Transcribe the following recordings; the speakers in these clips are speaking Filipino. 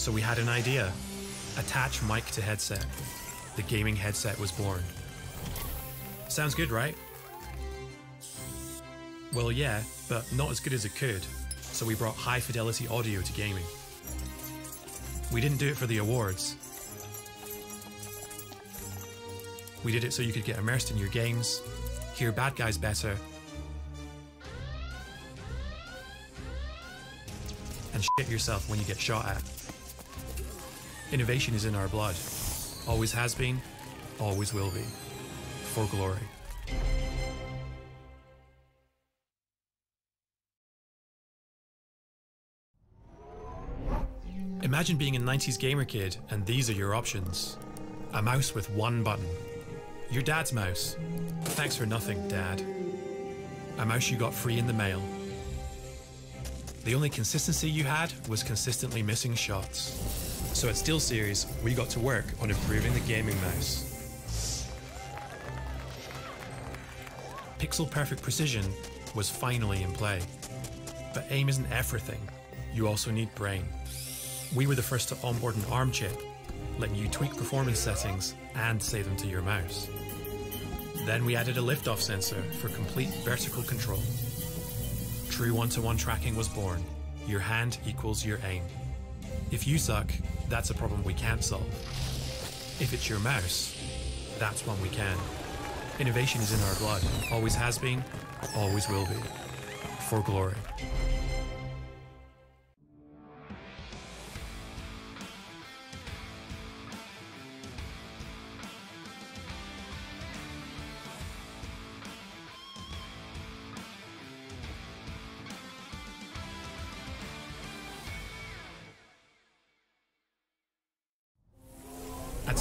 So we had an idea. Attach mic to headset. The gaming headset was born. Sounds good, right? Well, yeah, but not as good as it could, so we brought high fidelity audio to gaming. We didn't do it for the awards. We did it so you could get immersed in your games, hear bad guys better, and shit yourself when you get shot at. Innovation is in our blood. Always has been, always will be. For glory. Imagine being a 90s gamer kid and these are your options. A mouse with one button. Your dad's mouse. Thanks for nothing, Dad. A mouse you got free in the mail. The only consistency you had was consistently missing shots. So at SteelSeries, we got to work on improving the gaming mouse. Pixel perfect precision was finally in play. But aim isn't everything, you also need brain. We were the first to onboard an ARM chip, letting you tweak performance settings and save them to your mouse. Then we added a liftoff sensor for complete vertical control. True one to one tracking was born. Your hand equals your aim. If you suck, that's a problem we can't solve. If it's your mouse, that's one we can. Innovation is in our blood, always has been, always will be. For glory.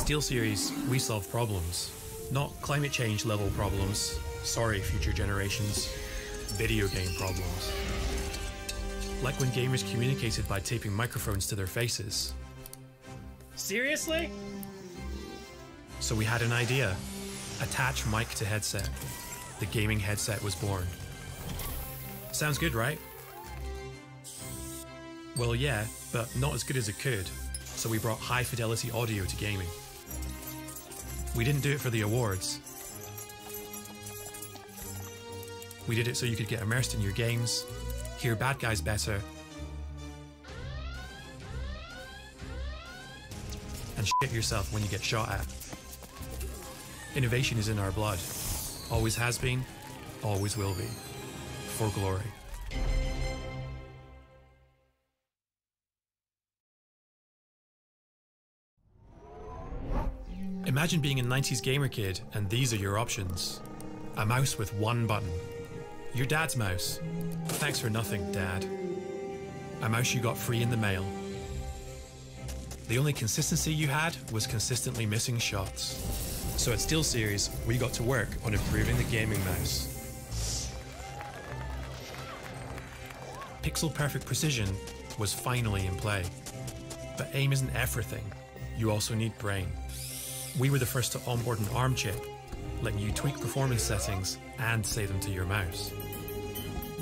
SteelSeries, we solve problems, not climate change level problems. Sorry, future generations. Video game problems. Like when gamers communicated by taping microphones to their faces. Seriously? So we had an idea. Attach mic to headset. The gaming headset was born. Sounds good, right? Well, yeah, but not as good as it could, so we brought high fidelity audio to gaming. We didn't do it for the awards. We did it so you could get immersed in your games, hear bad guys better, and shit yourself when you get shot at. Innovation is in our blood. Always has been, always will be. For glory. Imagine being a 90s gamer kid and these are your options. A mouse with one button. Your dad's mouse. Thanks for nothing, Dad. A mouse you got free in the mail. The only consistency you had was consistently missing shots. So at SteelSeries, we got to work on improving the gaming mouse. Pixel perfect precision was finally in play. But aim isn't everything, you also need brain. We were the first to onboard an ARM chip, letting you tweak performance settings and save them to your mouse.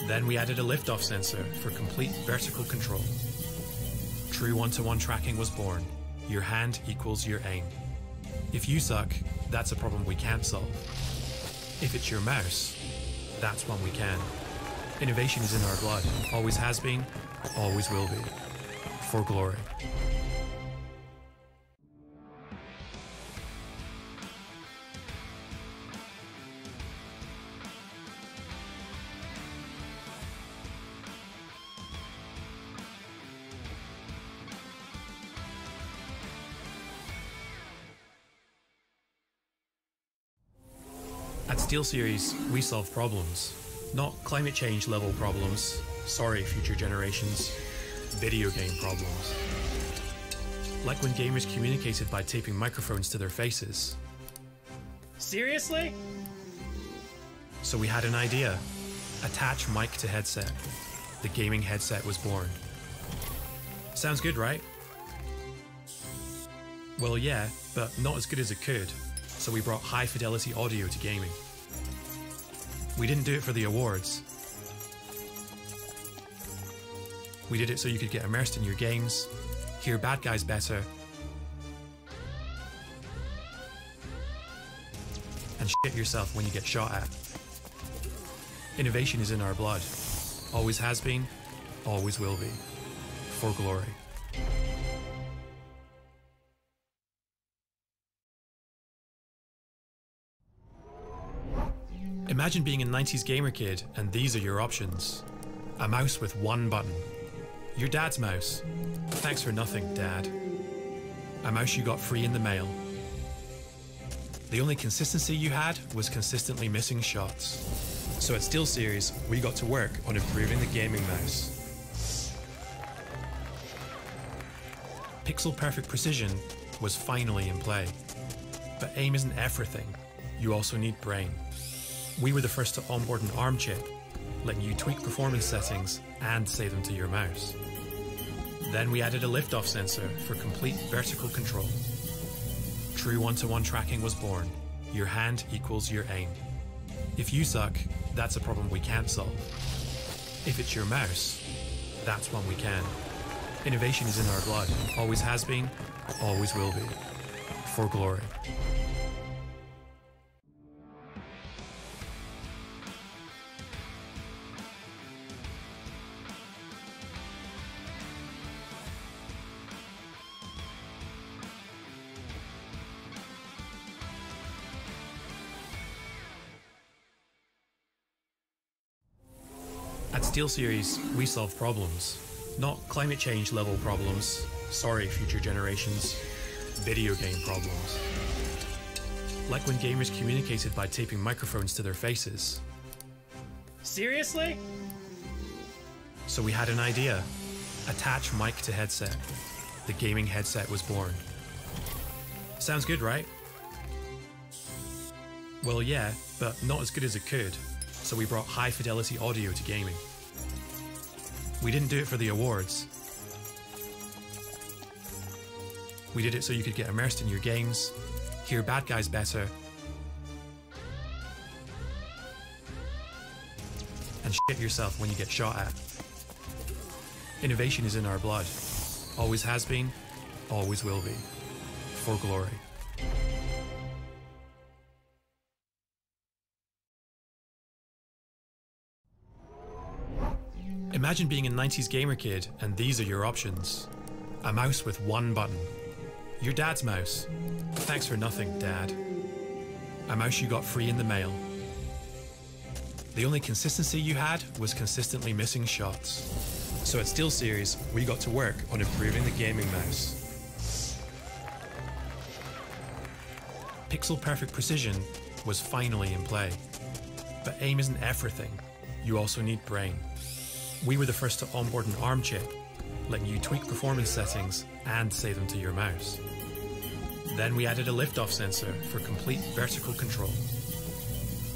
Then we added a liftoff sensor for complete vertical control. True one to one tracking was born. Your hand equals your aim. If you suck, that's a problem we can't solve. If it's your mouse, that's one we can. Innovation is in our blood, always has been, always will be. For glory. At SteelSeries, we solve problems, not climate change level problems. Sorry, future generations. Video game problems. Like when gamers communicated by taping microphones to their faces. Seriously? So we had an idea. Attach mic to headset. The gaming headset was born. Sounds good, right? Well, yeah, but not as good as it could, so we brought high fidelity audio to gaming. We didn't do it for the awards. We did it so you could get immersed in your games, Hear bad guys better. And shit yourself when you get shot at. Innovation is in our blood. Always has been, always will be. For glory. Imagine being a 90s gamer kid and these are your options. A mouse with one button. Your dad's mouse. Thanks for nothing, Dad. A mouse you got free in the mail. The only consistency you had was consistently missing shots. So at SteelSeries, we got to work on improving the gaming mouse. Pixel perfect precision was finally in play. But aim isn't everything, you also need brain. We were the first to onboard an ARM chip, letting you tweak performance settings and save them to your mouse. Then we added a liftoff sensor for complete vertical control. True one-to-one tracking was born. Your hand equals your aim. If you suck, that's a problem we can't solve. If it's your mouse, that's one we can. Innovation is in our blood. Always has been, always will be. For glory. At SteelSeries, we solve problems, not climate change level problems. Sorry, future generations. Video game problems. Like when gamers communicated by taping microphones to their faces. Seriously? So we had an idea. Attach mic to headset. The gaming headset was born. Sounds good, right? Well, yeah, but not as good as it could, so we brought high fidelity audio to gaming. We didn't do it for the awards. We did it so you could get immersed in your games, hear bad guys better, and shit yourself when you get shot at. Innovation is in our blood. Always has been, always will be. For glory. Imagine being a 90s gamer kid and these are your options. A mouse with one button. Your dad's mouse. Thanks for nothing, Dad. A mouse you got free in the mail. The only consistency you had was consistently missing shots. So at SteelSeries, we got to work on improving the gaming mouse. Pixel perfect precision was finally in play. But aim isn't everything, you also need brain. We were the first to onboard an ARM chip, letting you tweak performance settings and save them to your mouse. Then we added a liftoff sensor for complete vertical control.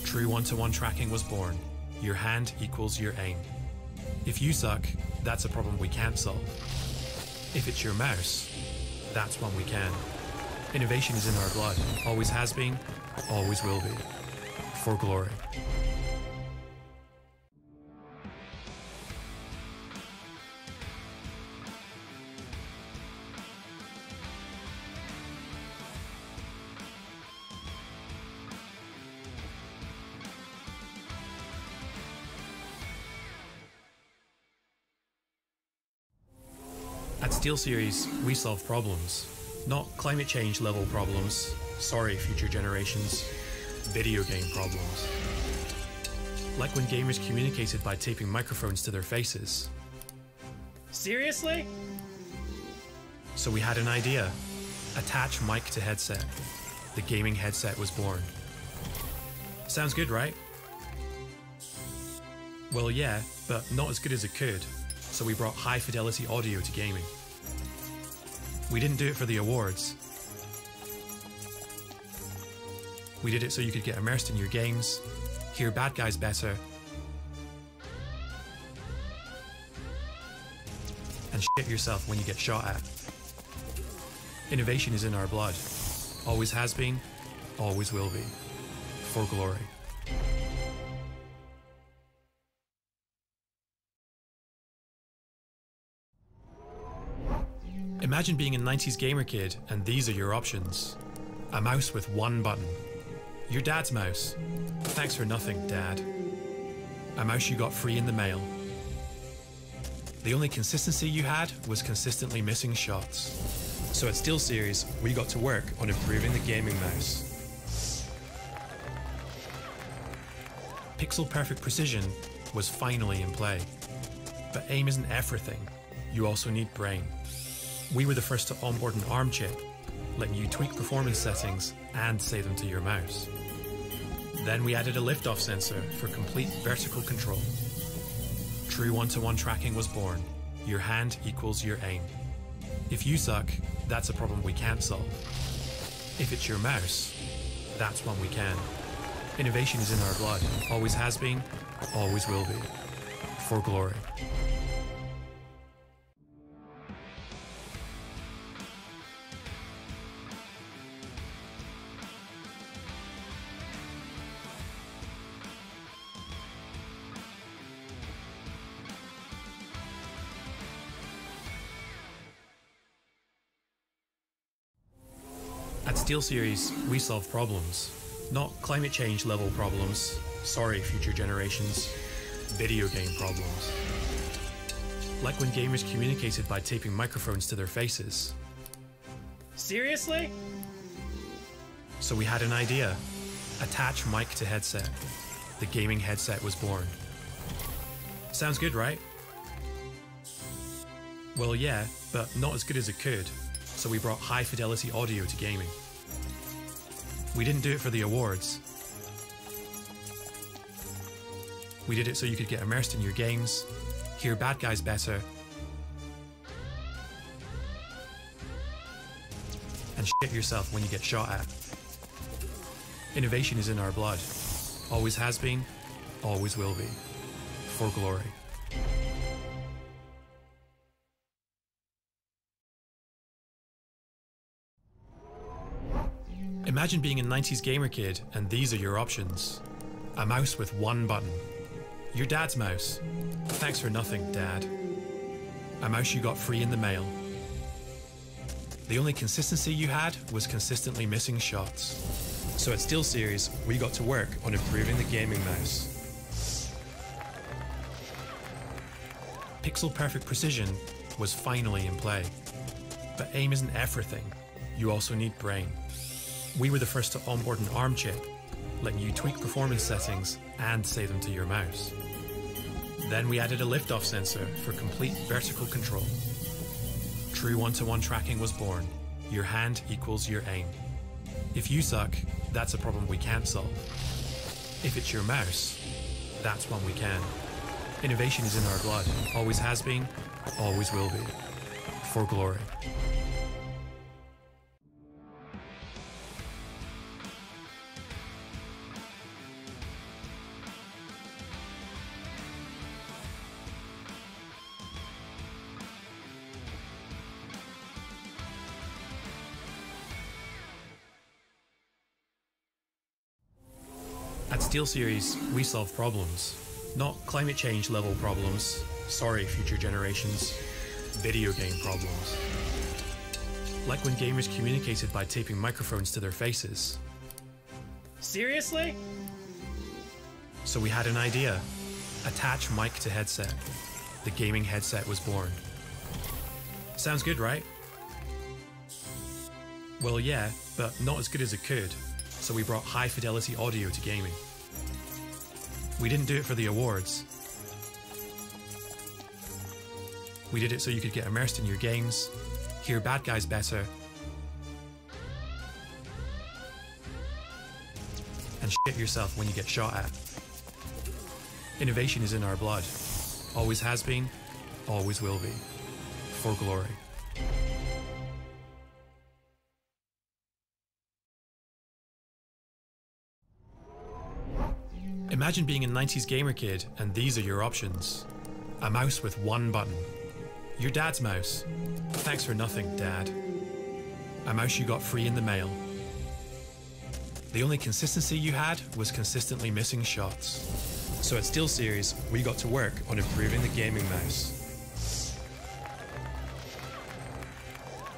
True one-to-one tracking was born. Your hand equals your aim. If you suck, that's a problem we can't solve. If it's your mouse, that's one we can. Innovation is in our blood. Always has been, always will be. For glory. At SteelSeries, we solve problems, not climate change level problems. Sorry, future generations. Video game problems. Like when gamers communicated by taping microphones to their faces. Seriously? So we had an idea. Attach mic to headset. The gaming headset was born. Sounds good, right? Well, yeah, but not as good as it could, so we brought high fidelity audio to gaming. We didn't do it for the awards. We did it so you could get immersed in your games, hear bad guys better, and shit yourself when you get shot at. Innovation is in our blood. Always has been, always will be. For glory. Imagine being a 90s gamer kid and these are your options a mouse with one button. Your dad's mouse. Thanks for nothing, Dad. A mouse you got free in the mail. The only consistency you had was consistently missing shots. So at SteelSeries, we got to work on improving the gaming mouse. Pixel perfect precision was finally in play. But aim isn't everything, you also need brain. We were the first to onboard an ARM chip, letting you tweak performance settings and save them to your mouse. Then we added a liftoff sensor for complete vertical control. True one-to-one tracking was born. Your hand equals your aim. If you suck, that's a problem we can't solve. If it's your mouse, that's one we can. Innovation is in our blood, always has been, always will be. For glory. At SteelSeries, we solve problems, not climate change level problems. Sorry, future generations. Video game problems. Like when gamers communicated by taping microphones to their faces. Seriously? So we had an idea attach mic to headset. The gaming headset was born. Sounds good, right? Well, yeah, but not as good as it could, so we brought high fidelity audio to gaming. We didn't do it for the awards. We did it so you could get immersed in your games, hear bad guys better, and shit yourself when you get shot at. Innovation is in our blood. Always has been, always will be. For glory. Imagine being a 90s gamer kid and these are your options a mouse with one button. Your dad's mouse. Thanks for nothing, Dad. A mouse you got free in the mail. The only consistency you had was consistently missing shots. So at SteelSeries, we got to work on improving the gaming mouse. Pixel perfect precision was finally in play. But aim isn't everything, you also need brain. We were the first to onboard an ARM chip, letting you tweak performance settings and save them to your mouse. Then we added a liftoff sensor for complete vertical control. True one-to-one tracking was born. Your hand equals your aim. If you suck, that's a problem we can't solve. If it's your mouse, that's one we can. Innovation is in our blood, always has been, always will be. For glory. At SteelSeries, we solve problems, not climate change level problems. Sorry, future generations. Video game problems. Like when gamers communicated by taping microphones to their faces. Seriously? So we had an idea attach mic to headset. The gaming headset was born. Sounds good, right? Well, yeah, but not as good as it could, so we brought high fidelity audio to gaming. We didn't do it for the awards. We did it so you could get immersed in your games, hear bad guys better, and shit yourself when you get shot at. Innovation is in our blood. Always has been, always will be. For glory. Imagine being a 90s gamer kid and these are your options a mouse with one button. Your dad's mouse. Thanks for nothing, Dad. A mouse you got free in the mail. The only consistency you had was consistently missing shots. So at SteelSeries, we got to work on improving the gaming mouse.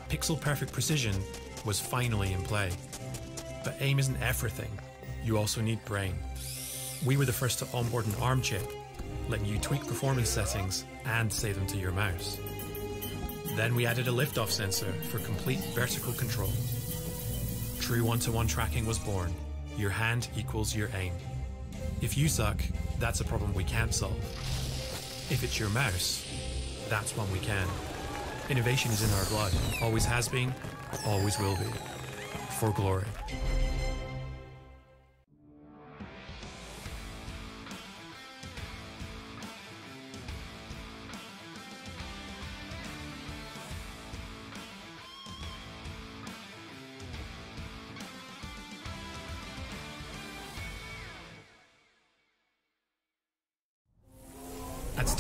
Pixel perfect precision was finally in play. But aim isn't everything, you also need brain. We were the first to onboard an ARM chip, letting you tweak performance settings and save them to your mouse. Then we added a liftoff sensor for complete vertical control. True one to one tracking was born. Your hand equals your aim. If you suck, that's a problem we can't solve. If it's your mouse, that's one we can. Innovation is in our blood, always has been, always will be. For glory.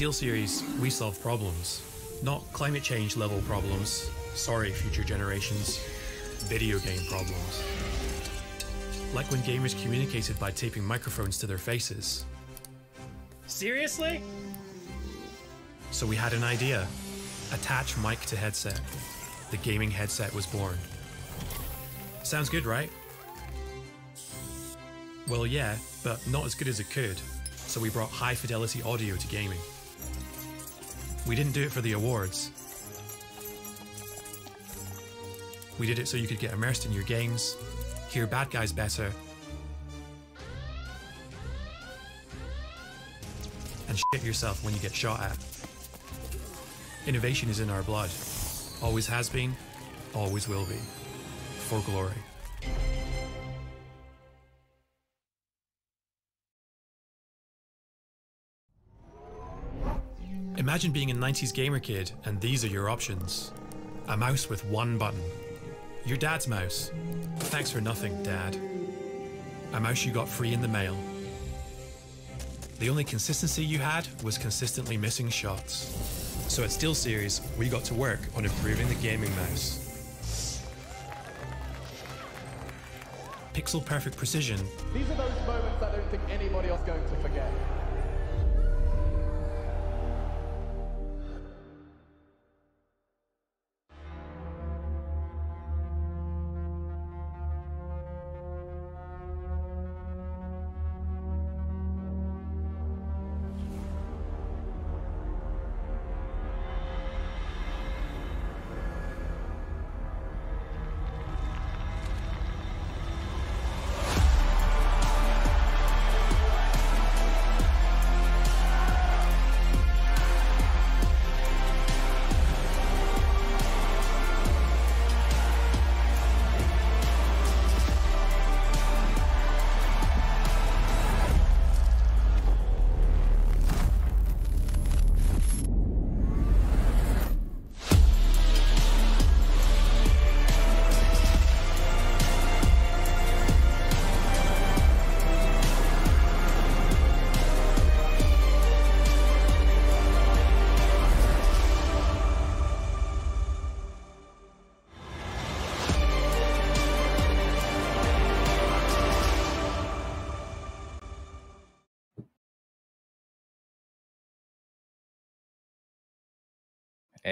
At SteelSeries, we solve problems, not climate change level problems. Sorry, future generations. Video game problems. Like when gamers communicated by taping microphones to their faces. Seriously? So we had an idea attach mic to headset. The gaming headset was born. Sounds good, right? Well, yeah, but not as good as it could, so we brought high fidelity audio to gaming. We didn't do it for the awards. We did it so you could get immersed in your games, hear bad guys better, and shit yourself when you get shot at. Innovation is in our blood. Always has been, always will be. For glory. Imagine being a 90s gamer kid and these are your options. A mouse with one button. Your dad's mouse. Thanks for nothing, dad. A mouse you got free in the mail. The only consistency you had was consistently missing shots. So at SteelSeries, we got to work on improving the gaming mouse. Pixel perfect precision These are those moments I don't think anybody else is going to forget.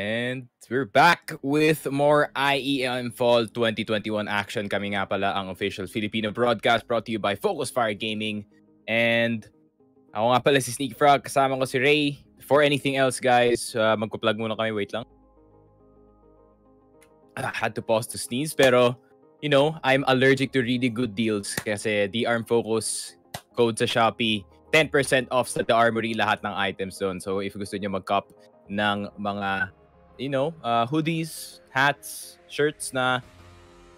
And we're back with more IEM Fall 2021 action. Kami nga pala ang official Filipino broadcast brought to you by Focus Fire Gaming. And ako nga pala si Sneak Frog. Kasama ko si Ray. For anything else, guys, uh, magpa-plug muna kami. Wait lang. I had to pause to sneeze. Pero, you know, I'm allergic to really good deals. Kasi the Arm Focus code sa Shopee, 10% off sa The Armory lahat ng items doon. So if gusto niyo mag-cop ng mga you know, uh, hoodies, hats, shirts na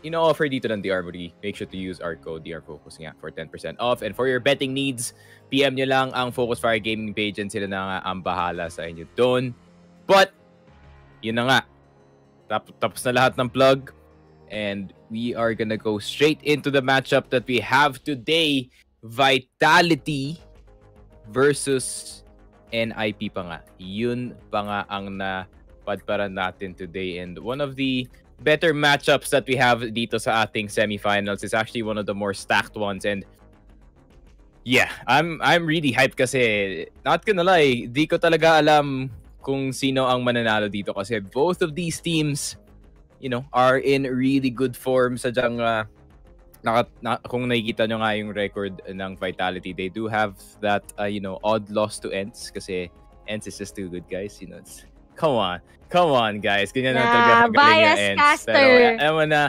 ino-offer dito ng The Armory. Make sure to use our code DRFocus nga for 10% off. And for your betting needs, PM nyo lang ang Focus Fire Gaming page and sila na nga ang bahala sa inyo doon. But, yun na nga. Tap tapos na lahat ng plug. And we are gonna go straight into the matchup that we have today. Vitality versus NIP pa nga. Yun pa nga ang na padparan natin today. And one of the better matchups that we have dito sa ating semifinals is actually one of the more stacked ones. And yeah, I'm I'm really hyped kasi not gonna lie, di ko talaga alam kung sino ang mananalo dito kasi both of these teams, you know, are in really good form. Sadyang, uh, naka, na, kung nakikita nyo nga yung record ng Vitality, they do have that, uh, you know, odd loss to Ents kasi Ents is just too good, guys. You know, it's, come on. Come on, guys. Ganyan na talaga kagaling bias caster. Pero, alam mo na,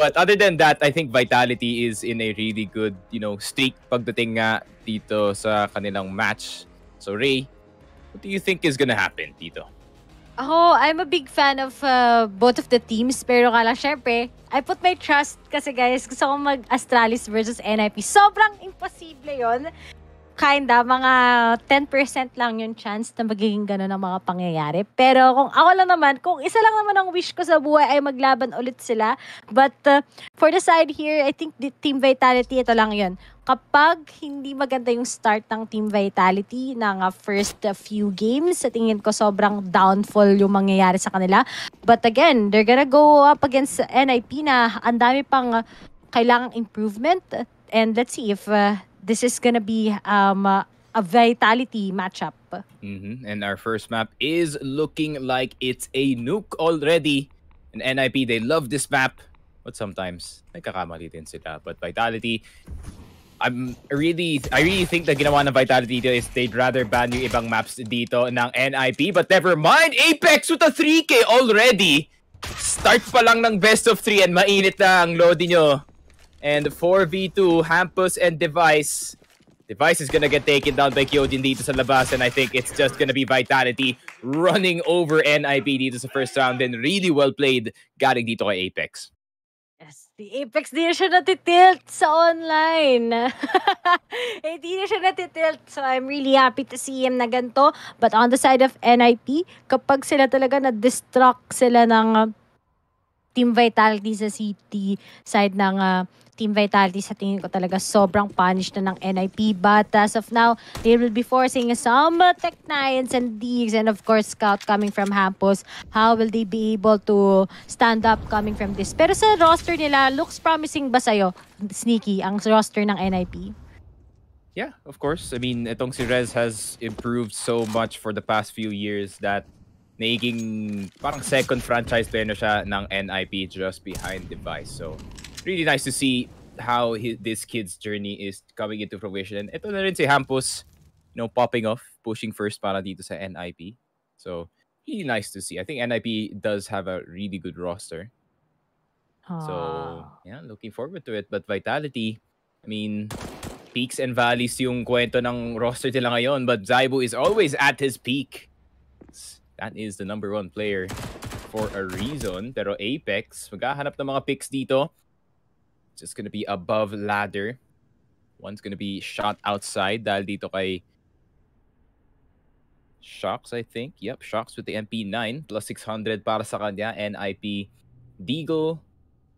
but other than that, I think Vitality is in a really good, you know, streak pagdating nga dito sa kanilang match. So, Ray, what do you think is gonna happen dito? Ako, I'm a big fan of uh, both of the teams. Pero nga lang, syempre, I put my trust kasi guys, gusto ko mag-Astralis versus NIP. Sobrang imposible yon Kinda, mga 10% lang yung chance na magiging gano'n ang mga pangyayari. Pero kung ako lang naman, kung isa lang naman ang wish ko sa buhay ay maglaban ulit sila. But uh, for the side here, I think the Team Vitality, ito lang yun. Kapag hindi maganda yung start ng Team Vitality ng uh, first few games, sa tingin ko sobrang downfall yung mangyayari sa kanila. But again, they're gonna go up against NIP na ang dami pang uh, kailangang improvement. And let's see if uh, this is gonna be um, a Vitality matchup. hmm And our first map is looking like it's a nuke already. And NIP, they love this map. But sometimes, nagkakamali din sila. But Vitality, I'm really, I really think the ginawa ng Vitality dito is they'd rather ban yung ibang maps dito ng NIP. But never mind, Apex with a 3K already. Start pa lang ng best of 3 and mainit na ang loading nyo. And 4v2, Hampus and Device. Device is gonna get taken down by Kyojin dito sa labas and I think it's just gonna be Vitality running over NIP dito sa first round and really well played galing dito kay Apex. Yes, the Apex di na siya natitilt sa online. eh, di na siya natitilt. So, I'm really happy to see him na ganito. But on the side of NIP, kapag sila talaga na-distract sila ng uh, Team Vitality sa City side ng uh, Team Vitality sa tingin ko talaga sobrang punished na ng NIP. But as of now, they will be forcing some Tech Nines and Digs and of course Scout coming from Hampus. How will they be able to stand up coming from this? Pero sa roster nila, looks promising ba sa'yo, Sneaky, ang roster ng NIP? Yeah, of course. I mean, itong si Rez has improved so much for the past few years that naging parang second franchise player na siya ng NIP just behind Device. So, really nice to see how he, this kid's journey is coming into fruition. And ito na rin si Hampus, you know, popping off, pushing first para dito sa NIP. So, really nice to see. I think NIP does have a really good roster. So, Ah. yeah, looking forward to it. But Vitality, I mean, peaks and valleys yung kwento ng roster nila ngayon. But Zaibu is always at his peak. That is the number one player for a reason. Pero Apex, maghahanap ng mga picks dito. Just gonna be above ladder. One's gonna be shot outside dahil dito kay Shocks, I think. Yep, Shocks with the MP9 plus 600 para sa kanya. NIP Deagle,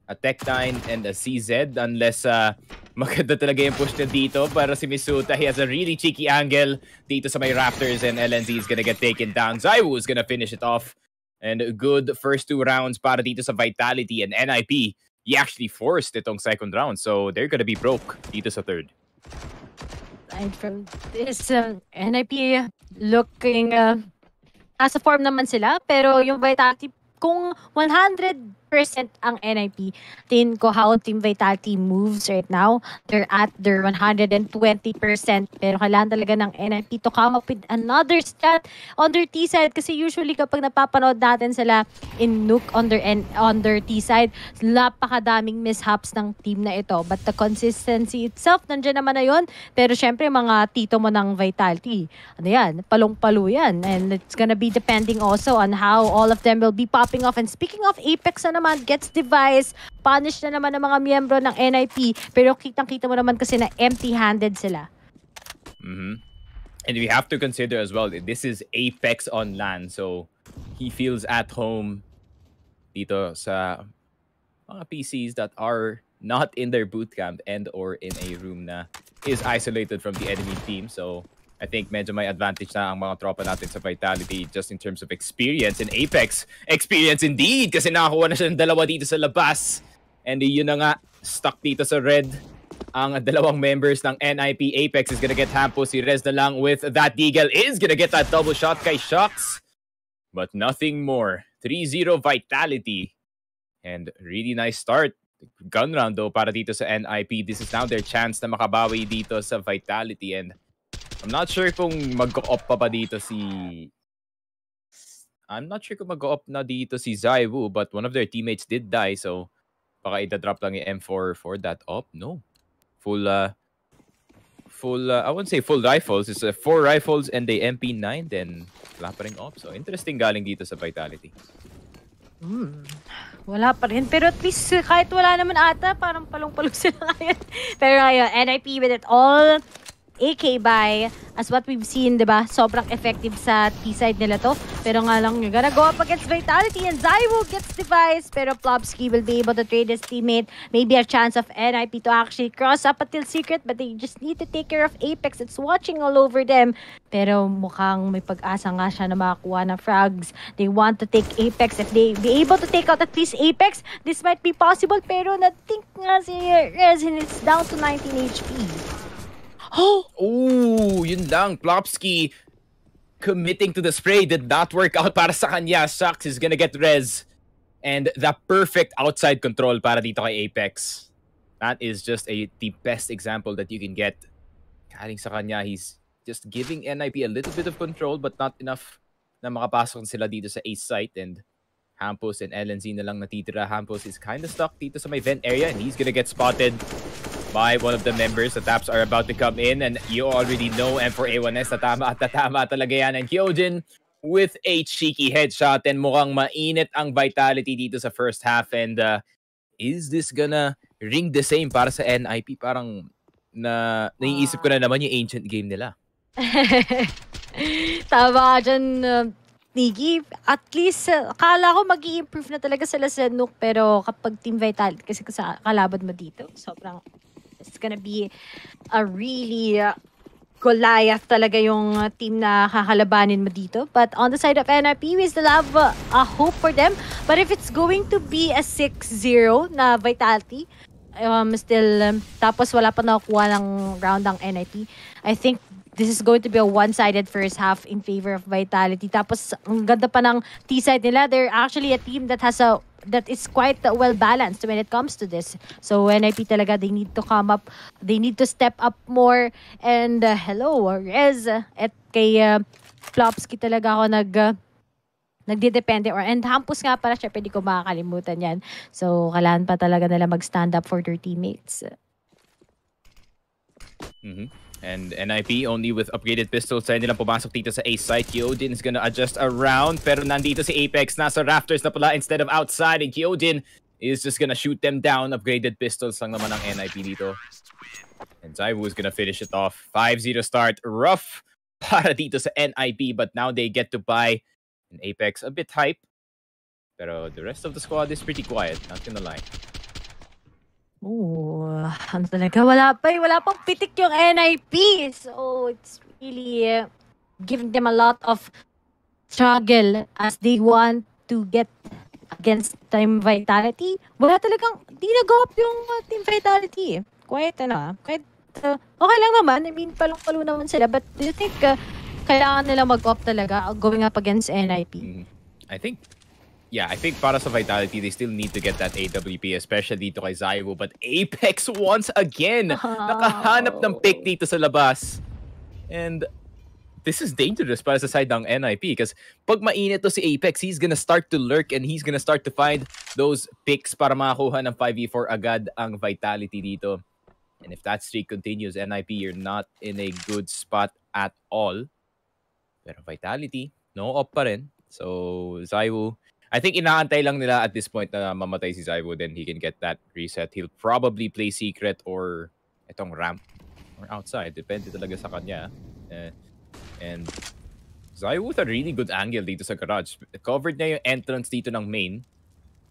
a Tech9, and a CZ unless uh, maganda talaga yung push na dito para si Misuta. He has a really cheeky angle dito sa may Raptors and LNZ is gonna get taken down. Zaiwu is gonna finish it off. And good first two rounds para dito sa Vitality and NIP. He actually forced itong second round so they're gonna be broke dito sa third. aside from this, um, NIP looking, uh, nasa form naman sila, pero yung Vitality, kung 100% ang NIP, tingin ko how Team Vitality moves right now, they're at their 120%, pero kailangan talaga ng NIP to come up with another stat on their T-side, kasi usually kapag napapanood natin sila in Nook on their, N- on their T-side, napakadaming mishaps ng team na ito. But the consistency itself, nandiyan naman na yun. Pero syempre, mga tito mo ng Vitality, ano yan, palong-palo yan. And it's gonna be depending also on how all of them will be popping off. And speaking of Apex na naman, gets device, punish na naman ng mga miyembro ng NIP. Pero kitang-kita mo naman kasi na empty-handed sila. hmm And we have to consider as well, this is Apex on land, so he feels at home dito sa mga PCs that are not in their bootcamp and or in a room na is isolated from the enemy team. So I think medyo may advantage na ang mga tropa natin sa Vitality just in terms of experience in Apex. Experience indeed! Kasi nakakuha na siya ng dalawa dito sa labas. And yun na nga, stuck dito sa red ang dalawang members ng NIP Apex is gonna get Hampo. Si Rez na lang with that Deagle is gonna get that double shot kay Shocks. But nothing more. 3-0 Vitality. And really nice start. Gun round though para dito sa NIP. This is now their chance na makabawi dito sa Vitality and I'm not sure kung mag-op pa ba dito si I'm not sure kung mag-op na dito si Zaiwu but one of their teammates did die so baka ita-drop lang yung M4 for that op. No. Full uh full uh, I wouldn't say full rifles. It's uh, four rifles and the MP9 then wala pa rin op. So interesting galing dito sa Vitality. Hmm. Wala pa rin. Pero at least kahit wala naman ata, parang palong-palong sila ngayon. Pero ngayon, NIP with it all AK by as what we've seen, di ba? Sobrang effective sa T-side nila to. Pero nga lang, you're gonna go up against Vitality and Zaiwu gets device. Pero Plobsky will be able to trade his teammate. Maybe a chance of NIP to actually cross up until Secret, but they just need to take care of Apex. It's watching all over them. Pero mukhang may pag-asa nga siya na makakuha ng frags. They want to take Apex. If they be able to take out at least Apex, this might be possible. Pero na-think nga si Rezin, it's down to 19 HP. Oh, yun lang. Plopsky committing to the spray did not work out para sa kanya. Shucks is gonna get res. And the perfect outside control para dito kay Apex. That is just a the best example that you can get. Galing sa kanya, he's just giving NIP a little bit of control but not enough na makapasok sila dito sa ace site and Hampus and LNZ na lang natitira. Hampus is kind of stuck dito sa may vent area and he's gonna get spotted by one of the members. The taps are about to come in and you already know M4A1S tatama at tatama talaga yan. And Kyojin with a cheeky headshot and mukhang mainit ang vitality dito sa first half and uh, is this gonna ring the same para sa NIP? Parang na naiisip ko na naman yung ancient game nila. Tama ka dyan, uh, Niggy. At least, uh, akala ko mag improve na talaga sila sa Nook. Pero kapag Team Vitality, kasi sa kalaban mo dito, sobrang, it's gonna be a really uh, Goliath talaga yung uh, team na kakalabanin mo dito. But on the side of NRP, we still have uh, a hope for them. But if it's going to be a 6-0 na Vitality, um, still, um, tapos wala pa nakukuha ng round ang NIP, I think this is going to be a one-sided first half in favor of Vitality. Tapos, ang ganda pa ng T-side nila. They're actually a team that has a that is quite well balanced when it comes to this. So NIP talaga they need to come up, they need to step up more. And uh, hello, Rez at kay uh, Flopsky talaga ako nag uh, nagdidepende or and Hampus nga para syempre di ko makakalimutan yan. So kailangan pa talaga nila mag-stand up for their teammates. Mm-hmm. And NIP only with upgraded pistols. Tayo nilang pumasok dito sa A site. Kyojin is gonna adjust around. Pero nandito si Apex. Nasa rafters na pala instead of outside. And Kyojin is just gonna shoot them down. Upgraded pistols lang naman ang NIP dito. And Zaiwu is gonna finish it off. 5-0 start. Rough para dito sa NIP. But now they get to buy an Apex. A bit hype. Pero the rest of the squad is pretty quiet. Not gonna lie. Oh, ano talaga, wala pa, eh, wala pang pitik yung NIP. So, it's really uh, giving them a lot of struggle as they want to get against Team Vitality. Wala talagang, di nag-up yung uh, Team Vitality. Quiet, ano, ah. quiet. Uh, okay lang naman, I mean, palong-palo naman sila. But do you think uh, kailangan nila mag-up talaga going up against NIP? Mm, I think yeah, I think para sa Vitality, they still need to get that AWP, especially dito kay Zaiwu. But Apex once again, oh. nakahanap ng pick dito sa labas. And this is dangerous para sa side ng NIP because pag mainit to si Apex, he's gonna start to lurk and he's gonna start to find those picks para makakuha ng 5v4 agad ang Vitality dito. And if that streak continues, NIP, you're not in a good spot at all. Pero Vitality, no op pa rin. So, Zaiwu, I think inaantay lang nila at this point na mamatay si Zaiwo then he can get that reset. He'll probably play secret or itong ramp or outside. Depende talaga sa kanya. Uh, and Zaiwo with a really good angle dito sa garage. Covered na yung entrance dito ng main.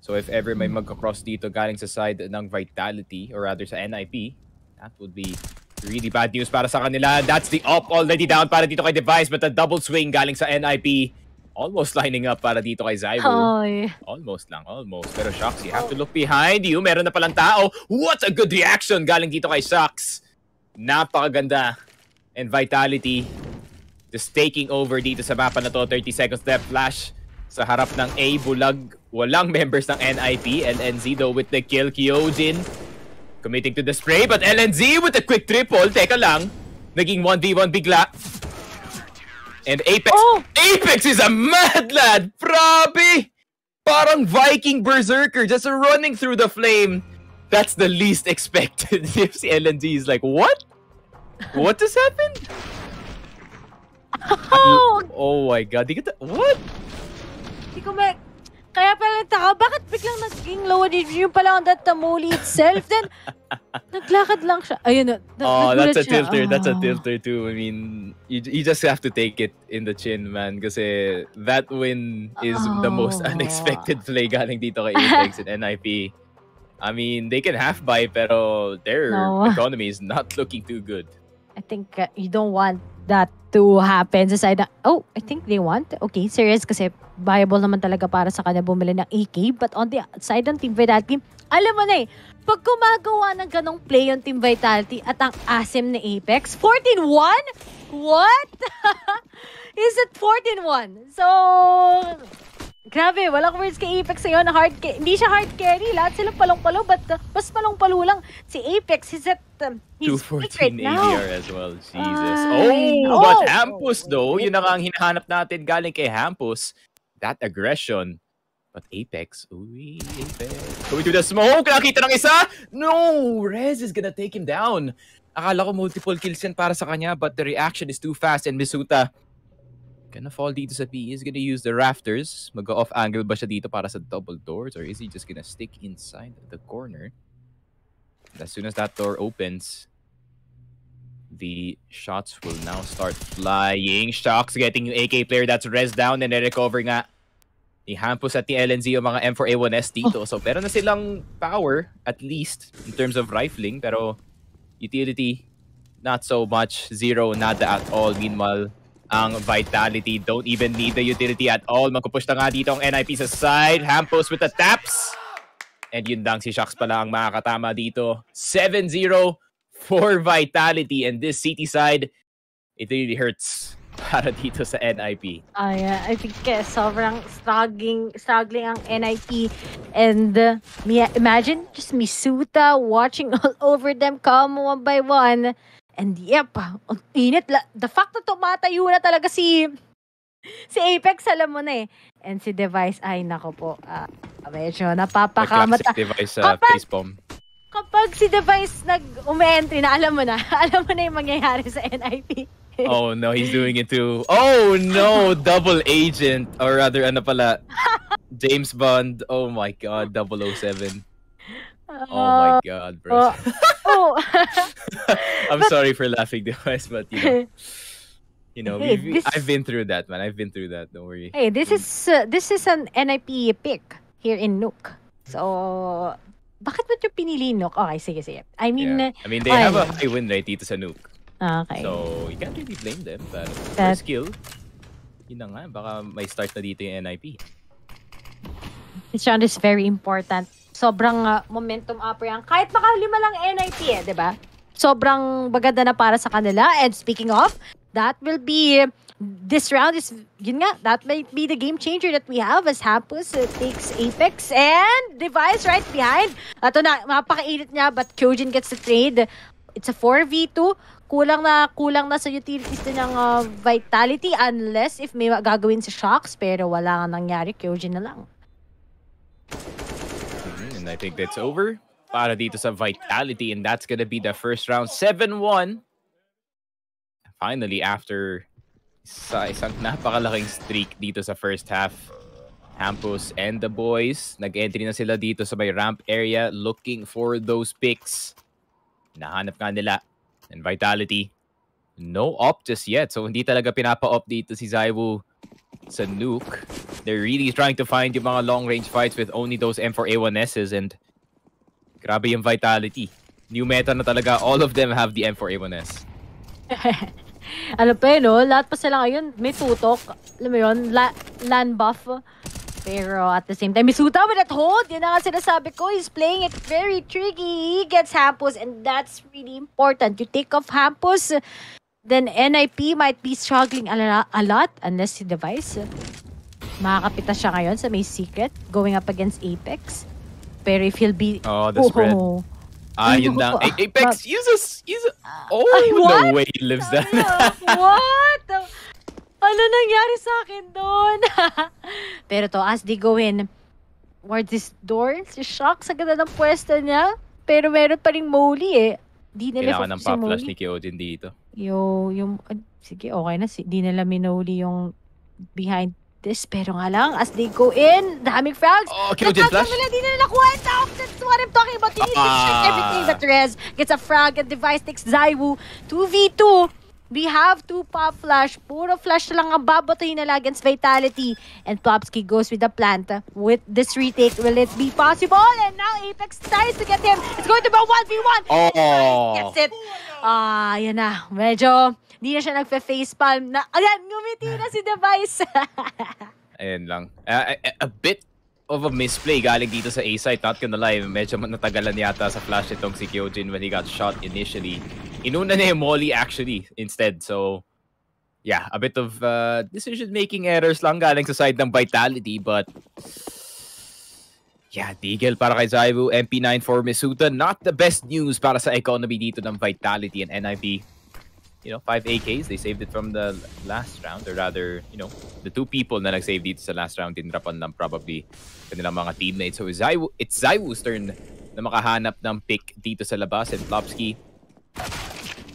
So if ever may hmm. magka-cross dito galing sa side ng Vitality or rather sa NIP, that would be really bad news para sa kanila. That's the up already down para dito kay Device but a double swing galing sa NIP almost lining up para dito kay Zyro. Oy. Almost lang, almost. Pero Shox, you have to look behind you. Meron na palang tao. What a good reaction galing dito kay Shox. Napakaganda. And Vitality just taking over dito sa mapa na to. 30 seconds left. Flash sa harap ng A. Bulag walang members ng NIP. LNZ though with the kill. Kyojin committing to the spray. But LNZ with a quick triple. Teka lang. Naging 1v1 bigla. And Apex. Oh! Apex is a mad lad! Probe! Parang Viking Berserker just running through the flame. That's the least expected. if si LNZ is like, what? What just happened? Oh! Oh my god. Di kita, what? Hindi ko. Kaya pala taka, bakit biglang naging low energy yung pala on that Tamuli itself? Then, naglakad lang siya. Ayun na. Oh, that's a siya. tilter. That's a Ah. tilter too. I mean, you, you just have to take it in the chin, man. Kasi that win is the most Oh. unexpected play galing dito kay Apex and NIP. I mean, they can half buy, pero their No. economy is not looking too good. I think uh, you don't want that to happen sa side na, oh, I think they want. Okay, serious kasi viable naman talaga para sa kanya bumili ng AK. But on the side ng Team Vitality, alam mo na eh, pag gumagawa ng ganong play yung Team Vitality at ang asim ni Apex, 14-1? What? Is it 14-1? So, grabe, walang words kay Apex ngayon. Hard hindi siya hard carry. Lahat sila palong-palo, but uh, mas palong-palo lang. Si Apex, he's at, um, he's weak 214 right now. ADR as well. Jesus. Ay. Oh, but Oh. Hampus though, yun na nga ang hinahanap natin galing kay Hampus. That aggression. But Apex, uy, Apex. Going to the smoke, nakita ng isa? No, Rez is gonna take him down. Akala ko multiple kills yan para sa kanya, but the reaction is too fast and Misuta gonna fall dito sa P. He's gonna use the rafters. Mag-off angle ba siya dito para sa double doors or is he just gonna stick inside the corner? As soon as that door opens, the shots will now start flying. Shocks getting yung AK player that's res down and recover nga ni Hampus at ni LNZ yung mga M4A1S dito. So, meron na silang power, at least, in terms of rifling. Pero, utility, not so much. Zero, nada at all. Meanwhile, ang Vitality don't even need the utility at all. Magpupush na nga dito ang NIP sa side. Hampus with the taps. And yun lang, si Shocks pala ang makakatama dito. 7-0 for Vitality. And this City side, it really hurts para dito sa NIP. Ay, uh, I think uh, sobrang struggling, struggling ang NIP. And uh, imagine just Misuta watching all over them come one by one. And yep, ang init. The fact na tumatayo na talaga si si Apex, alam mo na eh. And si Device, ay nako po, ah, medyo The napapakamata. classic device sa Kapag- facepalm. Kapag si Device nag-ume-entry na, alam mo na, alam mo na yung mangyayari sa NIP. Oh no, he's doing it too. Oh no, double agent. Or rather, ano pala, James Bond. Oh my god, 007. Oh my god, bro. Oh. oh. I'm sorry for laughing, device, but you know, you know, Hey, this- I've been through that, man. I've been through that. Don't worry. Hey, this is uh, this is an NIP pick here in Nook. So, bakit mo yung pinili Nook? Okay, sige, sige. I mean, Yeah. I mean, they ay. have a high win rate dito sa uh, okay. So, you can't really blame them. But That- first kill, yun na nga, baka may start na dito yung NIP. This round is very important. Sobrang uh, momentum upper yan. Kahit makalima lang NIP eh, di ba? Sobrang baganda na para sa kanila. And speaking of, that will be, this round is, yun nga, that might be the game changer that we have as Hampus takes Apex and Device right behind. Ito na, mapakainit niya, but Kyojin gets the trade. It's a 4v2. Kulang na, kulang na sa utilities na ng uh, Vitality unless if may gagawin sa Shocks, pero wala nga nangyari, Kyojin na lang. And I think that's over para dito sa Vitality and that's gonna be the first round 7-1. Finally, after sa isang napakalaking streak dito sa first half, Hampus and the boys, nag-entry na sila dito sa may ramp area looking for those picks. Nahanap nga nila. And Vitality, no op just yet. So hindi talaga pinapa-op dito si Zaiwu sa nuke. They're really trying to find yung mga long-range fights with only those M4A1Ss and grabe yung vitality. New meta na talaga, all of them have the M4A1S. ano pa yun, no? Lahat pa sila ngayon, may tutok. Alam mo yun, la- land buff. Pero at the same time, Misuta with that hold. Yun na nga sinasabi ko. He's playing it very tricky. He gets Hampus and that's really important. You take off Hampus, then NIP might be struggling a, a lot unless you device. makakapitas siya ngayon sa may secret going up against Apex. Pero if he'll be... Oh, the spread. Oh, Ah, Ay, yun naku lang. po. A- Apex uses... uses oh, Ay, what? way he lives that. What? Ano nangyari sa akin doon? Pero to, as they go in, where this door, si Shock sa ganda ng pwesto niya. Pero meron pa rin Molly eh. Di nila Kailangan ng si pop flash Molly. ni Kyojin dito. Yo, yung, ah, sige, okay na. Si, di nila minoli yung behind this. Pero nga lang, as they go in, daming frags. Oh, Kyojin Natawag flash? nila, di nila nakuha yung tawag. That's what I'm talking about. You need to check Ah. everything. But Rez gets a frag and device takes Zaiwu. 2v2. We have two pop flash. Puro flash lang ang babatuhin nila against Vitality. And Plopsky goes with the plant. With this retake, will it be possible? And now Apex tries to get him. It's going to be a 1v1. Oh. Gets it. Ah, yan na. Medyo, di na siya nagfe-facepalm na. Ayan, ngumiti na si Device. Ayun lang. Uh, a, a bit of a misplay galing dito sa A-site. Not gonna lie, medyo natagalan yata sa flash itong si Kyojin when he got shot initially. Inuna niya yung Molly actually instead. So, yeah, a bit of uh, decision-making errors lang galing sa side ng Vitality. But, yeah, Deagle para kay Zaibu. MP9 for Misuta. Not the best news para sa economy dito ng Vitality and NIP you know, 5 AKs. They saved it from the last round. Or rather, you know, the two people na nag-save dito sa last round, tinrapan lang probably kanilang mga teammates. So Zaiwu, it's Zaiwu's turn na makahanap ng pick dito sa labas. And Plopsky,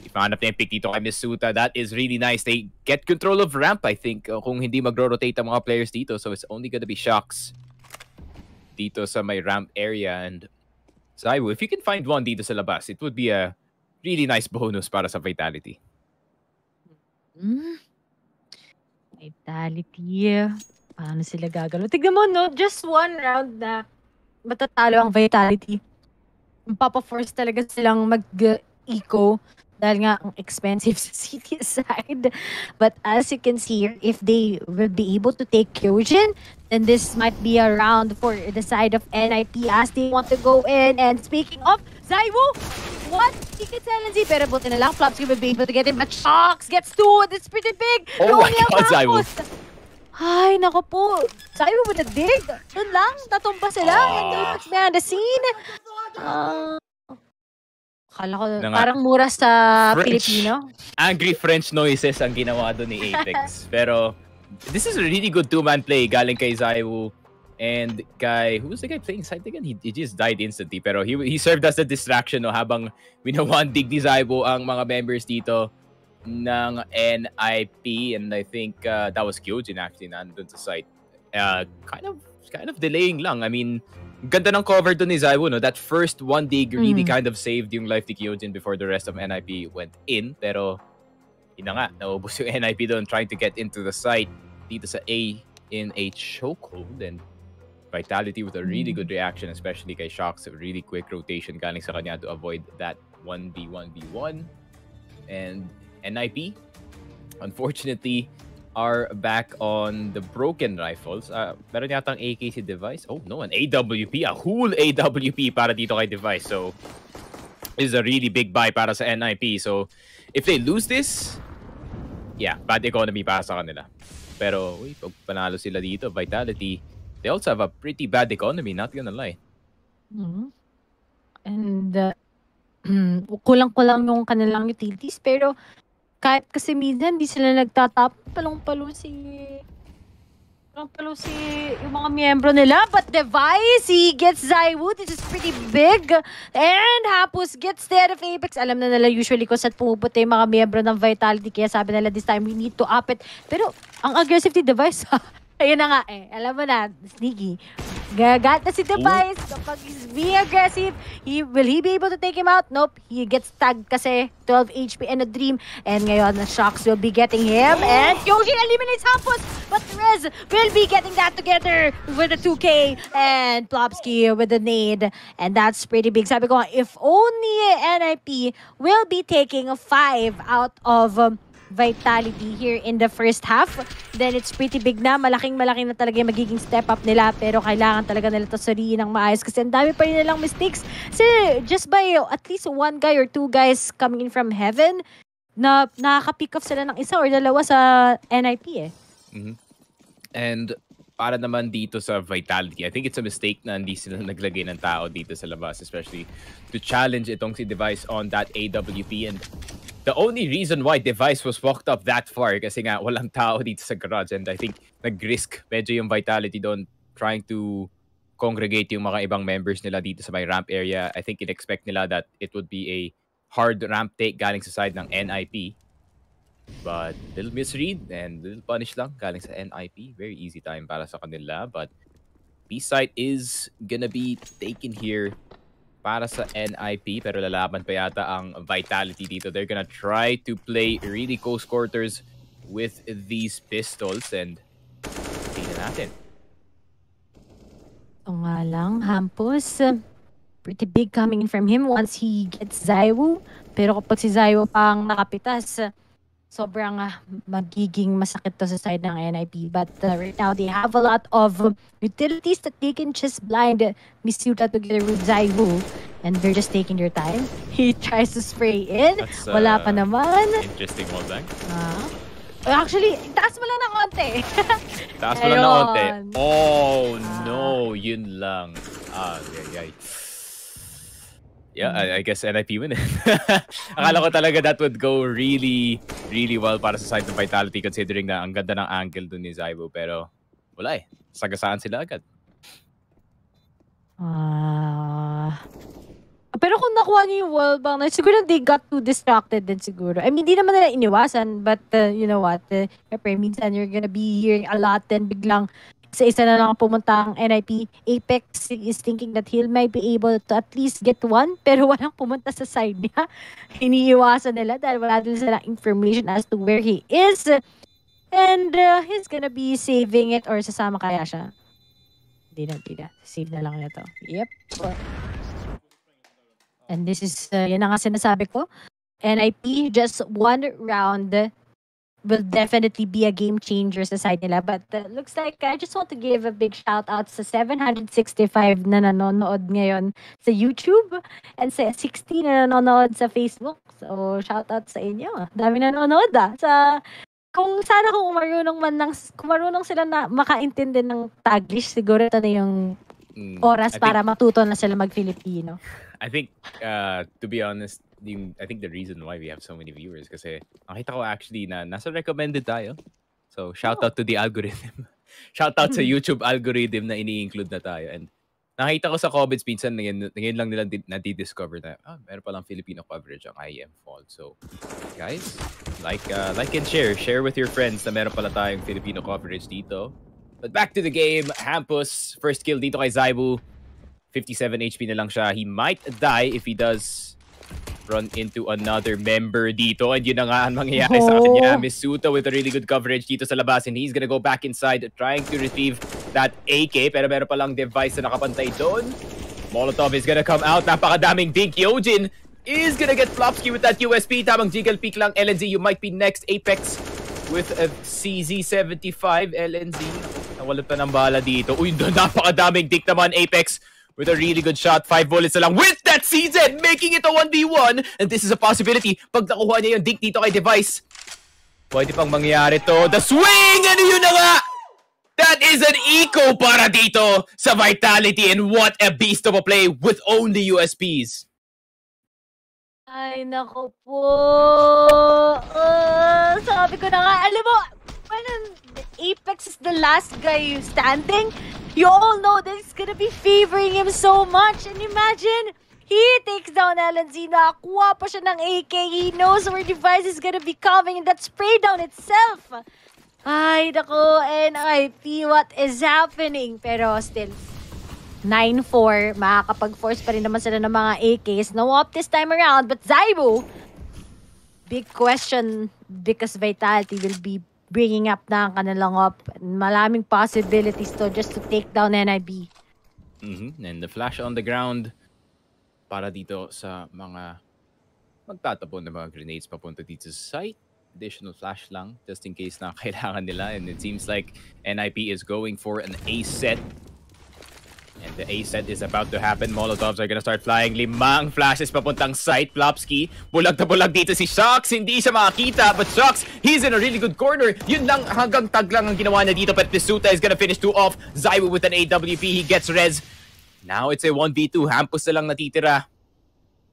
if mahanap niya yung pick dito kay Misuta, that is really nice. They get control of ramp, I think, uh, kung hindi magro-rotate ang mga players dito. So it's only gonna be shocks dito sa may ramp area. And Zaiwu, if you can find one dito sa labas, it would be a really nice bonus para sa Vitality. Hmm. Vitality. Paano sila gagalaw? Tignan mo, no? Just one round na matatalo ang Vitality. Papa-force talaga silang mag-eco dahil nga ang expensive sa city side. But as you can see here, if they will be able to take Kyojin, then this might be a round for the side of NIP as they want to go in. And speaking of Zaiwu, what? He gets LNZ, pero buti na lang, Flops will be able to get him. But Shocks gets two, that's pretty big. Oh my Roniel God, Zaiwu. Ay, nako po. Zaiwu with a dig. Doon lang, natumba sila. And Ah. Apex behind the scene. Ah. Akala ko, nga. parang mura sa French. Pilipino. angry French noises ang ginawa doon ni Apex. Pero this is a really good two-man play galing kay Zaiwu and kay who's the guy playing side again? He, he just died instantly pero he he served as a distraction no habang winawandig ni Zaiwu ang mga members dito ng NIP and I think uh, that was Kyojin actually nandun sa site. Uh, kind of kind of delaying lang. I mean, ganda ng cover doon ni Zaiwu, no? That first one dig really Mm. kind of saved yung life ni Kyojin before the rest of NIP went in. Pero, yun na nga, naubos yung NIP doon trying to get into the site dito sa A in a chokehold. And Vitality with a really Mm. good reaction, especially kay Shocks. A really quick rotation galing sa kanya to avoid that 1v1v1. And NIP, unfortunately, are back on the broken rifles. Uh, meron yata ang AK si Device. Oh no, an AWP. A whole AWP para dito kay Device. So, this is a really big buy para sa NIP. So, if they lose this, yeah, bad economy para sa kanila. Pero, uy, pag panalo sila dito, Vitality, they also have a pretty bad economy, not gonna lie. Mhm. And uh, kulang-kulang yung kanilang utilities. Pero kahit kasi minsan di sila nagtatap, palong-palo si palong-palo si yung mga miyembro nila. But Device, he gets Zaiwu. This is pretty big. And Hapus gets there of Apex. Alam na nila usually kung saan pumupunta yung mga miyembro ng Vitality. Kaya sabi nila this time, we need to up it. Pero ang aggressive ni Device, ayun na nga eh. Alam mo na, sneaky. Gagat na si Device. Kapag he's being aggressive, he, will he be able to take him out? Nope. He gets tagged kasi 12 HP and a dream. And ngayon, the Shocks will be getting him. And Yoshi eliminates Hampus. But Rez will be getting that together with a 2K. And Plopsky with the nade. And that's pretty big. Sabi ko, if only NIP will be taking a 5 out of um, vitality here in the first half, then it's pretty big na. Malaking malaki na talaga yung magiging step up nila. Pero kailangan talaga nila to suriin ng maayos kasi ang dami pa rin nilang mistakes. Kasi just by at least one guy or two guys coming in from heaven, na nakaka-pick off sila ng isa or dalawa sa NIP eh. And para naman dito sa Vitality, I think it's a mistake na hindi sila naglagay ng tao dito sa labas, especially to challenge itong si Device on that AWP. And the only reason why Device was walked up that far kasi nga walang tao dito sa garage. And I think nag-risk medyo yung Vitality doon trying to congregate yung mga ibang members nila dito sa may ramp area. I think in-expect nila that it would be a hard ramp take galing sa side ng NIP. But little misread and little punish lang galing sa NIP. Very easy time para sa kanila. But B-side is gonna be taken here para sa NIP. Pero lalaban pa yata ang Vitality dito. They're gonna try to play really close quarters with these pistols. And tingnan natin. O nga lang, Hampus, pretty big coming from him once he gets Zaiwu. Pero kapag si Zaiwu pang nakapitas, uh, sobrang uh, magiging masakit to sa side ng NIP. But uh, right now, they have a lot of uh, utilities that they can just blind uh, Misuta together with Zaiwu. And they're just taking their time. He tries to spray in. That's, Wala pa uh, naman. Interesting bang. Ah. Actually, taas mo lang ng konti. Taas mo lang ng konti. Oh, no. Yun lang. Ah, ay, ay. Yeah, I, I guess NIP win. Akala ko talaga that would go really, really well para sa side ng Vitality considering na ang ganda ng angle dun ni Zaibo. Pero wala eh. Sagasaan sila agad. Ah. pero kung nakuha niyo yung wall bang, siguro they got too distracted din siguro. I mean, hindi naman nila iniwasan, but uh, you know what? Uh, Siyempre, minsan you're gonna be hearing a lot then biglang isa-isa na lang pumunta ang NIP. Apex is thinking that he might be able to at least get one, pero walang pumunta sa side niya. Iniiwasan nila dahil wala din silang information as to where he is. And uh, he's gonna be saving it or sasama kaya siya. Hindi na, hindi na. Save na lang niya to. Yep. And this is, uh, yan na nga sinasabi ko. NIP, just one round will definitely be a game changer sa side nila. But uh, looks like I just want to give a big shout out sa 765 na nanonood ngayon sa YouTube and sa 60 na nanonood sa Facebook. So, shout out sa inyo. Dami nanonood ah. Sa, kung sana kung marunong man ng, kung marunong sila na makaintindi ng Taglish, siguro ito na yung Mm, oras think- para matuto na sila mag-Filipino. I think, uh, to be honest, yung, I think the reason why we have so many viewers kasi nakita ko actually na nasa recommended tayo. So, shout out to the algorithm. shout out sa YouTube algorithm na ini-include na tayo. And nakita ko sa comments minsan, ngayon, ngayon lang nila di- na-discover na, ah, meron palang Filipino coverage ang IM Fall. So, guys, like, uh, like and share. Share with your friends na meron pala tayong Filipino coverage dito. But back to the game, Hampus, first kill dito kay Zaibu. 57 HP na lang siya. He might die if he does run into another member dito. And yun na nga ang mangyayari sa kanya. Oh. Misuto with a really good coverage dito sa labas. And he's gonna go back inside trying to retrieve that AK. Pero meron palang device na nakapantay doon. Molotov is gonna come out. Napakadaming dink. Yojin is gonna get Flopsky with that USP. Tamang jiggle peek lang. LNZ, you might be next. Apex with a CZ75. LNZ, nawala pa ng bala dito. Uy, napakadaming dink naman. Apex with a really good shot. Five bullets na lang with that CZ, making it a 1v1. And this is a possibility. Pag nakuha niya yung dink dito kay Device, pwede pang mangyari to. The swing! Ano yun na nga? That is an eco para dito sa Vitality. And what a beast of a play with only USPs. Ay, nako po. Uh, sabi ko na nga, alam mo, an- Apex is the last guy standing, you all know that it's gonna be favoring him so much. And imagine, he takes down LNZ, nakakuha pa siya ng AK, he knows where device is gonna be coming, and that spray down itself. Ay, nako, NIP, what is happening? Pero still, 9-4, makakapag-force pa rin naman sila ng mga AKs. No up this time around, but Zaibu, big question because Vitality will be bringing up na ang kanilang up. Malaming possibilities to just to take down NIB. Mhm. And the flash on the ground para dito sa mga magtatapon ng mga grenades papunta dito sa site. Additional flash lang just in case na kailangan nila. And it seems like NIP is going for an ace set. And the A set is about to happen. Molotovs are gonna start flying. Limang flashes papuntang site. Plopsky, bulag na bulag dito si Shox. Hindi siya makakita. But Shox, he's in a really good corner. Yun lang, hanggang tag lang ang ginawa niya dito. But Pisuta is gonna finish two off. Zaiwu with an AWP. He gets res. Now it's a 1v2. Hampus na lang natitira.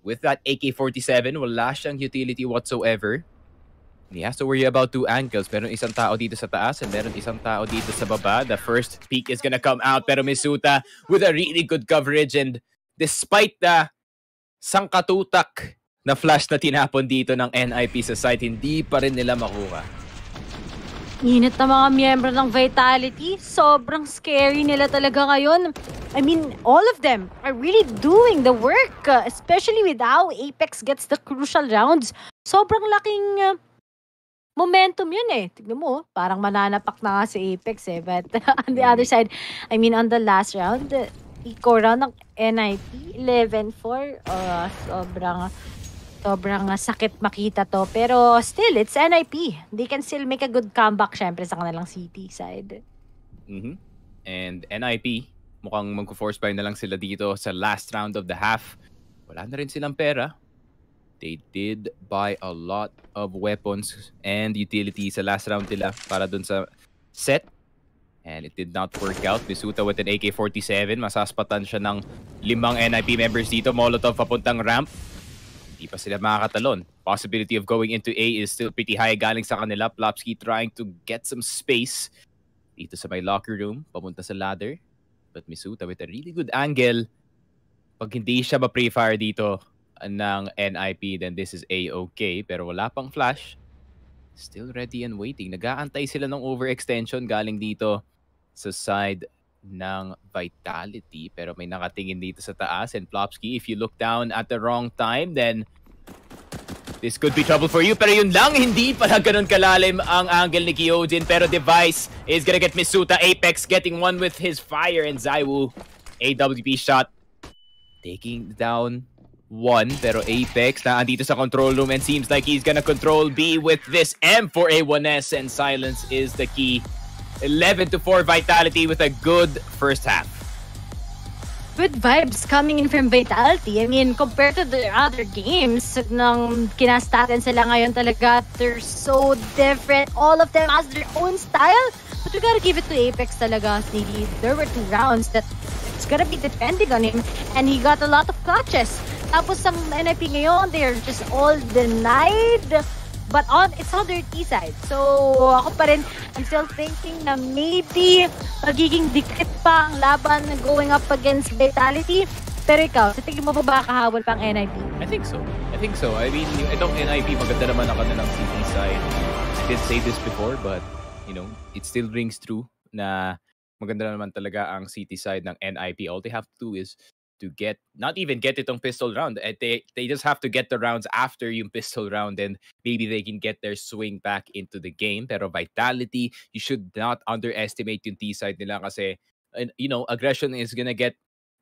With that AK-47, wala siyang utility whatsoever. Has to worry about two angles. Meron isang tao dito sa taas and meron isang tao dito sa baba. The first peak is gonna come out pero Misuta with a really good coverage and despite the sangkatutak na flash na tinapon dito ng NIP sa site, hindi pa rin nila makuha. Init na mga miyembro ng Vitality. Sobrang scary nila talaga ngayon. I mean, all of them are really doing the work. uh, especially with how Apex gets the crucial rounds. Sobrang laking uh, momentum yun eh. Tignan mo, parang mananapak na nga si Apex eh. But on the other side, I mean, on the last round, uh, eco round ng NIP, 11-4. Uh, sobrang sobrang sakit makita to. Pero still, it's NIP. They can still make a good comeback syempre sa kanilang city side. Mhm. And NIP, mukhang magko-force buy na lang sila dito sa last round of the half. Wala na rin silang pera. They did buy a lot of weapons and utilities sa last round nila para dun sa set. And it did not work out. Misuta with an AK-47. Masaspatan siya ng limang NIP members dito. Molotov papuntang ramp. Hindi pa sila makakatalon. Possibility of going into A is still pretty high galing sa kanila. Plopsky trying to get some space dito sa may locker room. Papunta sa ladder. But Misuta with a really good angle. Pag hindi siya ma-pre-fire dito ng NIP, then this is A-okay. Pero wala pang flash. Still ready and waiting. Nag-aantay sila ng overextension galing dito sa side ng Vitality. Pero may nakatingin dito sa taas. And Plopsky, if you look down at the wrong time, then this could be trouble for you. Pero yun lang, hindi pala ganun kalalim ang angle ni Kyojin. Pero Device is gonna get Misuta. Apex getting one with his fire. And Zaiwu, AWP shot. Taking down one. Pero Apex na andito sa control room and seems like he's gonna control B with this M for A1S. And silence is the key. 11 to 4 Vitality with a good first half. Good vibes coming in from Vitality. I mean, compared to the other games nang kinastatin sila ngayon talaga, they're so different. All of them has their own style. But we gotta give it to Apex talaga. There were two rounds that it's gonna be depending on him. And he got a lot of clutches. Tapos ang NIP ngayon, they're just all denied. But on it's on their T side. So, ako pa rin, I'm still thinking na maybe magiging dikit pa ang laban going up against Vitality. Pero ikaw, sa tingin mo ba makakahabol pang NIP? I think so. I think so. I mean, itong NIP, maganda naman ang kanilang CT side. I did say this before, but, you know, it still rings true na maganda naman talaga ang CT side ng NIP. All they have to do is to get, not even get it on pistol round. Eh, They, they just have to get the rounds after yung pistol round and maybe they can get their swing back into the game. Pero Vitality, you should not underestimate yung T side nila kasi, uh, you know, aggression is gonna get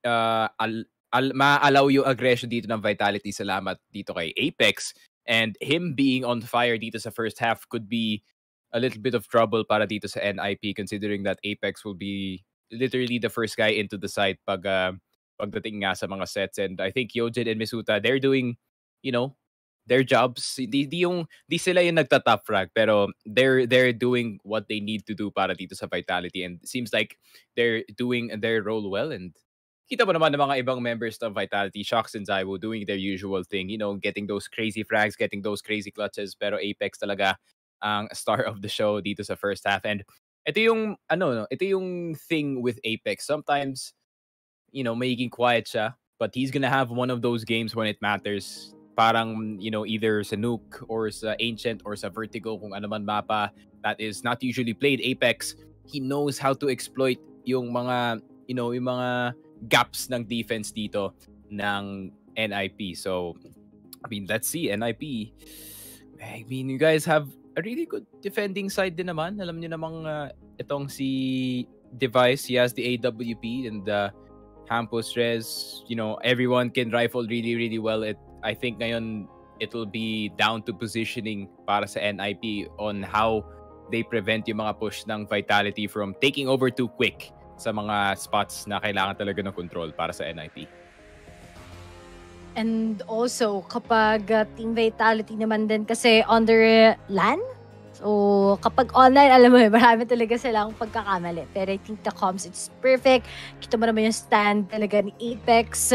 uh, al- al- ma-allow yung aggression dito ng Vitality. Salamat dito kay Apex. And him being on fire dito sa first half could be a little bit of trouble para dito sa NIP considering that Apex will be literally the first guy into the site pag uh, pagdating nga sa mga sets. And I think Yojin and Misuta, they're doing, you know, their jobs. Di, di yung di sila yung nagta-top frag pero they're they're doing what they need to do para dito sa Vitality and seems like they're doing their role well and kita mo naman ng mga ibang members ng Vitality, Shox and Zaiwu doing their usual thing, you know, getting those crazy frags, getting those crazy clutches, pero Apex talaga ang star of the show dito sa first half. And ito yung, ano, no, ito yung thing with Apex. Sometimes, you know, magiging quiet siya, but he's gonna have one of those games when it matters. Parang, you know, either sa Nuke or sa Ancient or sa Vertigo, kung ano man mapa that is not usually played. Apex, he knows how to exploit yung mga, you know, yung mga gaps ng defense dito ng NIP. So, I mean, let's see. NIP, I mean, you guys have a really good defending side din naman. Alam niyo namang uh, itong si Device, he has the AWP and the Hampus Res, you know, everyone can rifle really, really well. It, I think ngayon, it'll be down to positioning para sa NIP on how they prevent yung mga push ng Vitality from taking over too quick sa mga spots na kailangan talaga ng control para sa NIP. And also, kapag uh, Team Vitality naman din kasi under LAN, so kapag online, alam mo eh, marami talaga silang pagkakamali. Pero I think the comms, it's perfect. Kita mo naman yung stand talaga ni Apex.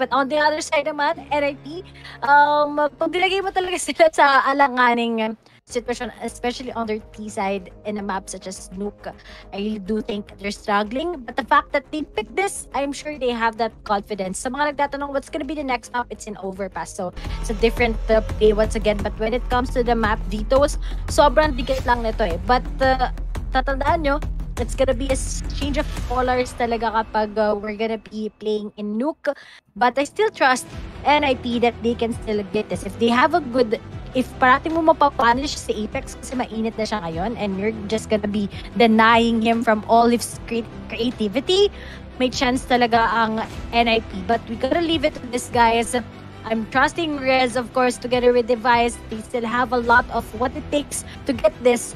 But on the other side naman, NIP, um, pag mo talaga sila sa alanganing situation, especially on their T side in a map such as Nuke, I do think they're struggling. But the fact that they picked this, I'm sure they have that confidence. Sa mga nagtatanong, what's gonna be the next map? It's in Overpass. So, it's a different uh, play once again. But when it comes to the map, dito sobrang dikit lang nito eh. But, uh, tatandaan nyo, it's gonna be a change of colors talaga kapag uh, we're gonna be playing in Nuke. But I still trust NIP that they can still get this. If they have a good if parating mo mapapunish si Apex kasi mainit na siya ngayon and you're just gonna be denying him from all his cre- creativity, may chance talaga ang NIP. But we gotta leave it to this guys. I'm trusting Rez, of course, together with Device. They still have a lot of what it takes to get this.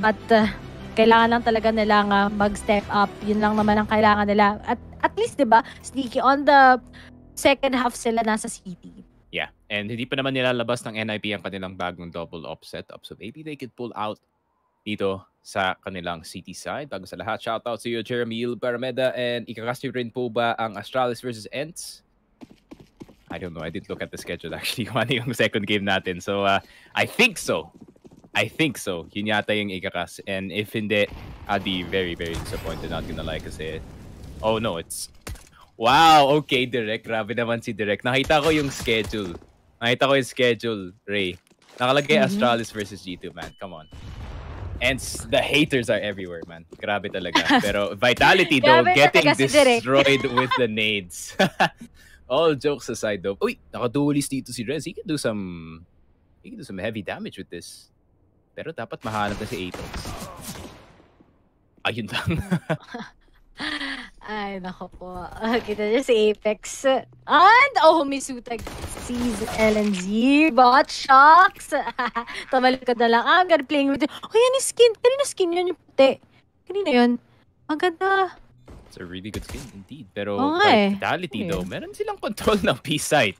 But uh, kailangan lang talaga nilang uh, mag-step up. Yun lang naman ang kailangan nila. At at least, di ba, sneaky on the second half sila nasa city. Yeah, and hindi pa naman nilalabas ng NIP ang kanilang bagong double op setup. So maybe they could pull out dito sa kanilang city side. Bago sa lahat, shoutout sa iyo, Jeremy Il Parameda, and ikakasti rin po ba ang Astralis versus Ents? I don't know. I didn't look at the schedule actually. Kung ano yung second game natin. So, uh, I think so. I think so. Yun yata yung ikakas. And if hindi, I'd be very, very disappointed. Not gonna lie kasi... Oh no, it's Wow, okay, Direk. Grabe naman si Direk. Nakita ko yung schedule. Nakita ko yung schedule, Ray. Nakalagay mm-hmm. Astralis versus G2, man. Come on. And the haters are everywhere, man. Grabe talaga. Pero Vitality, though, getting destroyed with the nades. All jokes aside, though. Uy, naka-duelist dito si Rez. He can do some... He can do some heavy damage with this. Pero dapat mahanap na si Atox. Ayun lang. Ay, nako po. Kita niyo si Apex. And, oh, Misutag sees LNZ. Bot shocks. Tamalikod na lang. Ah, I'm gonna playing with it. Oh, yan yung skin. Kanina skin yun yung puti. Kanina yun. Maganda. It's a really good skin indeed. Pero oh, eh. Vitality okay. though, meron silang control ng P-site.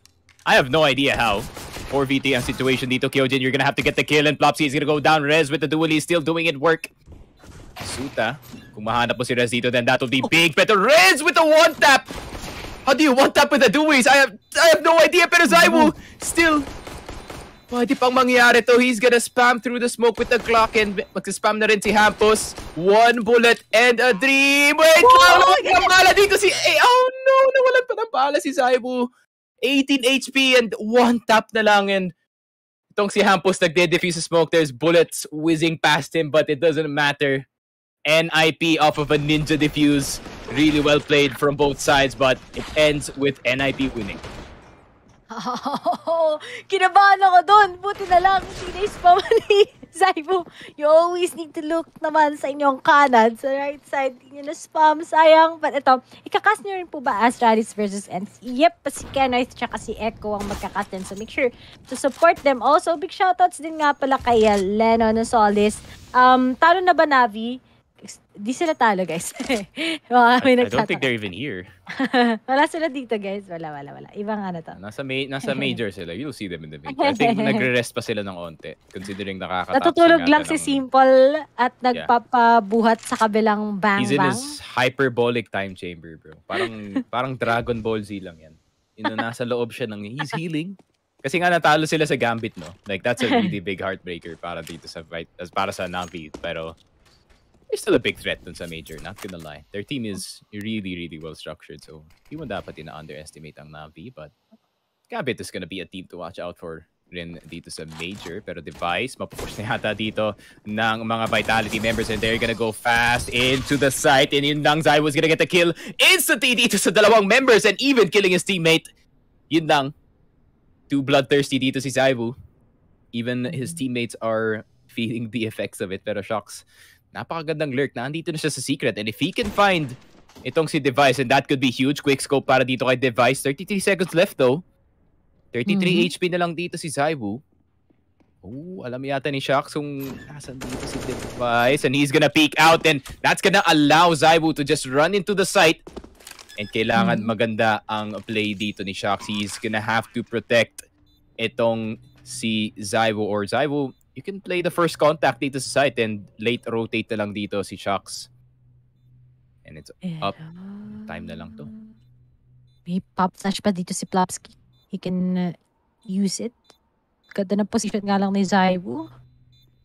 I have no idea how. 4VT ang situation dito, Kyojin. You're gonna have to get the kill and Plopsy is gonna go down. Rez with the duel. He's still doing it work. Suta. Kung mahanap mo si Rez dito, then that will be big. Pero Rez with the one tap! How do you one tap with the duways? I have I have no idea. Pero Zaiwu still Pwede pang mangyari to. He's gonna spam through the smoke with the clock and magsispam na rin si Hampus. One bullet and a dream. Wait oh, lang! Nawalan ng bala dito si... Eh, oh no! Nawalan pa ng bala si Zaibu. 18 HP and one tap na lang and itong si Hampus nagde-defuse smoke. There's bullets whizzing past him but it doesn't matter. NIP off of a ninja defuse. Really well played from both sides, but it ends with NIP winning. Oh, kinabahan ako doon. Buti na lang, teenage pa ni Zaibu. You always need to look naman sa inyong kanan, sa right side. Hindi na spam, sayang. But ito, ikakas niyo rin po ba Astralis versus Ents? Yep, si Kenoith tsaka si Echo ang magkakas din. So make sure to support them. Also, big shoutouts din nga pala kay Leno Solis. Um, talo na ba Navi? Di sila talo, guys. Mga may I, I don't think they're even here. wala sila dito, guys. Wala, wala, wala. Ibang ano to. Nasa, ma- nasa major sila. You'll see them in the major. I think nagre-rest pa sila ng onte. Considering nakakatapos Natutulog lang si Simple at nagpapabuhat sa kabilang bang-bang. He's in his hyperbolic time chamber, bro. Parang parang Dragon Ball Z lang yan. Ino, nasa loob siya ng he's healing. Kasi nga natalo sila sa Gambit, no? Like, that's a really big heartbreaker para dito sa fight, as para sa Navi. Pero, they're still a big threat dun sa major, not gonna lie. Their team is really, really well structured, so hindi mo dapat ina-underestimate ang Navi, but Gambit is gonna be a team to watch out for rin dito sa major. Pero device, mapupush na yata dito ng mga Vitality members and they're gonna go fast into the site and yun lang, Zai was gonna get the kill instantly dito sa dalawang members and even killing his teammate. Yun lang. Too bloodthirsty dito si Zaibu. Even his teammates are feeling the effects of it. Pero shocks, napakagandang lurk na andito na siya sa secret. And if he can find itong si Device, and that could be huge. Quick scope para dito kay Device. 33 seconds left though. 33 mm-hmm. HP na lang dito si Zaibu. Oh, alam yata ni Shax kung nasan dito si Device and he's gonna peek out and that's gonna allow Zaibu to just run into the site. And kailangan Hmm. maganda ang play dito ni Shax. He's gonna have to protect itong si Zaibu or Zaibu. You can play the first contact dito sa site and late rotate na lang dito si Shax. And it's Up. Time na lang to. May pop flash pa dito si Plopsky. He can uh, use it. Ganda ng position nga lang ni Zaibu.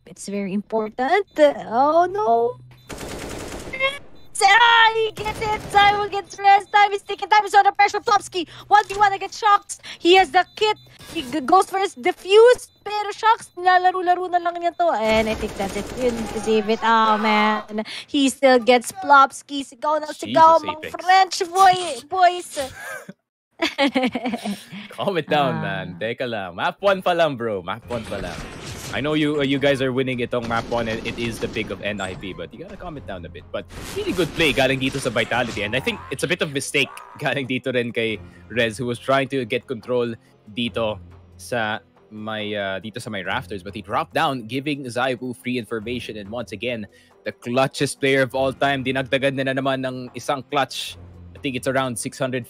It's very important. Oh no! Ah, he gets it! Zaibu gets rest. Time is taking time. He's under pressure. Plopsky, 1v1 against Shocks. He has the kit. He goes for his defuse. Pero Shocks, nilalaro-laro na lang niya to. And I think that's it. Yun, to save it. Oh man. He still gets Plopsky. Sigaw na sigaw. Jesus, Mga Apex. French boy, boys. Calm it down, Ah. man. Teka lang. Map 1 pa lang, bro. Map 1 pa lang. I know you uh, you guys are winning itong map 1 and it is the pick of NIP, but you gotta calm it down a bit. But really good play galing dito sa Vitality. And I think it's a bit of mistake galing dito rin kay Rez who was trying to get control dito sa my uh, dito sa my rafters. But he dropped down giving Zaibu free information. And once again the clutchest player of all time. Dinagdagan na, na naman ng isang clutch. I think it's around 650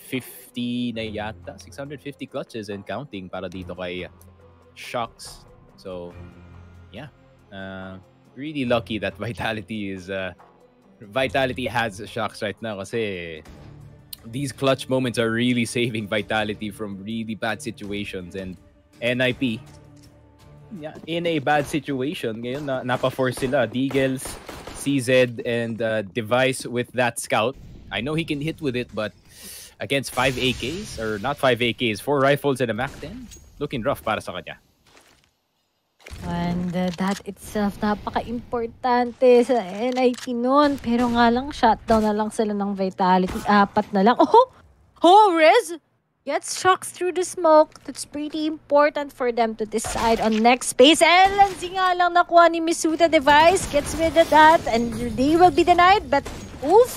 na yata. 650 clutches and counting para dito kay Shocks so yeah. Uh, really lucky that Vitality is uh, Vitality has Shocks right now kasi these clutch moments are really saving Vitality from really bad situations and NIP yeah, in a bad situation ngayon na napa-force sila. Deagles, CZ and uh, Device with that scout. I know he can hit with it but against 5 AKs or not 5 AKs 4 rifles and a Mac 10 looking rough para sa kanya And uh, that itself, napaka-importante sa NIT noon. Pero nga lang, shutdown na lang sila ng Vitality. Apat na lang. Oh! Oh, Riz! Gets shocks through the smoke. That's pretty important for them to decide on next space. Lanzi nga lang nakuha ni Misuta device. Gets rid of that. And they will be denied. But, oof!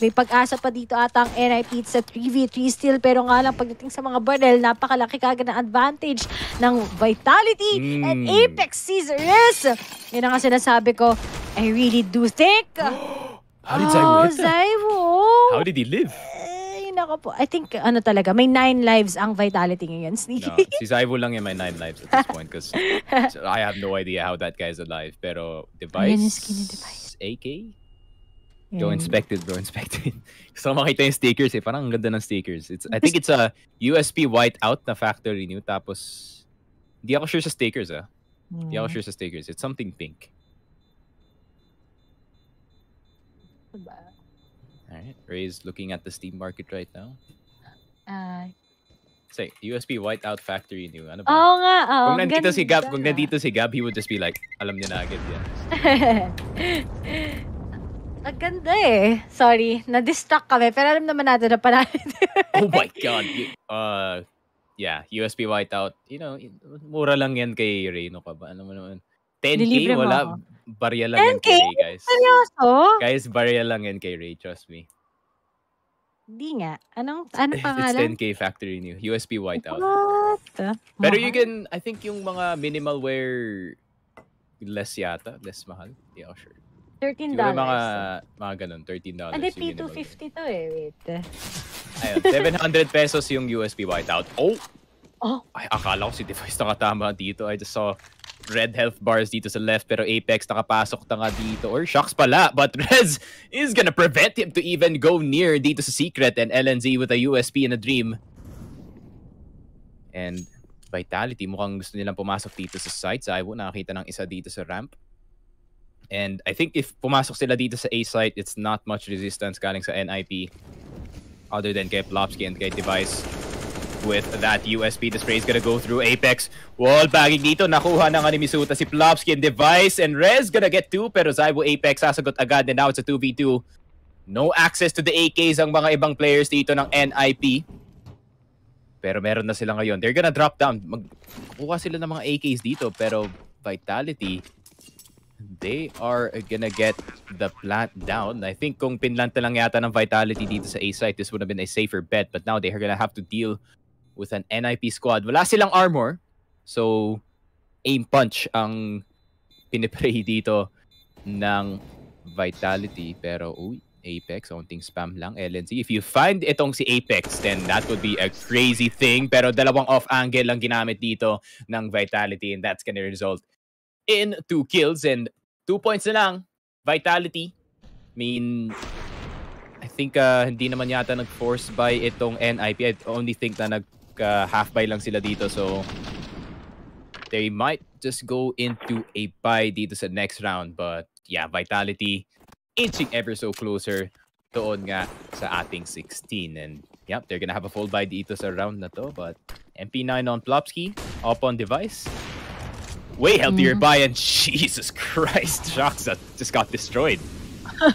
May pag-asa pa dito ata ang NIP sa 3v3 still. Pero nga lang, pagdating sa mga barrel, napakalaki kagad ng advantage ng Vitality and Mm. Apex Caesars. Yun ang sinasabi ko. I really do think. How did oh, Zaibu hit that? How did he live? Eh, ako po. I think, ano talaga, may nine lives ang Vitality ngayon, Sneaky. No, si Zaibu lang yung may 9 lives at this point because I have no idea how that guy is alive. Pero device, Ayan yung skinny device. AK? Go Yan. inspect it, bro. Inspect it. Gusto ko makita yung stickers eh. Parang ang ganda ng stickers. It's, I think it's a USP whiteout na factory new. Tapos, di ako sure sa stickers ah. Di ako Hmm. sure sa stickers. It's something pink. Diba? Alright. Ray's looking at the Steam market right now. Ah, Say, USP whiteout factory new. Ano ba? Oo nga, oo. kung nandito si Gab, kung nandito si Gab, he would just be like, alam niya na agad yan. Ang ganda eh. Sorry, na-distract kami. Pero alam naman natin na panalo. oh my god. Uh, yeah, USB whiteout. You know, mura lang yan kay Ray. No ka ba? Ano mo naman? 10k? Nilibre mo Wala. Barya lang yan 10K? kay Ray, guys. Seryoso? Guys, barya lang yan kay Ray. Trust me. Di nga. Anong, ano It's pangalan? 10k factory new. USB whiteout. What? Pero you can, I think yung mga minimal wear less yata. Less mahal. Hindi ako sure. $13. Siguro mga, mga ganun. $13. Hindi, yung minimal wear. P250 to eh. Wait. Ayun, 700 pesos yung USB whiteout. Oh! Oh. Ay, akala ko si Device nakatama dito. I just saw red health bars dito sa left pero Apex nakapasok na nga dito. Or Shocks pala. But Rez is gonna prevent him to even go near dito sa Secret and LNZ with a USP and a Dream. And Vitality, mukhang gusto nilang pumasok dito sa site. Zaibo, nakakita ng isa dito sa ramp. And I think if pumasok sila dito sa A site, it's not much resistance galing sa NIP other than kay Plopsky and kay Device. With that USP, the spray is gonna go through Apex. Wall bagging dito. Nakuha na nga ni Misuta si Plopsky and Device. And Rez gonna get two. Pero Zaibo Apex sasagot agad. And now it's a 2v2. No access to the AKs ang mga ibang players dito ng NIP. Pero meron na sila ngayon. They're gonna drop down. Magkuha sila ng mga AKs dito. Pero Vitality, they are gonna get the plant down. I think kung pinlanta lang yata ng Vitality dito sa A site, this would have been a safer bet. But now they're gonna have to deal with an NIP squad. Wala silang armor. So, aim punch ang pinipray dito ng Vitality. Pero, uy, Apex, onting spam lang, LNZ. If you find itong si Apex, then that would be a crazy thing. Pero dalawang off-angle lang ginamit dito ng Vitality and that's gonna result in two kills and two points na lang. Vitality. I mean, I think uh, hindi naman yata nag-force buy itong NIP. I only think na nag uh, buy lang sila dito. So, they might just go into a buy dito sa next round. But yeah, Vitality inching ever so closer doon nga sa ating 16. And yep, they're gonna have a full buy dito sa round na to. But MP9 on Plopsky, up on device. Way healthier Mhm. buy and Jesus Christ, Shocks that just got destroyed.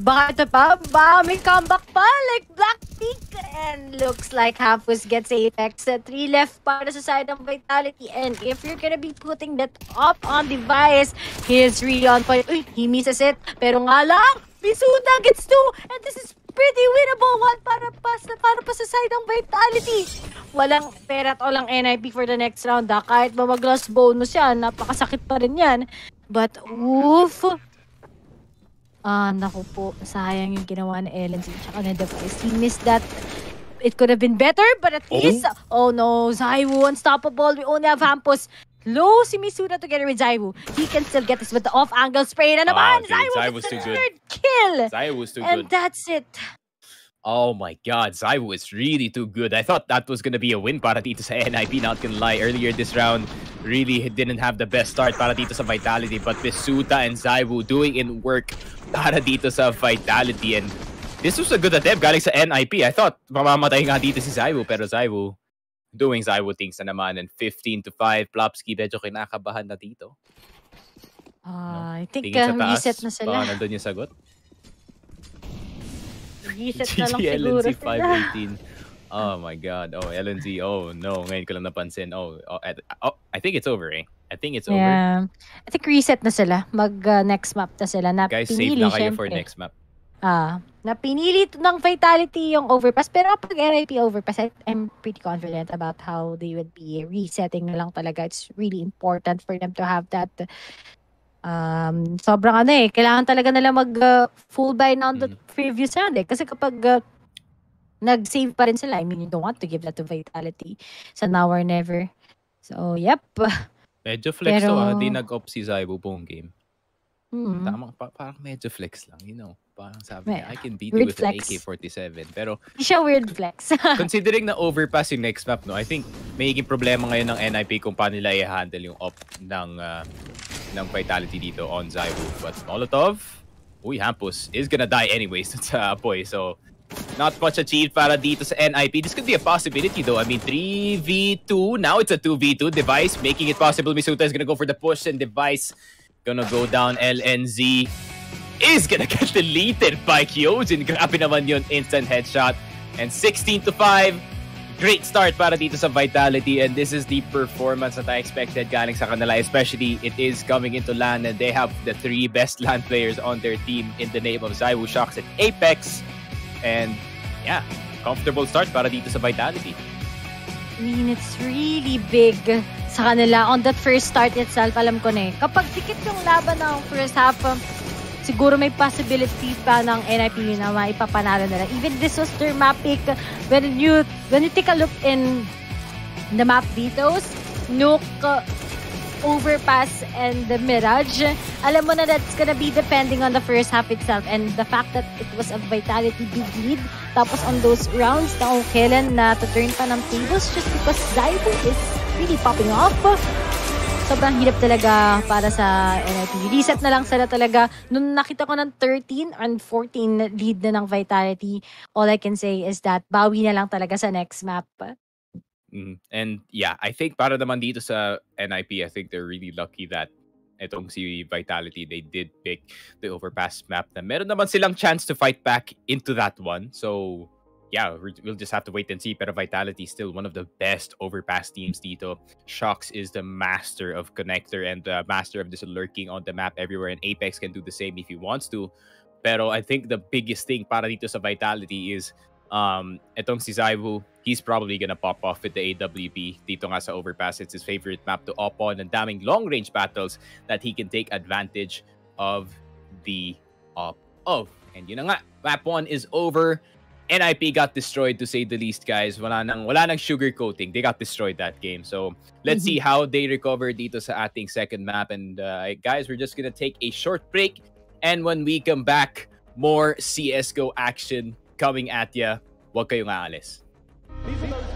Baka ito pa, ba, may comeback pa, like Blackpink. And looks like Hampus gets Apex. Uh, three left para sa side ng Vitality. And if you're gonna be putting that up on device, here's really on point. Uy, he misses it. Pero nga lang, Misuda gets two. And this is pretty winnable one para pa, sa- para pa sa side ng Vitality. Walang pera at walang NIP for the next round. Ha? Kahit ba mag-loss bonus yan, napakasakit pa rin yan. But, oof, Ah, naku po. Sayang yung ginawa ni Ellen tsaka na device. He missed that. It could have been better, but at Oh? least... Oh no, Zaiwu unstoppable. We only have Hampus. Low si Misuna together with Zaiwu. He can still get this with the off-angle spray And naman. Ah, dude, Zaiwu gets too the good. third kill. Was too And good. And that's it. Oh my god, Zaiwu is really too good. I thought that was gonna be a win para dito sa NIP, not gonna lie. Earlier this round, really didn't have the best start para dito sa Vitality. But Bisuta and Zaiwu doing in work para dito sa Vitality. And this was a good attempt galing sa NIP. I thought mamamatay nga dito si Zaiwu, pero Zaiwu doing Zaiwu things na naman. And 15 to 5, Plopsky medyo kinakabahan na dito. Ah, I think Tingin uh, taas, reset na sila. baka nandun yung sagot. Reset na lang siguro sila. 518. Oh my god. Oh, LNZ. Oh no, ngayon ko lang napansin. Oh, oh, at- oh, I think it's over, eh. I think it's over. Yeah. I think reset na sila. Mag uh, next map na sila. Na Guys, save pinili, na kayo for syempre. next map. Ah, na pinili ng Vitality yung overpass. Pero kapag NIP overpass, I'm pretty confident about how they would be resetting na lang talaga. It's really important for them to have that um, sobrang ano eh, kailangan talaga nila mag uh, full buy na on the Mhm. previous round eh. Kasi kapag uh, nag-save pa rin sila, I mean, you don't want to give that to Vitality. So now or never. So, yep. Medyo flex to Pero- ah. Hindi nag-op si Zaibu buong game. Hmm. Tamang, pa, parang medyo flex lang, you know. Parang sabi niya, I can beat you with an flex. AK-47. Pero Hindi siya weird flex. considering na overpass yung next map, no, I think magiging problema ngayon ng NIP kung paano nila i-handle yung op ng, uh, ng Vitality dito on Zaibu. But Molotov, uy, Hampus is gonna die anyways sa Apoy. So, not much achieved para dito sa NIP. This could be a possibility though. I mean, 3v2. Now it's a 2v2. Device making it possible. Misuta is gonna go for the push and Device gonna go down. LNZ is gonna get deleted by Kyojin. Grabe naman yun. Instant headshot. And 16 to 5. Great start para dito sa Vitality. And this is the performance that I expected galing sa kanila. Especially, it is coming into LAN and they have the three best LAN players on their team in the name of Zaiwu Shocks and Apex. And yeah, comfortable start para dito sa Vitality. I mean, it's really big sa kanila. On that first start itself, alam ko na eh. Kapag dikit yung laban ng first half, um, siguro may possibility pa ng NIP na maipapanalo nila. Even this was their map pick. When you, when you take a look in the map details, Nuke, Overpass, and the Mirage, alam mo na that's gonna be depending on the first half itself. And the fact that it was a Vitality big lead, tapos on those rounds na kung kailan na to-turn pa ng tables just because Zaibu is really popping off. Sobrang hirap talaga para sa NIP. Reset na lang sila talaga. Nung nakita ko ng 13 and 14 lead na ng Vitality, all I can say is that bawi na lang talaga sa next map. Mhm. And yeah, I think para naman dito sa NIP, I think they're really lucky that itong si Vitality, they did pick the overpass map na meron naman silang chance to fight back into that one. So yeah, we- we'll just have to wait and see. Pero Vitality is still one of the best overpass teams dito. Shocks is the master of connector and the master of this lurking on the map everywhere. And Apex can do the same if he wants to. Pero I think the biggest thing para dito sa Vitality is Um, etong si Zaibu, he's probably gonna pop off with the AWP. Dito nga sa Overpass, it's his favorite map to op on. And daming long-range battles that he can take advantage of the op of. And yun na nga, map 1 is over. NIP got destroyed to say the least, guys. Wala nang, wala nang sugar coating. They got destroyed that game. So, let's see how they recover dito sa ating second map. And uh, guys, we're just gonna take a short break. And when we come back, more CSGO action coming at ya. Huwag kayong aalis. These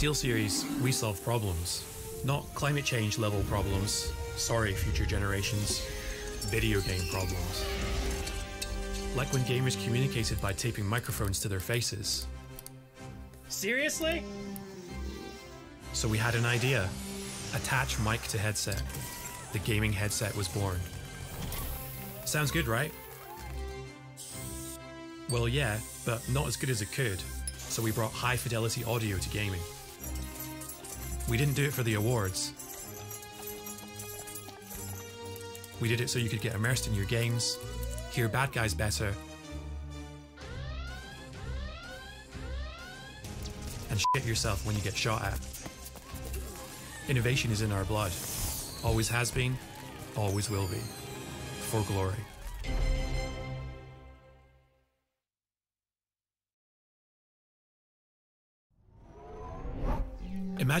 At SteelSeries, we solve problems, not climate change level problems. Sorry, future generations. Video game problems. Like when gamers communicated by taping microphones to their faces. Seriously? So we had an idea attach mic to headset. The gaming headset was born. Sounds good, right? Well, yeah, but not as good as it could, so we brought high fidelity audio to gaming. We didn't do it for the awards. We did it so you could get immersed in your games, hear bad guys better, and shit yourself when you get shot at. Innovation is in our blood. Always has been, always will be. For glory.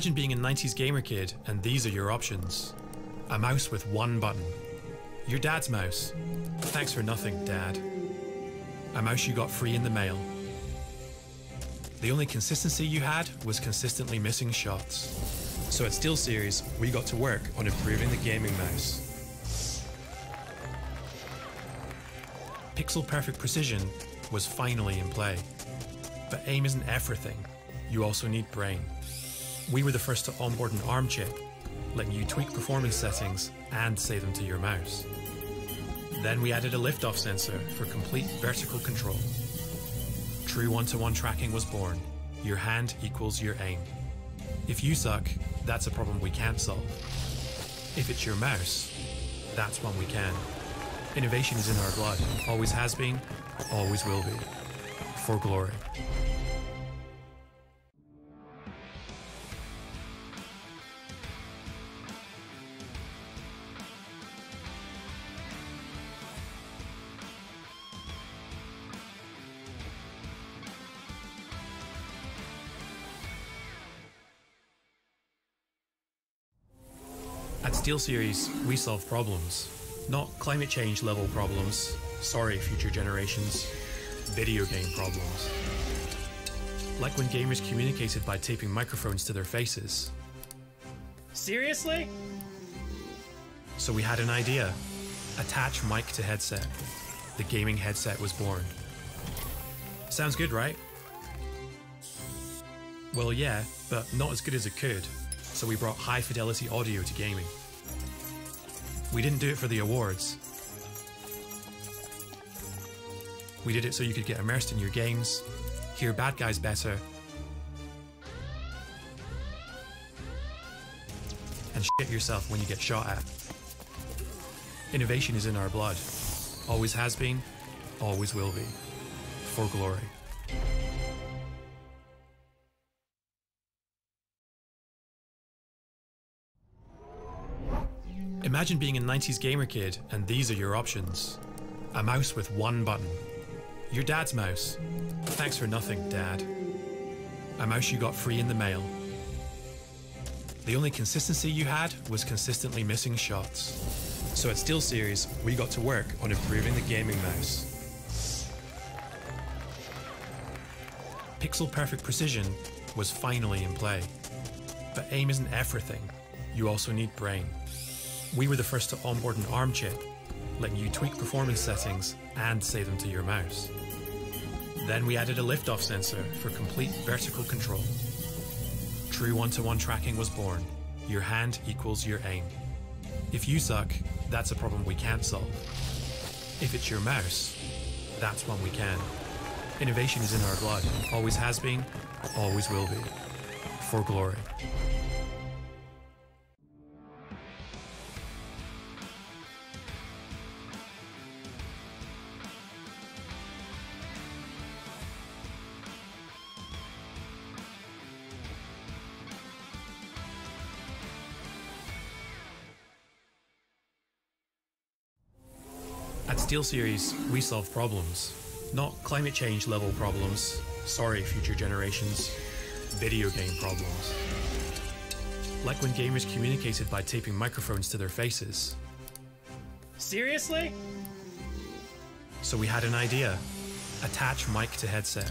Imagine being a 90s gamer kid and these are your options. A mouse with one button. Your dad's mouse. Thanks for nothing, Dad. A mouse you got free in the mail. The only consistency you had was consistently missing shots. So at SteelSeries, we got to work on improving the gaming mouse. Pixel perfect precision was finally in play. But aim isn't everything. You also need brain. We were the first to onboard an ARM chip, letting you tweak performance settings and save them to your mouse. Then we added a liftoff sensor for complete vertical control. True one-to-one tracking was born. Your hand equals your aim. If you suck, that's a problem we can't solve. If it's your mouse, that's one we can. Innovation is in our blood. Always has been, always will be. For glory. At SteelSeries, we solve problems, not climate change level problems. Sorry, future generations. Video game problems. Like when gamers communicated by taping microphones to their faces. Seriously? So we had an idea attach mic to headset. The gaming headset was born. Sounds good, right? Well, yeah, but not as good as it could, so we brought high fidelity audio to gaming. We didn't do it for the awards. We did it so you could get immersed in your games, hear bad guys better, and shit yourself when you get shot at. Innovation is in our blood. Always has been, always will be. For glory. Imagine being a 90s gamer kid and these are your options. A mouse with one button. Your dad's mouse. Thanks for nothing, dad. A mouse you got free in the mail. The only consistency you had was consistently missing shots. So at SteelSeries, we got to work on improving the gaming mouse. Pixel perfect precision was finally in play. But aim isn't everything, you also need brain. We were the first to onboard an ARM chip, letting you tweak performance settings and save them to your mouse. Then we added a liftoff sensor for complete vertical control. True one-to-one tracking was born. Your hand equals your aim. If you suck, that's a problem we can't solve. If it's your mouse, that's one we can. Innovation is in our blood. Always has been, always will be. For glory. SteelSeries, we solve problems, not climate change level problems. Sorry, future generations. Video game problems. Like when gamers communicated by taping microphones to their faces. Seriously? So we had an idea attach mic to headset.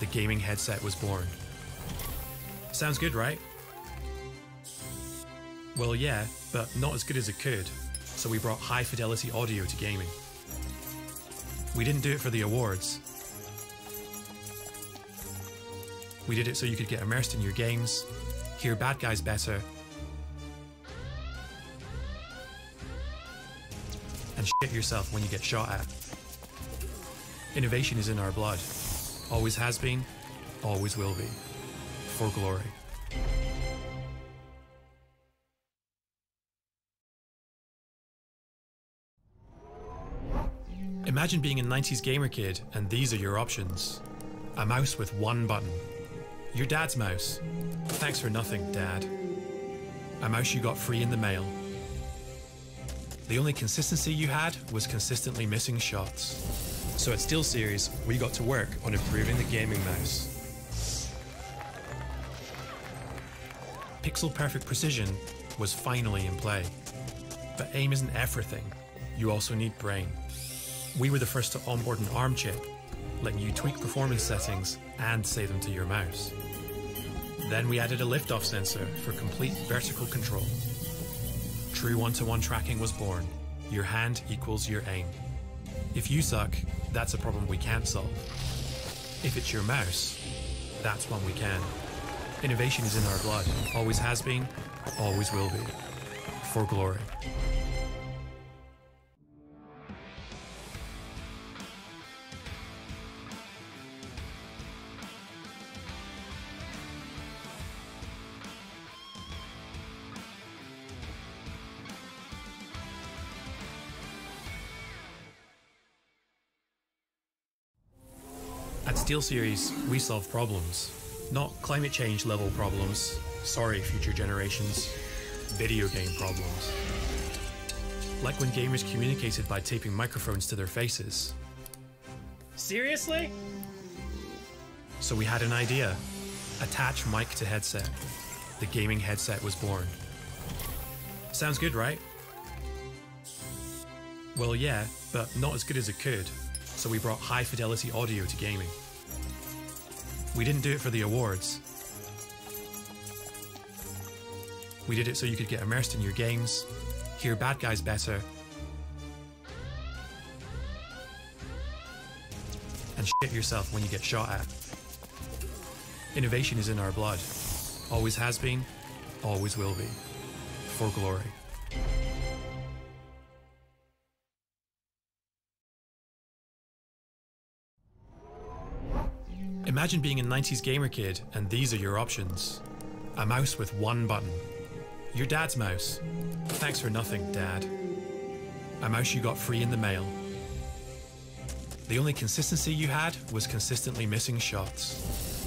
The gaming headset was born. Sounds good, right? Well, yeah, but not as good as it could, so we brought high fidelity audio to gaming. We didn't do it for the awards. We did it so you could get immersed in your games, hear bad guys better, and shit yourself when you get shot at. Innovation is in our blood. Always has been, always will be. For glory. Imagine being a 90s gamer kid and these are your options. A mouse with one button. Your dad's mouse. Thanks for nothing, dad. A mouse you got free in the mail. The only consistency you had was consistently missing shots. So at SteelSeries, we got to work on improving the gaming mouse. Pixel perfect precision was finally in play. But aim isn't everything, you also need brain. We were the first to onboard an ARM chip, letting you tweak performance settings and save them to your mouse. Then we added a liftoff sensor for complete vertical control. True one-to-one tracking was born. Your hand equals your aim. If you suck, that's a problem we can't solve. If it's your mouse, that's one we can. Innovation is in our blood. Always has been, always will be. For glory. At SteelSeries, we solve problems, not climate change level problems. Sorry, future generations. Video game problems. Like when gamers communicated by taping microphones to their faces. Seriously? So we had an idea attach mic to headset. The gaming headset was born. Sounds good, right? Well, yeah, but not as good as it could, so we brought high fidelity audio to gaming. We didn't do it for the awards. We did it so you could get immersed in your games, hear bad guys better, and shit yourself when you get shot at. Innovation is in our blood. Always has been, always will be. For glory. Imagine being a 90s gamer kid and these are your options. A mouse with one button. Your dad's mouse. Thanks for nothing, Dad. A mouse you got free in the mail. The only consistency you had was consistently missing shots.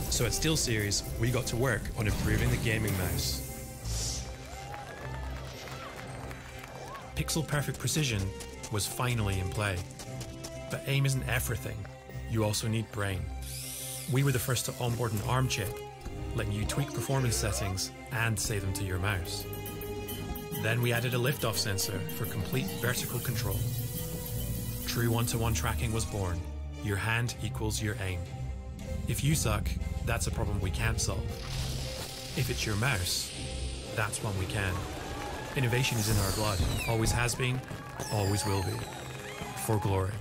So at SteelSeries, we got to work on improving the gaming mouse. Pixel perfect precision was finally in play. But aim isn't everything, you also need brain. We were the first to onboard an ARM chip, letting you tweak performance settings and save them to your mouse. Then we added a liftoff sensor for complete vertical control. True one to one tracking was born. Your hand equals your aim. If you suck, that's a problem we can't solve. If it's your mouse, that's one we can. Innovation is in our blood, always has been, always will be. For glory.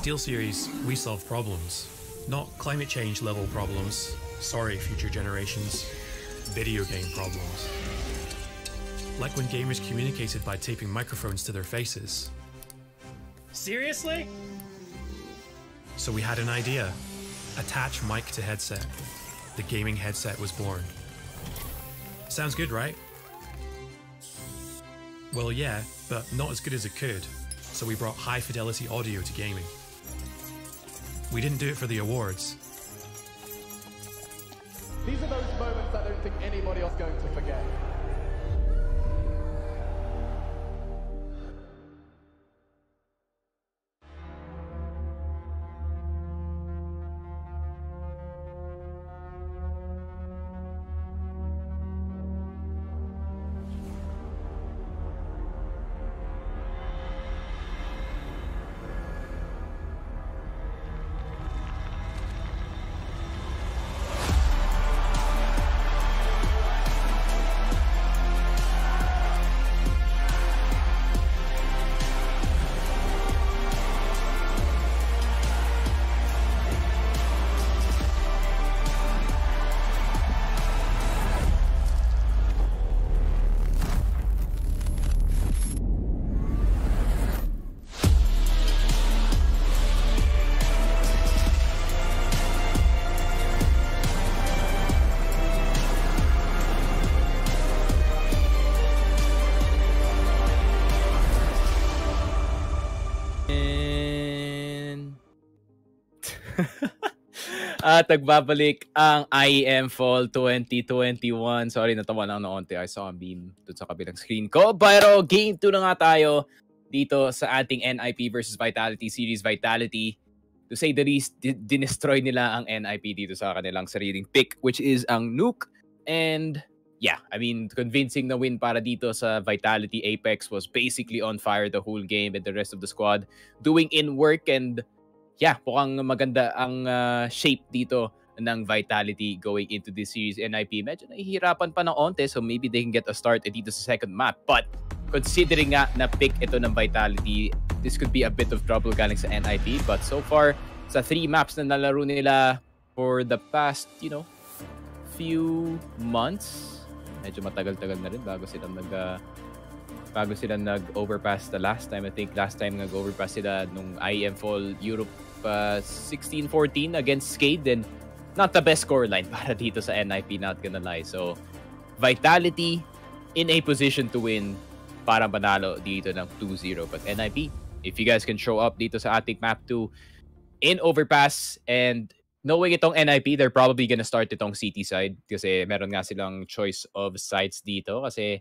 At SteelSeries, we solve problems, not climate change level problems. Sorry, future generations. Video game problems. Like when gamers communicated by taping microphones to their faces. Seriously? So we had an idea attach mic to headset. The gaming headset was born. Sounds good, right? Well, yeah, but not as good as it could, so we brought high fidelity audio to gaming. We didn't do it for the awards. These are those moments I don't think anybody else is going to forget. At nagbabalik ang IEM Fall 2021. Sorry, natawa lang na onti. I saw a beam dun sa kabilang screen ko. Pero game 2 na nga tayo dito sa ating NIP versus Vitality Series Vitality. To say the least, di- dinestroy nila ang NIP dito sa kanilang sariling pick, which is ang Nuke. And yeah, I mean, convincing na win para dito sa Vitality Apex was basically on fire the whole game and the rest of the squad doing in work and yeah, mukhang maganda ang uh, shape dito ng Vitality going into this series. NIP, medyo nahihirapan pa ng onte so maybe they can get a start dito sa second map. But considering nga na pick ito ng Vitality, this could be a bit of trouble galing sa NIP. But so far, sa three maps na nalaro nila for the past, you know, few months, medyo matagal-tagal na rin bago sila nag uh, bago sila nag-overpass the last time. I think last time nag-overpass sila nung IEM Fall Europe uh, 16-14 against Skade and not the best scoreline para dito sa NIP, not gonna lie. So, Vitality in a position to win para manalo dito ng 2-0. But NIP, if you guys can show up dito sa ating map 2 in overpass and knowing itong NIP, they're probably gonna start itong city side kasi meron nga silang choice of sites dito kasi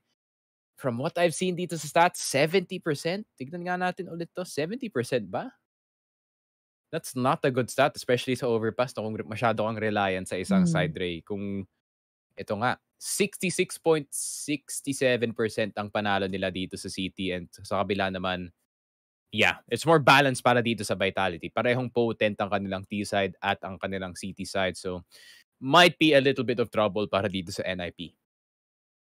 from what I've seen dito sa stats, 70%. Tignan nga natin ulit to. 70% ba? That's not a good stat, especially sa overpass no, kung masyado kang reliant sa isang Mm. side ray. Kung ito nga, 66.67% ang panalo nila dito sa City and sa kabila naman, yeah, it's more balanced para dito sa Vitality. Parehong potent ang kanilang T-side at ang kanilang City side. So, might be a little bit of trouble para dito sa NIP.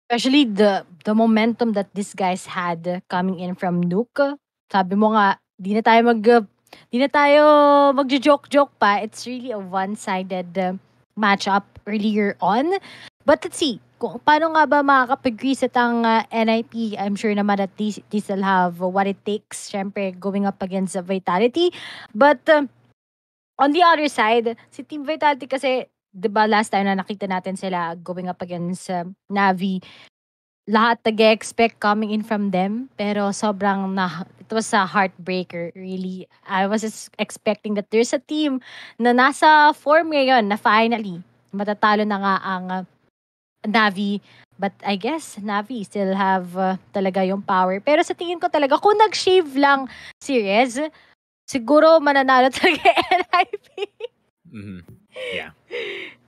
Especially the the momentum that these guys had coming in from Nuke. Sabi mo nga, di na tayo mag di na tayo magjo-joke-joke pa. It's really a one-sided uh, matchup earlier on. But let's see, kung paano nga ba makakapag-reset ang uh, NIP? I'm sure naman that they, they still have what it takes, syempre, going up against uh, Vitality. But uh, on the other side, si Team Vitality kasi, di ba last time na nakita natin sila going up against uh, Navi, lahat nag-expect coming in from them. Pero sobrang na, it was a heartbreaker, really. I was expecting that there's a team na nasa form ngayon na finally matatalo na nga ang uh, Navi. But I guess Navi still have uh, talaga yung power. Pero sa tingin ko talaga, kung nag-shave lang si Rez, siguro mananalo talaga NIP. Mhm. Yeah.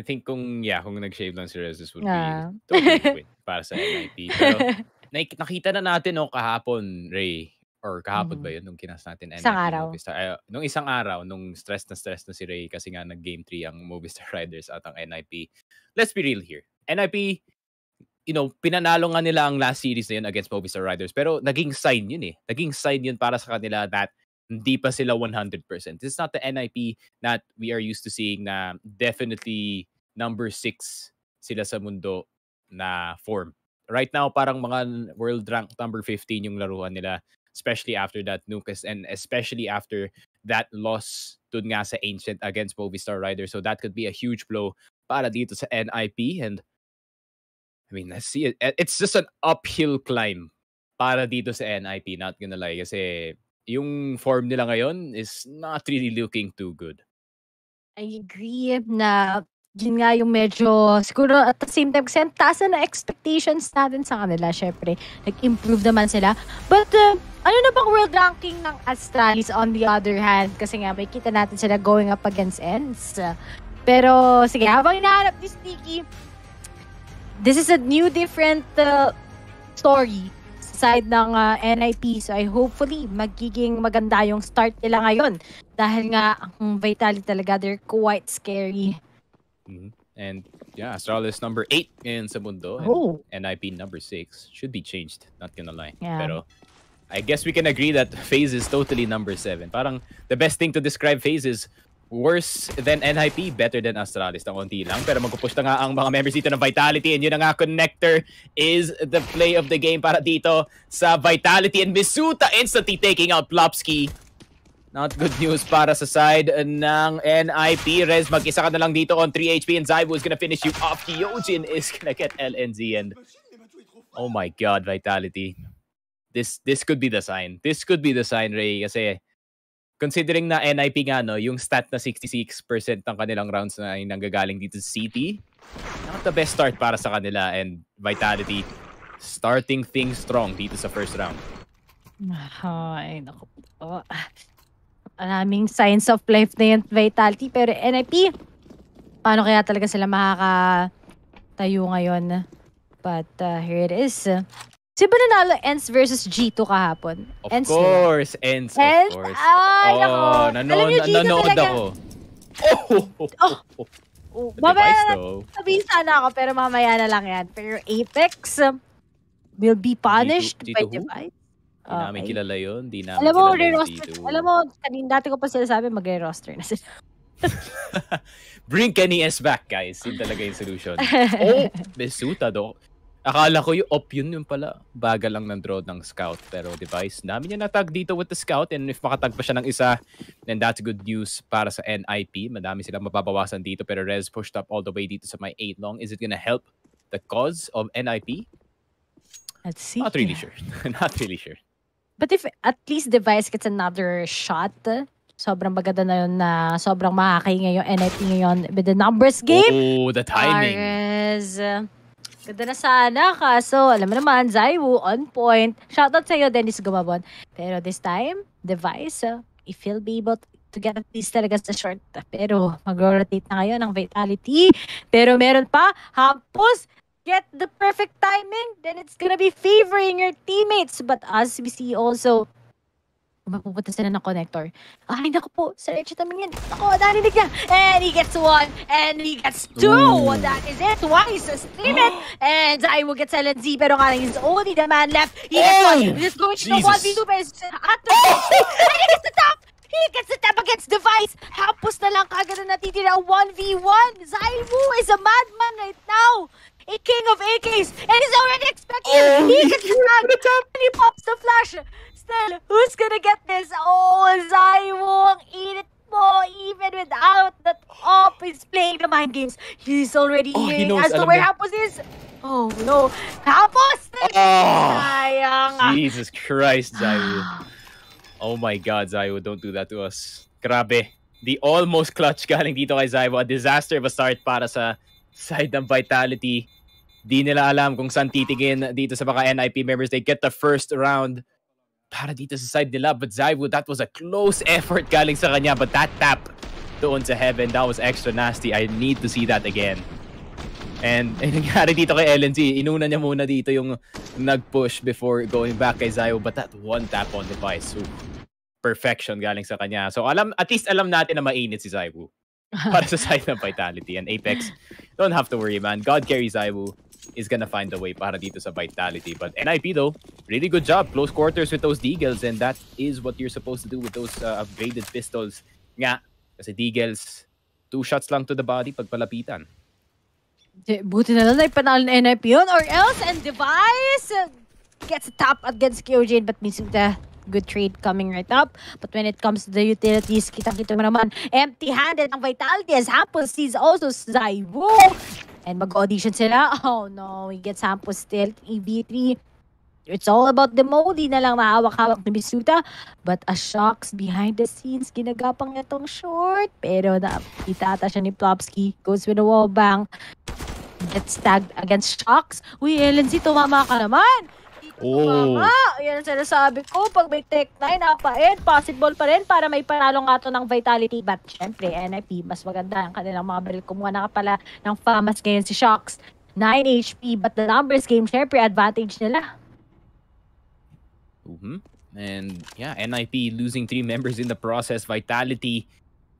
I think kung, yeah, kung nag-shave lang si Rezes would Yeah. be totally win para sa NIP. Pero nak- nakita na natin no kahapon, Ray, or kahapon Mhm. ba yun nung kinas natin NIP Isang araw. Movistar. Ay, nung isang araw, nung stress na stress na si Ray kasi nga nag-game 3 ang Movistar Riders at ang NIP. Let's be real here. NIP, you know, pinanalo nga nila ang last series na yun against Movistar Riders. Pero naging sign yun eh. Naging sign yun para sa kanila that hindi pa sila 100%. This is not the NIP that we are used to seeing na definitely number 6 sila sa mundo na form. Right now, parang mga world rank number 15 yung laruan nila, especially after that Nukas and especially after that loss dun nga sa Ancient against Movistar Riders. So that could be a huge blow para dito sa NIP and I mean, let's see it. It's just an uphill climb para dito sa NIP, not gonna lie. Kasi yung form nila ngayon is not really looking too good. I agree na yun nga yung medyo, siguro at the same time, kasi ang taas na expectations natin sa kanila, syempre. Nag-improve naman sila. But, uh, ano na bang world ranking ng Astralis on the other hand? Kasi nga, may kita natin sila going up against Ents. Pero, sige, habang hinahanap ni Sneaky, this is a new, different uh, story side ng uh, NIP. So, I hopefully, magiging maganda yung start nila ngayon. Dahil nga, ang Vitality talaga, they're quite scary. Mhm. And yeah, Astralis number 8 in sa mundo. And Oh. NIP number 6 should be changed, not gonna lie. Yeah. Pero I guess we can agree that FaZe is totally number 7. Parang the best thing to describe FaZe is worse than NIP, better than Astralis na konti lang. Pero magpupush na nga ang mga members dito ng Vitality and yun na nga connector is the play of the game para dito sa Vitality and Misuta instantly taking out Plopsky. Not good news para sa side ng NIP. Rez, mag-isa ka na lang dito on 3 HP and Zaibu is gonna finish you off. Kyojin is gonna get LNZ and oh my god, Vitality. This this could be the sign. This could be the sign, Ray, kasi considering na NIP nga, no, yung stat na 66% ng kanilang rounds na nanggagaling dito sa CT, not the best start para sa kanila and Vitality starting things strong dito sa first round. Ay, naku po. Maraming signs of life na yung vitality. Pero NIP, paano kaya talaga sila makakatayo ngayon? But uh, here it is. Si ba nanalo Ents versus G2 kahapon? Of Ents course, ends, of Ents? course. Ay, oh, Alam nanood, niyo, Gino nanood talaga. ako. Oh, Oh, The mamaya device na though. sabihin sana ako, pero mamaya na lang yan. Pero Apex will be punished G2 by who? device. Di namin Okay. kilala yun. Di namin Alam mo, kilala yung re-roster. G2. Alam mo, kanina dati ko pa sila sabi, magre-roster na sila. Bring Kenny S back, guys. Yun talaga yung solution. oh, Besuta do. Akala ko yung op yun yung pala. Baga lang ng draw ng scout. Pero device, dami niya natag dito with the scout. And if makatag pa siya ng isa, then that's good news para sa NIP. Madami silang mababawasan dito. Pero Rez pushed up all the way dito sa my 8 long. Is it gonna help the cause of NIP? Let's see. Not really sure. Not really sure. But if at least Device gets another shot, sobrang maganda na yun na sobrang makakahinga yung NIP ngayon with the numbers game. Oh, the timing. Ares. Ganda na sana. Kaso, alam mo naman, Zaiwu, on point. Shoutout sa'yo, Dennis Gumabon. Pero this time, Device, if he'll be able to get at least talaga sa short. Pero, mag-rotate na ngayon ang Vitality. Pero meron pa, Hampus, get the perfect timing, then it's gonna be favoring your teammates. But as we see also, mapupunta sila ng connector. Ay, naku po, sa Rechi tumingin. Ako, narinig niya. And he gets one, and he gets two. Ooh. That is it. Twice, stream it. and I will get LNZ, pero nga, he's only the man left. He gets Oh, one. He's going to the Jesus. 1v2, but it's after and he gets the top. He gets it up against Device. Hapos na lang kagad na natitira 1v1. Zaiwu is a madman right now. A king of AKs. And he's already expecting Oh, He he gets threw it. And he pops the flash. Still, who's gonna get this? Oh, Zaiwu, ang init mo. Oh, even without that op, he's playing the mind games. He's already Oh, he knows, as to alam where niya. Hapos is. Oh, no. Hapos! Oh, Sayang. Jesus Christ, Zayu. Oh my God, Zayu, don't do that to us. Grabe. The almost clutch galing dito kay Zayu. A disaster of a start para sa side ng Vitality. Di nila alam kung saan titingin dito sa mga NIP members. They get the first round para dito sa side nila. But Zayu, that was a close effort galing sa kanya. But that tap doon sa Heaven, that was extra nasty. I need to see that again. And yung nangyari dito kay LNZ, inuna niya muna dito yung nag-push before going back kay Zayo. But that one tap on device, ooh, perfection galing sa kanya. So alam, at least alam natin na mainit si Zayu. Para sa side ng Vitality. And Apex, don't have to worry man. God carry Zayu is gonna find a way para dito sa Vitality. But NIP though, really good job. Close quarters with those Deagles. And that is what you're supposed to do with those uh, upgraded pistols. Nga, kasi Deagles, two shots lang to the body pag palapitan. Di- Buti na lang na ipanalo ng NIP yun or else and Device gets a tap against Kyojin but Misuta good trade coming right up. But when it comes to the utilities, kitang-kita mo naman, empty-handed ang Vitality as Hampus sees also Zaiwu. And mag-audition sila. Oh no, he gets Hampus still. EV3. It's all about the mode. Di na lang mahawak-hawak ni Misuta. But a shocks behind the scenes, ginagapang niya tong short. Pero na, itata siya ni Plopsky. Goes with a wall bang gets tagged against Shocks. Uy, LNZ, tumama ka naman! Oh. Tumama! Yan ang sinasabi ko. Pag may Tech 9, napain, possible pa rin para may panalo nga to ng Vitality. But syempre, NIP, mas maganda ang kanilang mga baril. Kumuha na ka pala ng FAMAS ngayon si Shocks. 9 HP, but the numbers game, syempre, advantage nila. Mhm. And yeah, NIP losing three members in the process. Vitality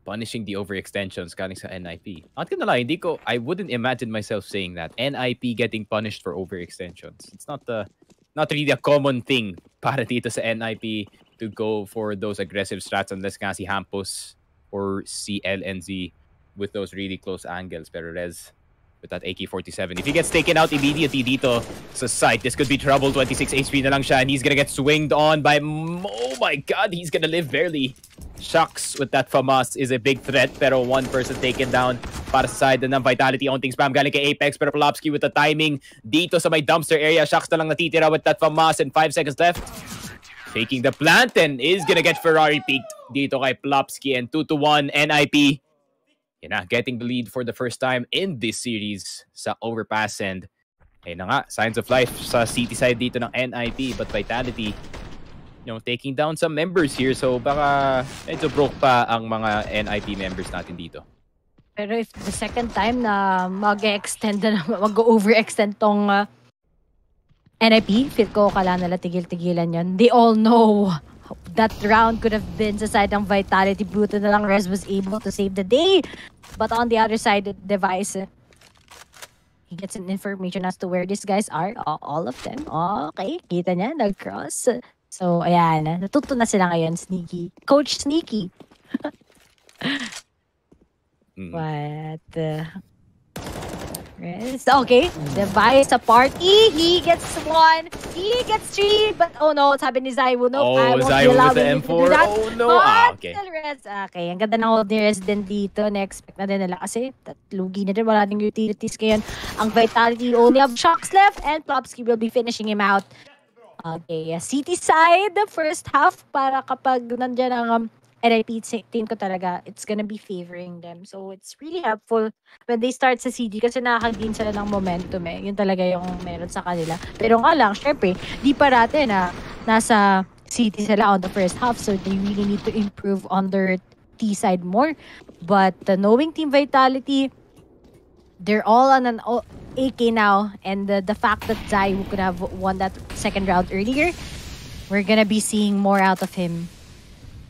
punishing the overextensions galing sa NIP. Not gonna lie, hindi ko, I wouldn't imagine myself saying that. NIP getting punished for overextensions. It's not the, not really a common thing para dito sa NIP to go for those aggressive strats unless nga si Hampus or si LNZ with those really close angles. Pero Rez, with that AK-47. If he gets taken out immediately dito sa site, this could be trouble. 26 HP na lang siya and he's gonna get swinged on by... Oh my god, he's gonna live barely. Shucks with that FAMAS is a big threat pero one person taken down para sa side ng Vitality. Onting spam galing kay Apex pero Polopsky with the timing dito sa may dumpster area. Shucks na lang natitira with that FAMAS and 5 seconds left. Taking the plant and is gonna get Ferrari peaked dito kay Plopsky and 2 to 1 NIP. Yan na, getting the lead for the first time in this series sa overpass and ayun na nga, signs of life sa city side dito ng NIP but Vitality you know, taking down some members here so baka medyo broke pa ang mga NIP members natin dito. Pero if the second time na mag-extend na, mag-overextend tong uh, NIP, feel ko kala nila tigil-tigilan yon. They all know that round could have been sa side ng Vitality. Bruto na lang Rez was able to save the day. But on the other side, the device, he gets an information as to where these guys are. Oh, all of them. Okay, kita niya, nag-cross. So, ayan, natuto na sila ngayon, Sneaky. Coach Sneaky. Mm. What? Uh, Rest. Okay, Device sa party. He gets one. He gets three. But oh no, sabi ni Zaiwu, no, I Oh, won't Zaiwu with the you to do M4. that. Oh no. But Ah, okay. rest. Okay, ang ganda ng hold ni Resident dito. Na-expect na din nila kasi lugi na din. Wala ding utilities ngayon. Ang Vitality only have shocks left and Plopsky will be finishing him out. Okay, city side, the first half, para kapag nandyan ang um, NIP t- team ko talaga, it's gonna be favoring them. So, it's really helpful when they start sa CD kasi nakaka-gain sila ng momentum eh. Yun talaga yung meron sa kanila. Pero nga lang, syempre, di parate na nasa city sila on the first half. So, they really need to improve on their T side more. But uh, knowing Team Vitality, they're all on an AK now. And the, the fact that Zai who could have won that second round earlier, we're gonna be seeing more out of him.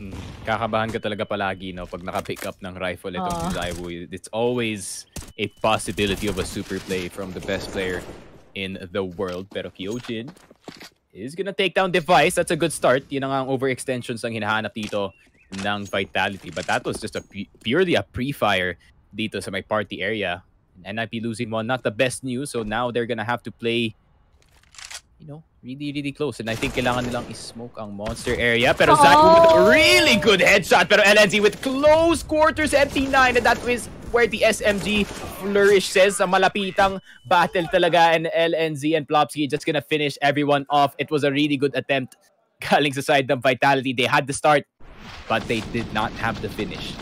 Mm. Kakabahan ka talaga palagi no pag naka-pick up ng rifle itong si Zaiwu. It's always a possibility of a super play from the best player in the world. Pero Kyojin is gonna take down Device. That's a good start. Yun ang overextensions ang hinahanap dito ng Vitality. But that was just a pu- purely a pre-fire dito sa my party area. NIP losing one, not the best news. So now they're gonna have to play, you know, really, really close. And I think kailangan nilang is-smoke ang monster area. Pero Zach with a really good headshot. Pero LNZ with close quarters MT9. And that was where the SMG flourish says sa malapitang battle talaga. And LNZ and Plopsky just gonna finish everyone off. It was a really good attempt galing sa side ng Vitality. They had the start, but they did not have the finish.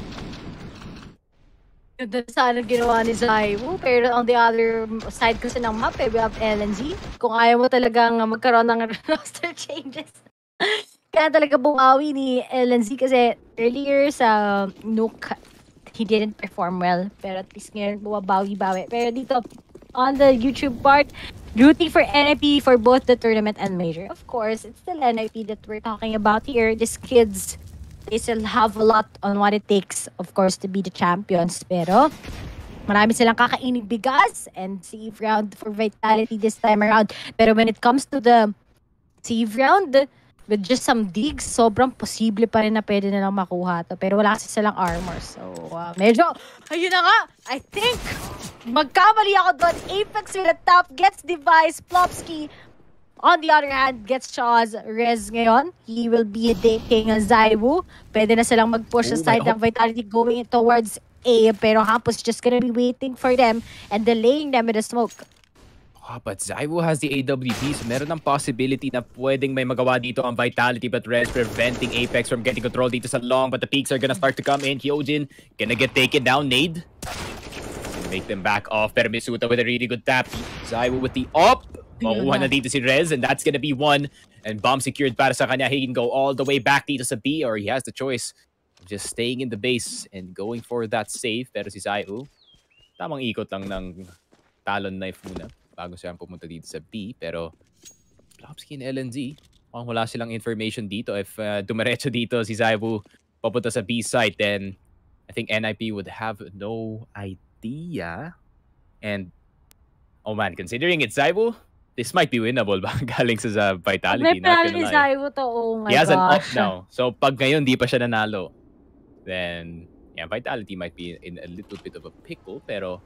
Ganda sana ginawa ni Zaiwu. Pero on the other side kasi ng map, eh, we have LNZ. Kung ayaw mo talagang magkaroon ng roster changes. Kaya talaga bumawi ni LNZ kasi earlier sa Nook, he didn't perform well. Pero at least ngayon bumabawi-bawi. Pero dito, on the YouTube part, rooting for NIP for both the tournament and major. Of course, it's still NIP that we're talking about here. These kids they still have a lot on what it takes, of course, to be the champions. Pero, marami silang kakainin bigas and save round for Vitality this time around. Pero when it comes to the save round, with just some digs, sobrang posible pa rin na pwede nilang makuha to. Pero wala kasi silang armor. So, uh, medyo, ayun na nga, I think, magkamali ako doon. Apex with a top, gets device, Plopsky, On the other hand, gets Shaw's res ngayon. He will be dating Zaiwu. Pwede na silang mag-push Oh, aside ng Vitality going towards A. Pero Hampus just gonna be waiting for them and delaying them with the smoke. Ah, but Zaiwu has the AWP, so meron ng possibility na pwedeng may magawa dito ang Vitality, but Rez preventing Apex from getting control dito sa long, but the peaks are gonna start to come in. Hyojin gonna get taken down, Nade. Make them back off, pero Misuta with a really good tap. Zaiwu with the op. Makuha na dito si Rez, and that's gonna be one. And bomb secured para sa kanya. He can go all the way back dito sa B, or he has the choice of just staying in the base and going for that save. Pero si Zaiwu, tamang ikot lang ng talon knife muna bago siya pumunta dito sa B. Pero Plopsky and LNZ, mukhang wala silang information dito. If uh, dumiretso dito si Zaiwu papunta sa B site, then I think NIP would have no idea. And, oh man, considering it's Zaiwu, this might be winnable ba? Galing sa, sa Vitality. May lie. Zaiwu to. Oh my He has an up gosh. now. So pag ngayon di pa siya nanalo, then yeah, Vitality might be in a little bit of a pickle. Pero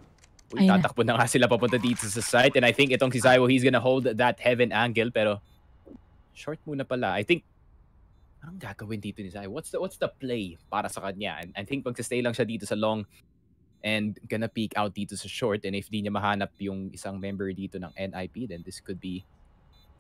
uy, Ayun na. tatakbo na nga sila papunta dito sa site. And I think itong si Zaiwo, he's gonna hold that heaven angle. Pero short muna pala. I think anong gagawin dito ni Zaiwo? What's the, what's the play para sa kanya? And I think magsa-stay lang siya dito sa long and gonna peek out dito sa short. And if di niya mahanap yung isang member dito ng NIP, then this could be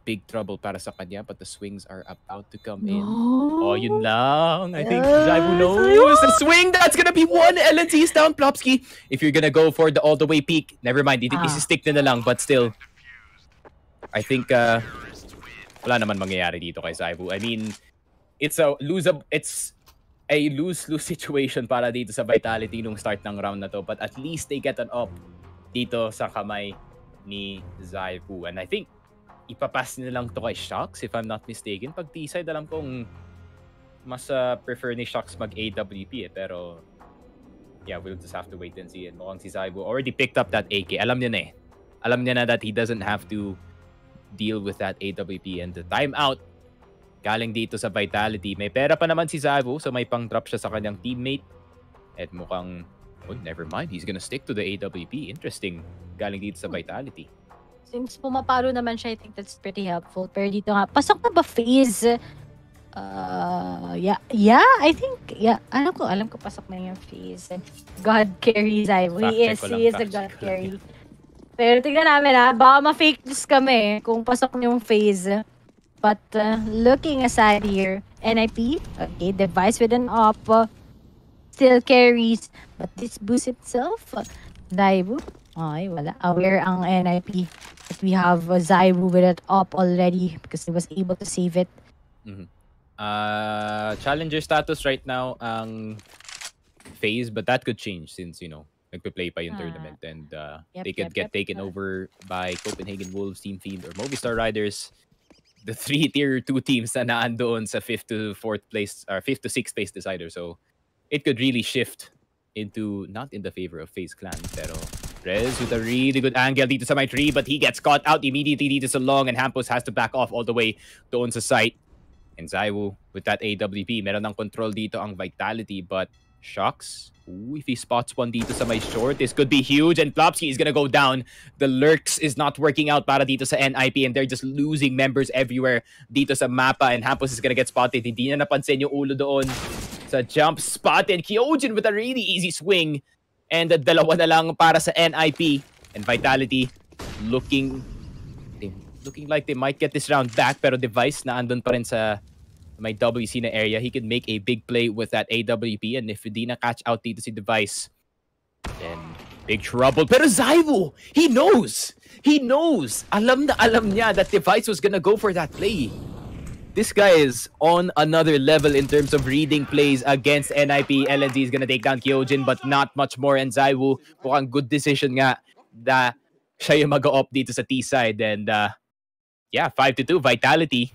big trouble para sa kanya. But the swings are about to come in. Oh, yun lang. I think Yes, knows. The swing, that's gonna be one. LNC is down, Plopsky. If you're gonna go for the all-the-way peak, never mind. Ah. Isi-stick na na lang. But still, I think uh, wala naman mangyayari dito kay Zaibu. I mean, it's a lose it's a lose-lose situation para dito sa Vitality nung start ng round na to. But at least they get an up dito sa kamay ni Zaibu. And I think ipapass nila lang to kay Shocks if I'm not mistaken. Pag T-side, alam kong mas uh, prefer ni Shocks mag-AWP eh. Pero yeah, we'll just have to wait and see. And mukhang si Zaibu already picked up that AK. Alam niya na eh. Alam niya na that he doesn't have to deal with that AWP. And the timeout galing dito sa Vitality. May pera pa naman si Zaibu so may pang-drop siya sa kanyang teammate. At mukhang, oh, never mind. He's gonna stick to the AWP. Interesting. Galing dito sa Vitality. Since pumapalo naman siya, I think that's pretty helpful. Pero dito nga, pasok na ba phase? Uh, yeah, yeah, I think, yeah, alam ko, alam ko pasok na yung phase. God carry Zaibu. He is, he is a God lang carry. Pero tignan namin ha, baka ma-fake news kami kung pasok na yung phase. But uh, looking aside here, NIP, okay, device with an op, uh, still carries. But this boost itself, uh, Zaibu, ay, wala. Aware ang NIP that we have uh, Zaibu with it up already because he was able to save it. Uh, challenger status right now ang phase, but that could change since, you know, nagpe-play pa yung Ah. tournament and uh, Yep, they could yep, get yep. taken over by Copenhagen Wolves, Team Fiend, or Movistar Riders. The three tier two teams na naandoon sa fifth to fourth place or fifth to sixth place decider. So it could really shift into not in the favor of FaZe Clan, pero Rez with a really good angle dito sa my tree, but he gets caught out immediately dito sa long and Hampus has to back off all the way doon sa site. And Zaiwu with that AWP, meron ng control dito ang Vitality but Shocks, ooh, if he spots one dito sa may short, this could be huge. And Plopsky is gonna go down. The Lurks is not working out para dito sa NIP and they're just losing members everywhere dito sa mapa. And Hampus is gonna get spotted. Hindi na napansin yung ulo doon. Sa jump spot and Kyojin with a really easy swing. And uh, dalawa na lang para sa NIP and Vitality looking looking like they might get this round back pero Device na andun pa rin sa may WC na area, he could make a big play with that AWP and if hindi na catch out dito si Device, then big trouble. Pero Zaibu, he knows! He knows! Alam na alam niya that Device was gonna go for that play. This guy is on another level in terms of reading plays against NIP. LNZ is gonna take down Kyojin but not much more and Zaiwu, mukhang good decision nga na siya yung mag-op dito sa T-side and uh, yeah, 5 to 2 Vitality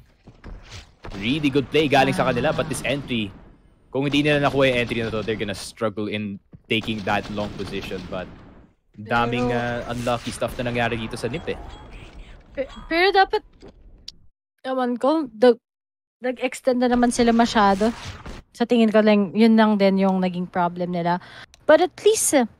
really good play galing sa kanila but this entry kung hindi nila nakuha yung entry na to they're gonna struggle in taking that long position but daming uh, unlucky stuff na nangyari dito sa NIP eh. Pero, pero dapat, ewan ko, the, nag-extend na naman sila masyado. Sa tingin ko lang, yun lang din yung naging problem nila. But at least, uh,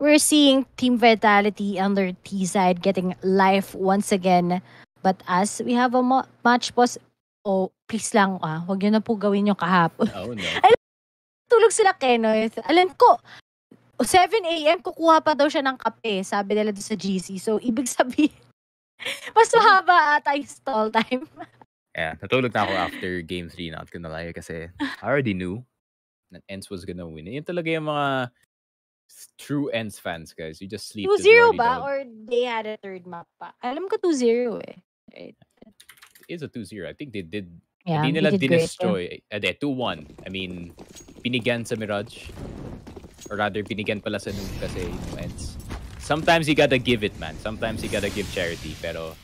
we're seeing Team Vitality on their T side getting life once again. But as we have a mo- match boss, oh, please lang, ah, wag yun na po gawin yung kahapon. Oh no. Tulog sila, Kenneth. Alam ko, 7 a.m. kukuha pa daw siya ng kape, sabi nila doon sa GC. So, ibig sabihin, mas mahaba ata yung stall time. Yeah, natulog na ako after game 3, not gonna lie, kasi I already knew that Ents was gonna win. Yun talaga yung mga true Ents fans, guys. You just sleep. 2-0 ba? Or they had a third map pa? Alam ko 2-0 eh. It is a 2-0. I think they did Yeah, Hindi they nila dinestroy. Uh, 2-1. I mean, binigyan sa Mirage. Or rather, binigyan pala sa Noob kasi. Sometimes you gotta give it, man. Sometimes you gotta give charity. Pero,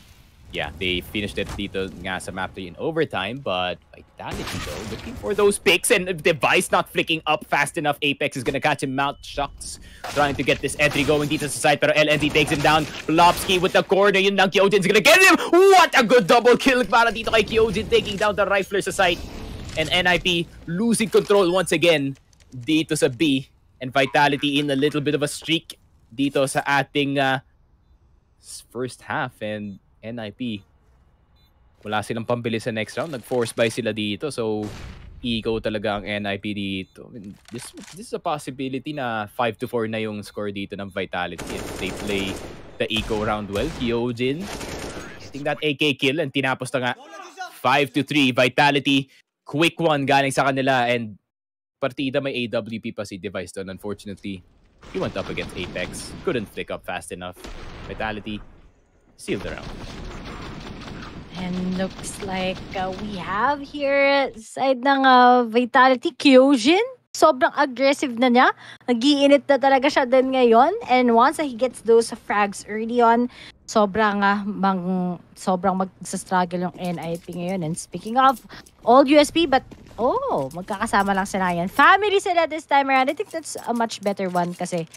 yeah, they finished it dito nga sa map 3 in overtime. But, Vitality though, looking for those picks. And Device not flicking up fast enough. Apex is gonna catch him out. Shucks. Trying to get this entry going dito sa side. Pero LNZ takes him down. Plopsky with the corner. Yun lang, Kyojin's gonna get him. What a good double kill para dito kay Kyojin. Taking down the Rifler sa side. And NIP losing control once again dito sa B. And Vitality in a little bit of a streak dito sa ating uh, first half. And NIP, wala silang pambili sa next round. Nag-force buy sila dito. So, ego talaga ang NIP dito. I mean, this, this is a possibility na 5 to 4 na yung score dito ng Vitality if they play the eco round well. Kyojin, getting that AK kill and tinapos na nga 5 to 3 Vitality. Quick one galing sa kanila and partida may AWP pa si Device doon. Unfortunately, he went up against Apex. Couldn't flick up fast enough. Vitality sealed the round. And looks like uh, we have here side ng uh, Vitality Kyojin. Sobrang aggressive na niya. Nagiinit na talaga siya din ngayon. And once he gets those frags early on, sobrang uh, mang, sobrang magsa-struggle yung NIP ngayon. And speaking of all USP, but oh, magkakasama lang sila yan. Family sila this time around. I think that's a much better one kasi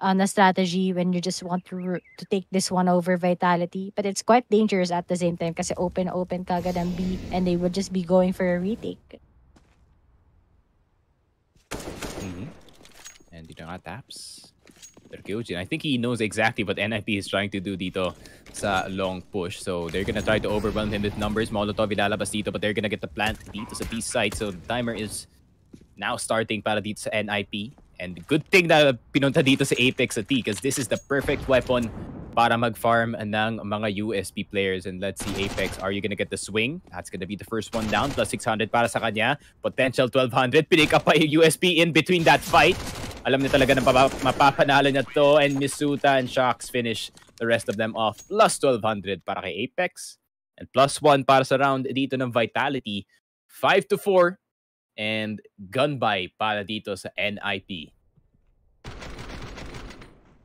uh, na strategy when you just want to to take this one over Vitality. But it's quite dangerous at the same time kasi open-open kagad ang B and they would just be going for a retake. Mm-hmm. And dito nga taps. Kyojin, I think he knows exactly what NIP is trying to do dito sa long push. So they're gonna try to overwhelm him with numbers. Molotov ilalabas dito but they're gonna get the plant dito sa B side. So the timer is now starting para dito sa NIP. And good thing na pinunta dito sa Apex sa T because this is the perfect weapon para mag-farm ng mga USP players. And let's see, Apex, are you gonna get the swing? That's gonna be the first one down. Plus 600 para sa kanya. Potential 1200. Pinik up pa yung USP in between that fight. Alam niya talaga na mapapanalo niya to. And Misuta and Shocks finish the rest of them off. Plus 1200 para kay Apex. And plus 1 para sa round dito ng Vitality. 5 to 4 and gun buy para dito sa NIP.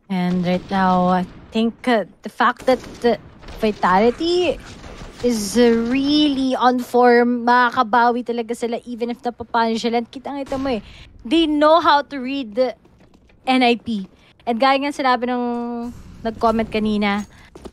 And right now, I think uh, the fact that the Vitality is uh, really on form, makakabawi talaga sila even if napapanish sila. And kitang ito mo eh, they know how to read the NIP. And gaya nga sinabi ng nag-comment kanina,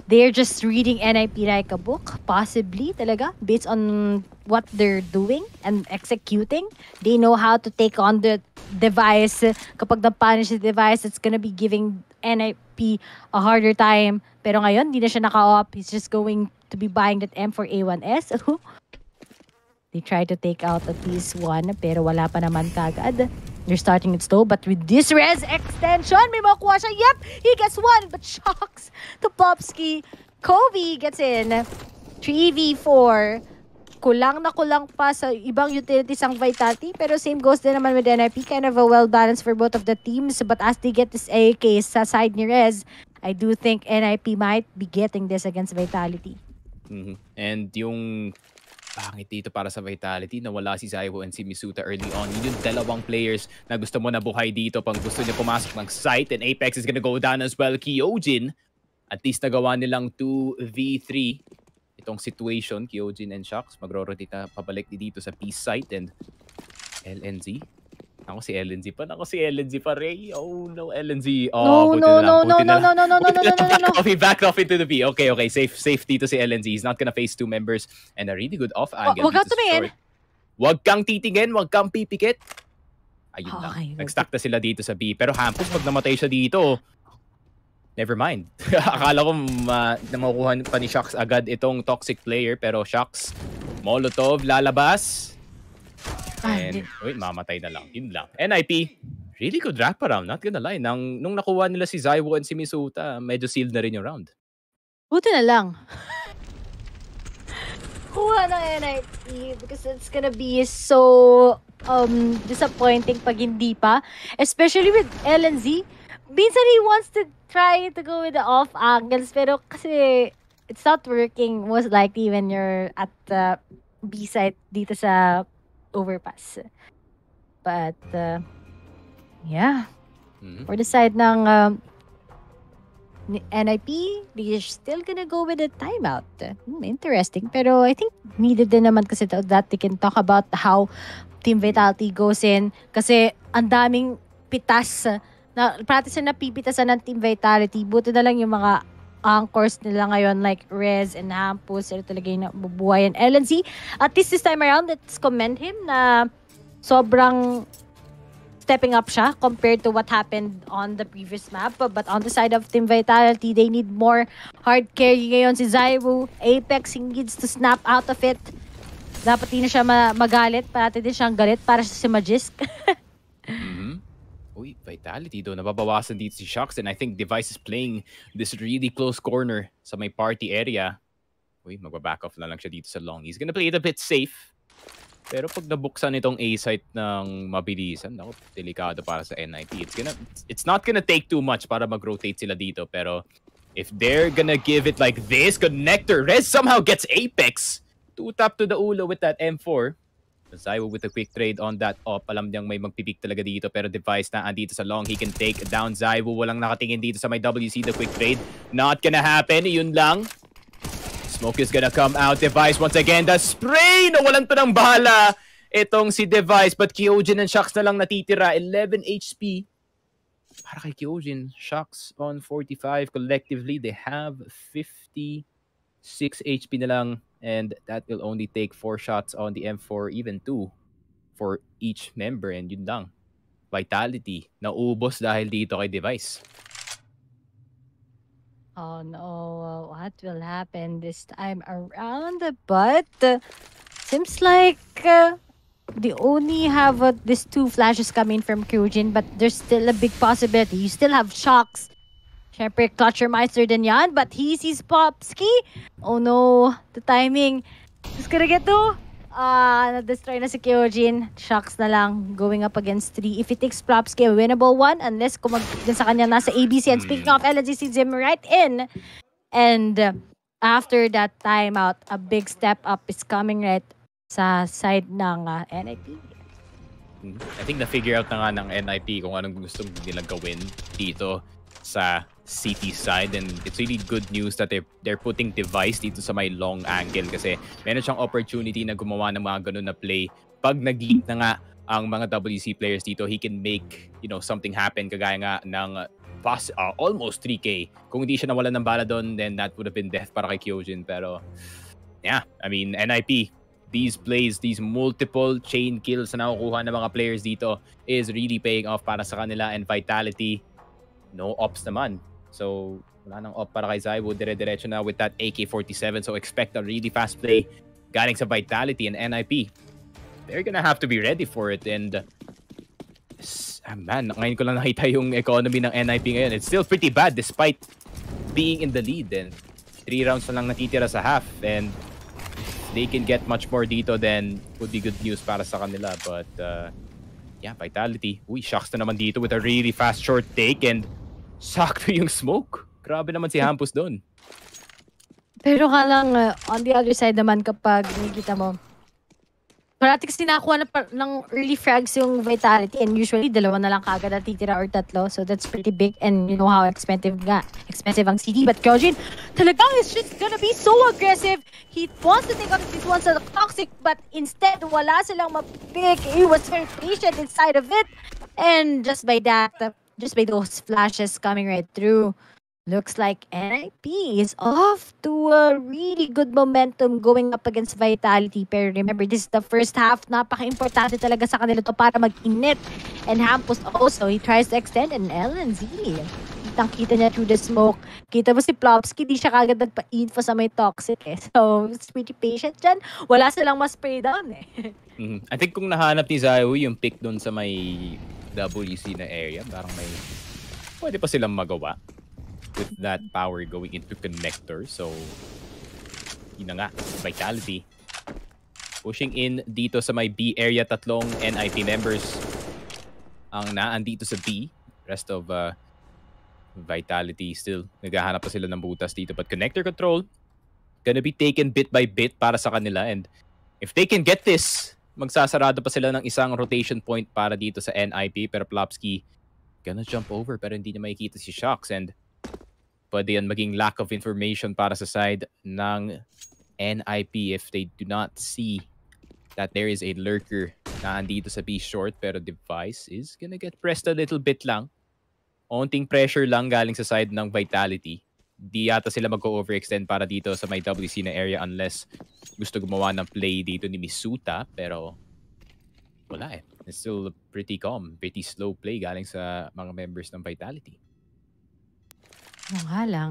they're just reading NIP like a book, possibly talaga, based on what they're doing and executing. They know how to take on the device. Kapag na-punish the device, it's gonna be giving NIP a harder time. Pero ngayon, hindi na siya naka-op. He's just going to be buying that M for A1S. they try to take out at least one, pero wala pa naman kagad. They're starting it slow, but with this res extension, may makuha siya. Yep, he gets one, but shocks to Popsky. Kobe gets in. 3v4. Kulang na kulang pa sa ibang utilities ang Vitality, pero same goes din naman with NIP. Kind of a well-balanced for both of the teams, but as they get this AK sa side ni Rez, I do think NIP might be getting this against Vitality. Mhm. And yung pangit dito para sa Vitality na wala si Zaiwo and si Misuta early on. Yun yung dalawang players na gusto mo na buhay dito pang gusto niya pumasok ng site and Apex is gonna go down as well. Kyojin, at least nagawa nilang 2v3 itong situation. Kyojin and Shocks magro-rotate na pabalik dito sa Peace site and LNZ. Ako si LNZ pa. Ako si LNZ pa, Ray. Oh no, LNZ. No, Oh, buti no, na lang, no, no, na no, lang. no, no, no, no, no, na no, no, no. back off, into the B. Okay, okay. Safe, safe dito si LNZ. He's not gonna face two members and a really good off angle. wag kang tumingin. Wag kang titingin, wag kang pipikit. Ayun Okay, lang. wag- Nag-stack na sila dito sa B. Pero Hampus, pag namatay siya dito, never mind. Akala ko ma na makukuha pa ni Shox agad itong toxic player. Pero Shox, Molotov, lalabas. Ay, And, wait, mamatay na lang. Yun lang. NIP, really good wraparound. Not gonna lie. Nang, nung nakuha nila si Zaiwo and si Misuta, medyo sealed na rin yung round. Buti na lang. Kuha ng NIP because it's gonna be so um disappointing pag hindi pa. Especially with LNZ. Minsan he wants to try to go with the off angles pero kasi it's not working most likely when you're at the B side dito sa overpass. But uh, yeah, Mhm. for the side ng um, ni- NIP, they're still gonna go with a timeout. Hmm, interesting. Pero I think needed din naman kasi to- that they can talk about how Team Vitality goes in. Kasi ang daming pitas na practice na napipitasan ng Team Vitality. Buti na lang yung mga anchors nila ngayon like Rez and Hampus. Sila talaga yung nabubuhay. And LNC, at least this time around, let's commend him na sobrang stepping up siya compared to what happened on the previous map. But on the side of Team Vitality, they need more hard carry ngayon si Zaiwu. Apex, needs to snap out of it. Dapat di na siya ma- magalit. Parati din siyang galit para sa si Magisk. Uy, Vitality though. Nababawasan dito si Shox and I think Device is playing this really close corner sa may party area. Uy, magbaback off na lang siya dito sa long. He's gonna play it a bit safe. Pero pag nabuksan itong A site ng mabilisan, ako, delikado para sa NIP. It's gonna it's not gonna take too much para mag-rotate sila dito, pero if they're gonna give it like this, Connector Rez somehow gets Apex. Two tap to the ulo with that M4. Zaiwo with a quick trade on that op. Alam niyang may magpipik talaga dito pero device na andito sa long. He can take down Zaiwo. Walang nakatingin dito sa may WC. The quick trade. Not gonna happen. Yun lang. Smoke is gonna come out. Device once again. The spray! Nawalan pa ng bala. Itong si Device. But Kyojin and Shocks na lang natitira. 11 HP. Para kay Kyojin. Shocks on 45. Collectively, they have 56 HP na lang. And that will only take 4 shots on the M4, even 2 for each member. And yun lang. Vitality. Naubos dahil dito kay Device. oh no, what will happen this time around? But uh, seems like uh, they only have uh, these two flashes coming from Kyujin, but there's still a big possibility. You still have shocks. Siyempre, Clutcher Meister din yan, but he sees Popski. Oh no, the timing. Who's gonna get to? Ah, na-destroy na si Kyojin. Shocks na lang, going up against 3. If he takes Popski, a winnable one, unless kung mag sa kanya nasa ABC. And speaking of LG, sees him right in. And uh, after that timeout, a big step up is coming right sa side ng uh, NIP. Mhm. I think na-figure out na nga ng NIP kung anong gusto nilang gawin dito sa city side and it's really good news that they're, they're putting device dito sa may long angle kasi meron siyang opportunity na gumawa ng mga ganun na play. Pag nag-lead na nga ang mga WC players dito he can make you know something happen kagaya nga ng pass, uh, almost 3k kung hindi siya nawalan ng bala doon then that would have been death para kay Kyojin pero yeah I mean NIP these plays, these multiple chain kills na nakukuha ng mga players dito is really paying off para sa kanila and Vitality, no ops naman. So, wala nang op para kay Zaibo. Dire-diretso na with that AK-47. So, expect a really fast play galing sa Vitality and NIP. They're gonna have to be ready for it and ah, man, ngayon ko lang nakita yung economy ng NIP ngayon. It's still pretty bad despite being in the lead and three rounds na lang natitira sa half and they can get much more dito then would be good news para sa kanila but uh, yeah, Vitality. Uy, shocks na naman dito with a really fast short take and sakto yung smoke. Grabe naman si Hampus doon. Pero ka lang, uh, on the other side naman kapag nakikita mo, Parati kasi nakuha na pa, ng early frags yung Vitality and usually dalawa na lang kagad na titira or tatlo. So that's pretty big and you know how expensive nga, expensive ang CD. But Kyojin talagang is just gonna be so aggressive. He wants to take out this one sa toxic but instead wala silang mapick. He was very patient inside of it. And just by that, just by those flashes coming right through, Looks like NIP is off to a really good momentum going up against Vitality. Pero remember, this is the first half. Napaka-importante talaga sa kanila to para mag-init. And Hampus also, he tries to extend an LNZ. Kitang-kita niya through the smoke. Kita mo si Plopsky, di siya kagad nagpa-info sa may toxic eh. So, it's pretty patient dyan. Wala silang mas spray down eh. mm-hmm. I think kung nahanap ni Zayu yung pick doon sa may WC na area, parang may pwede pa silang magawa with that power going into connector. So, yun nga, Vitality. Pushing in dito sa may B area, tatlong NIP members ang naan dito sa B. Rest of uh, Vitality still, naghahanap pa sila ng butas dito. But connector control, gonna be taken bit by bit para sa kanila. And if they can get this, magsasarado pa sila ng isang rotation point para dito sa NIP. Pero Plopsky, gonna jump over pero hindi niya makikita si Shocks. And pwede yan maging lack of information para sa side ng NIP if they do not see that there is a lurker na andito sa B short pero device is gonna get pressed a little bit lang. Onting pressure lang galing sa side ng Vitality. Di yata sila mag-overextend para dito sa may WC na area unless gusto gumawa ng play dito ni Misuta pero wala eh. It's still pretty calm, pretty slow play galing sa mga members ng Vitality. Ano nga lang,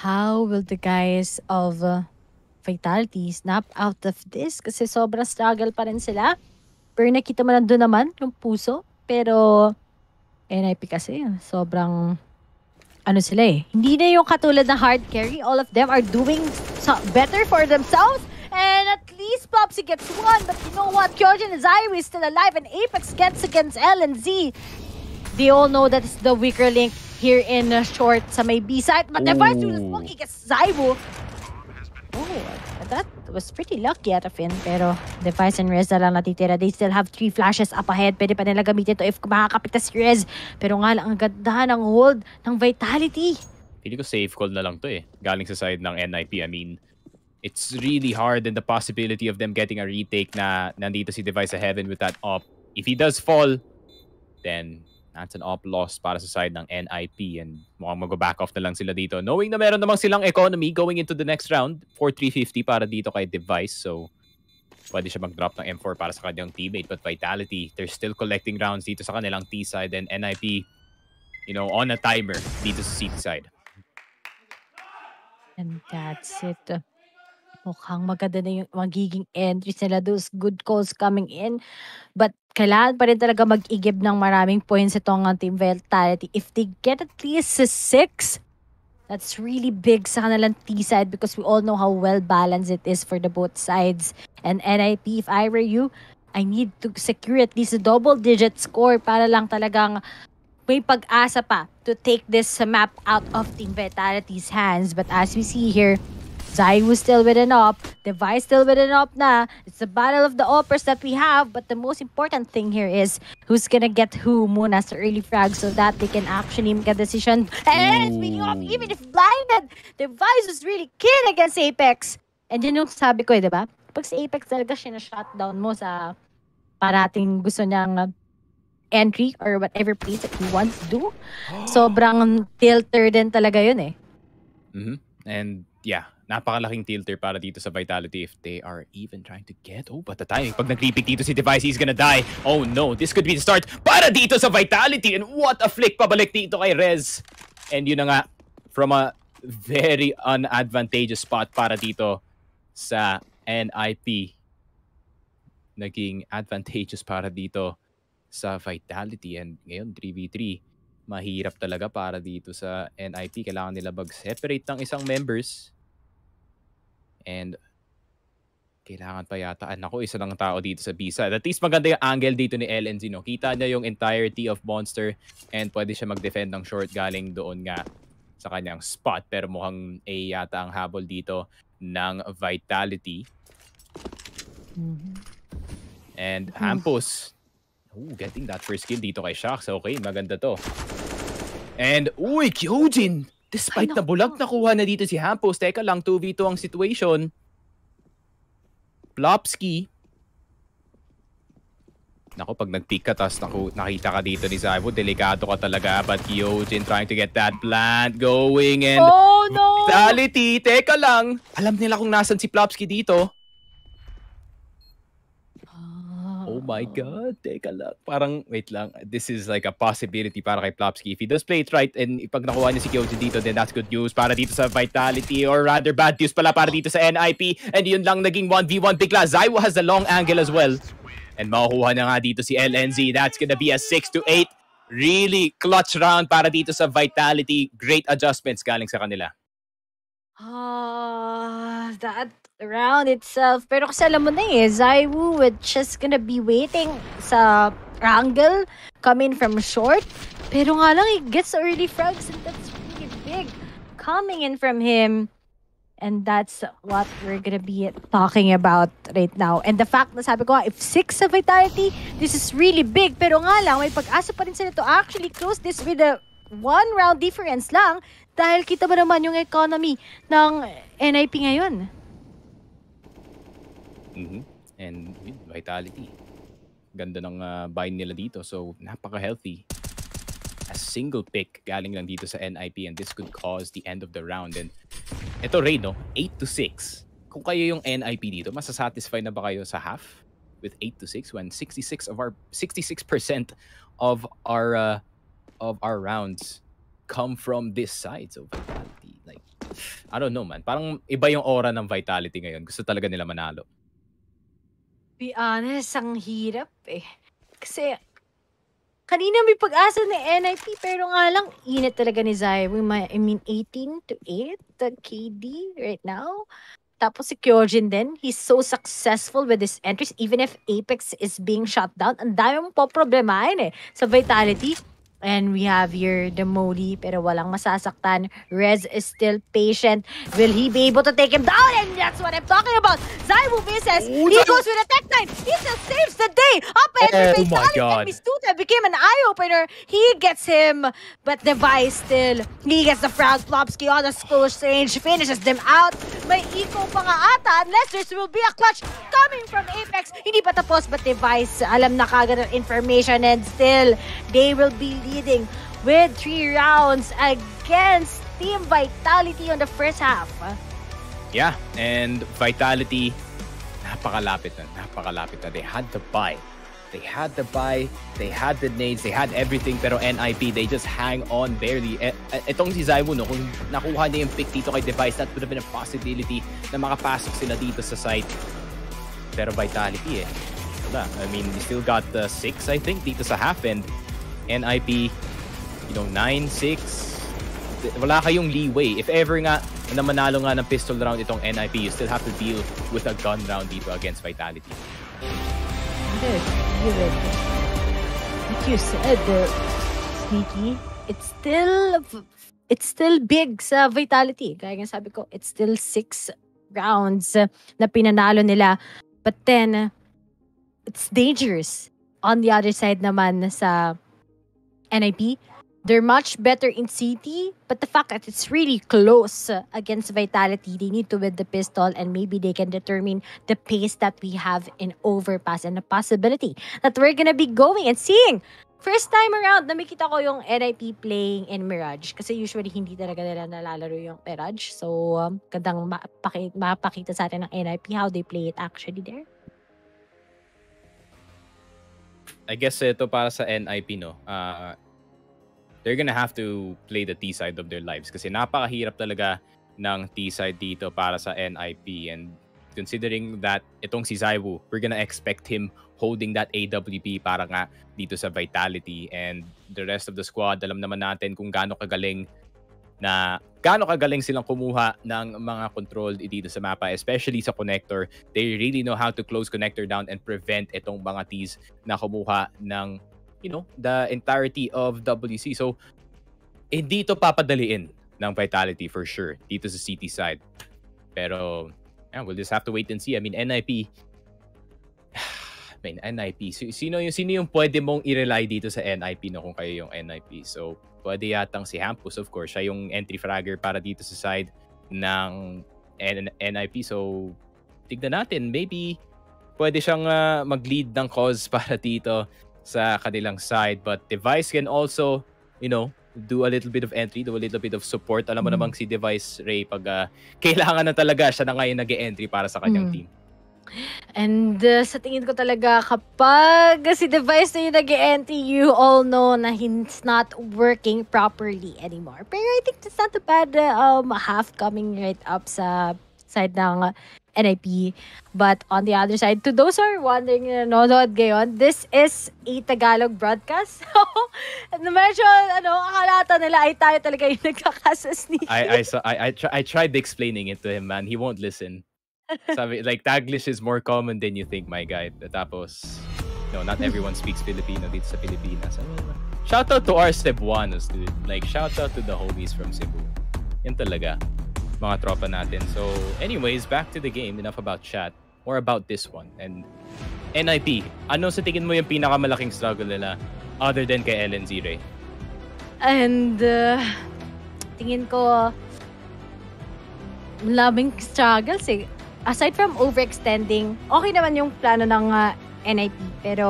how will the guys of uh, Vitality snap out of this? Kasi sobrang struggle pa rin sila. Pero nakita mo nandun naman yung puso. Pero NIP kasi sobrang ano sila eh. Hindi na yung katulad ng hard carry. All of them are doing so better for themselves. And at least Popsy gets one. But you know what? Kyojin is is still alive. And Apex gets against L and Z. They all know that it's the weaker link here in uh, short sa may B-side. But Device will smoke against Zaibu. Oh, that was pretty lucky out of him. Pero Device and Rez na lang natitira. They still have three flashes up ahead. Pwede pa nila gamitin to if makakapita si Rez. Pero nga lang, ang ganda ng hold ng Vitality. Pili ko safe call na lang to eh. Galing sa side ng NIP. I mean, it's really hard and the possibility of them getting a retake na nandito si Device sa heaven with that op. If he does fall, then That's an op loss para sa side ng NIP and mukhang mag-back off na lang sila dito. Knowing na meron namang silang economy going into the next round for 350 para dito kay Device. So, pwede siya mag-drop ng M4 para sa kanyang teammate. But Vitality, they're still collecting rounds dito sa kanilang T side and NIP, you know, on a timer dito sa CT side. And that's it. Mukhang maganda na yung magiging entries nila. Those good calls coming in. But kailangan pa rin talaga mag-igib ng maraming points itong Team Vitality. If they get at least a 6, that's really big sa kanilang T-side because we all know how well-balanced it is for the both sides. And NIP, if I were you, I need to secure at least a double-digit score para lang talagang may pag-asa pa to take this map out of Team Vitality's hands. But as we see here, Zai was still with an op. Device still with an op na. It's the battle of the offers that we have. But the most important thing here is who's gonna get who muna sa early frag so that they can actually make a decision. And speaking of, even if blinded, Device was really keen against Apex. And yun yung sabi ko eh, di ba? Pag si Apex talaga siya na-shutdown mo sa parating gusto niyang entry or whatever place that he wants to do, sobrang tilter din talaga yun eh. Mm-hmm. And yeah, napakalaking tilter para dito sa Vitality if they are even trying to get... Oh, but the timing. Pag nag-repick dito si Device, he's gonna die. Oh no, this could be the start para dito sa Vitality. And what a flick pabalik dito kay Rez. And yun na nga, from a very unadvantageous spot para dito sa NIP. Naging advantageous para dito sa Vitality. And ngayon, 3v3 mahirap talaga para dito sa NIP. Kailangan nila mag-separate ng isang members. And kailangan pa yata. Anak ko, isa lang tao dito sa B-side. At least maganda yung angle dito ni LNZ. No? Kita niya yung entirety of Monster and pwede siya mag-defend ng short galing doon nga sa kanyang spot. Pero mukhang A yata ang habol dito ng Vitality. Mhm. And Mhm. Hampus, ooh, getting that first kill dito kay Shax. Okay, maganda to. And, uy, Kyojin! Despite Ay, na bulag nakuha na dito si Hampus, teka lang, 2v2 ang situation. Plopsky. Nako, pag nag-peek ka, tapos naku, nakita ka dito ni Zyvo, delikado ka talaga. But Kyojin trying to get that plant going and Oh no! Vitality, teka lang. Alam nila kung nasan si Plopsky dito. Oh my God, teka lang. Parang, wait lang. This is like a possibility para kay Plopsky. If he does play it right and pag nakuha niya si Kyojin dito, then that's good news para dito sa Vitality or rather bad news pala para dito sa NIP. And yun lang naging 1v1 bigla. Zywo has the long angle as well. And makukuha na nga dito si LNZ. That's gonna be a 6 to 8. Really clutch round para dito sa Vitality. Great adjustments galing sa kanila. Ah, that round itself. Pero kasi alam mo na eh, Zaiwu would just gonna be waiting sa angle coming from short. Pero nga lang, he gets early frags and that's really big coming in from him. And that's what we're gonna be talking about right now. And the fact na sabi ko if 6 sa Vitality, this is really big. Pero nga lang, may pag-asa pa rin sila to actually close this with a one round difference lang dahil kita ba naman yung economy ng NIP ngayon? Mhm. And yun, vitality. Ganda ng uh, buy nila dito. So, napaka-healthy. A single pick galing lang dito sa NIP and this could cause the end of the round. And ito, Ray, no? 8 to 6. Kung kayo yung NIP dito, masasatisfy na ba kayo sa half with 8 to 6 when 66 of our 66% of our uh, of our rounds come from this side. So, vitality. Like, I don't know, man. Parang iba yung aura ng vitality ngayon. Gusto talaga nila manalo. Be honest, ang hirap eh. Kasi, kanina may pag-asa ni NIP, pero nga lang, init talaga ni Zai. We I mean, 18 to 8, the KD right now. Tapos si Kyojin din, he's so successful with his entries, even if Apex is being shut down. Ang dami mong po problemahin eh, sa Vitality. And we have here the Modi, pero walang masasaktan. Rez is still patient. Will he be able to take him down? And that's what I'm talking about. Zaiwu misses. Oh, he goes with a tech nine. He still saves the day. Up and Oh my God. Mistuta became an eye-opener. He gets him, but Device still. He gets the frag. Plopsky on the close range. Finishes them out. May eco pa nga ata. Unless there will be a clutch coming from Apex. Hindi pa tapos, but Device, alam na kagad ang information. And still, they will be leading with three rounds against Team Vitality on the first half. Yeah, and Vitality, napakalapit na, napakalapit na. They had the buy. They had the buy, they had the nades, they had everything, pero NIP, they just hang on barely. E, si Zaiwu, no, kung nakuha niya yung pick dito kay Device, that would have been a possibility na makapasok sila dito sa site. Pero Vitality, eh, wala. I mean, we still got the 6, I think, dito sa half, and NIP, you know, 9, 6, wala kayong leeway. If ever nga na manalo nga ng pistol round itong NIP, you still have to deal with a gun round dito against Vitality. Good. Good. Like you said, uh, sneaky. It's still it's still big sa Vitality. Kaya nga sabi ko, it's still six rounds na pinanalo nila. But then, it's dangerous. On the other side naman sa NIP, they're much better in CT, but the fact that it's really close against Vitality, they need to win the pistol and maybe they can determine the pace that we have in overpass and the possibility that we're gonna be going and seeing first time around, nakikita ko yung NIP playing in Mirage. Kasi usually, hindi talaga nila nalalaro yung Mirage. So, um, gandang mapaki- mapakita sa atin ng NIP how they play it actually there. I guess ito para sa NIP, no? Uh, they're gonna have to play the T side of their lives kasi napakahirap talaga ng T side dito para sa NIP and considering that itong si Zaiwu, we're gonna expect him holding that AWP para nga dito sa Vitality and the rest of the squad, alam naman natin kung gaano kagaling na gaano kagaling silang kumuha ng mga controlled dito sa mapa, especially sa connector. They really know how to close connector down and prevent itong mga Ts na kumuha ng, you know, the entirety of WC. So, hindi ito papadaliin ng Vitality for sure dito sa city side. Pero, yeah, we'll just have to wait and see. I mean, NIP, I mean, NIP, sino yung, sino yung pwede mong i-rely dito sa NIP no, kung kayo yung NIP? So, pwede yatang si Hampus, of course. Siya yung entry fragger para dito sa side ng N- NIP. So, tignan natin. Maybe pwede siyang uh, mag-lead ng cause para dito sa kanilang side. But Device can also, you know, do a little bit of entry, do a little bit of support. Alam mo mm. namang si Device Ray pag uh, kailangan na talaga siya na ngayon nag-entry para sa kanyang mm. team. And uh, sa tingin ko talaga kapag si device na yung nag entry you all know na it's not working properly anymore. Pero I think that's not a bad um, half coming right up sa side ng NIP. But on the other side, to those who are wondering na nanonood ngayon, this is a Tagalog broadcast. So, medyo, ano, akalata nila ay tayo talaga yung nagkakasas ni I, I, so, I, I, I tried explaining it to him, man. He won't listen. Sabi, like, Taglish is more common than you think, my guy. Tapos, no, not everyone speaks Filipino dito sa Pilipinas. Shout out to our Cebuanos, dude. Like, shout out to the homies from Cebu. Yan talaga. Mga tropa natin. So, anyways, back to the game. Enough about chat. More about this one. And NIP, ano sa tingin mo yung pinakamalaking struggle nila other than kay LNZ Ray? And, uh, tingin ko, labing struggles eh aside from overextending, okay naman yung plano ng uh, NIP. Pero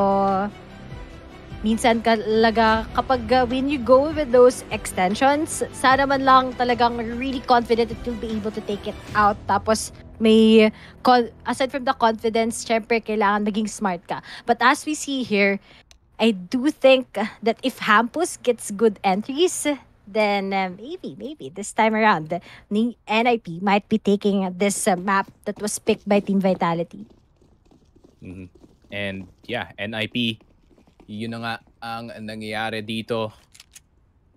minsan talaga kapag uh, when you go with those extensions, sana man lang talagang really confident that you'll be able to take it out. Tapos may, aside from the confidence, syempre kailangan maging smart ka. But as we see here, I do think that if Hampus gets good entries, then uh, maybe, maybe this time around, the NIP might be taking this uh, map that was picked by Team Vitality. Mm-hmm. And yeah, NIP, yun na nga ang nangyayari dito.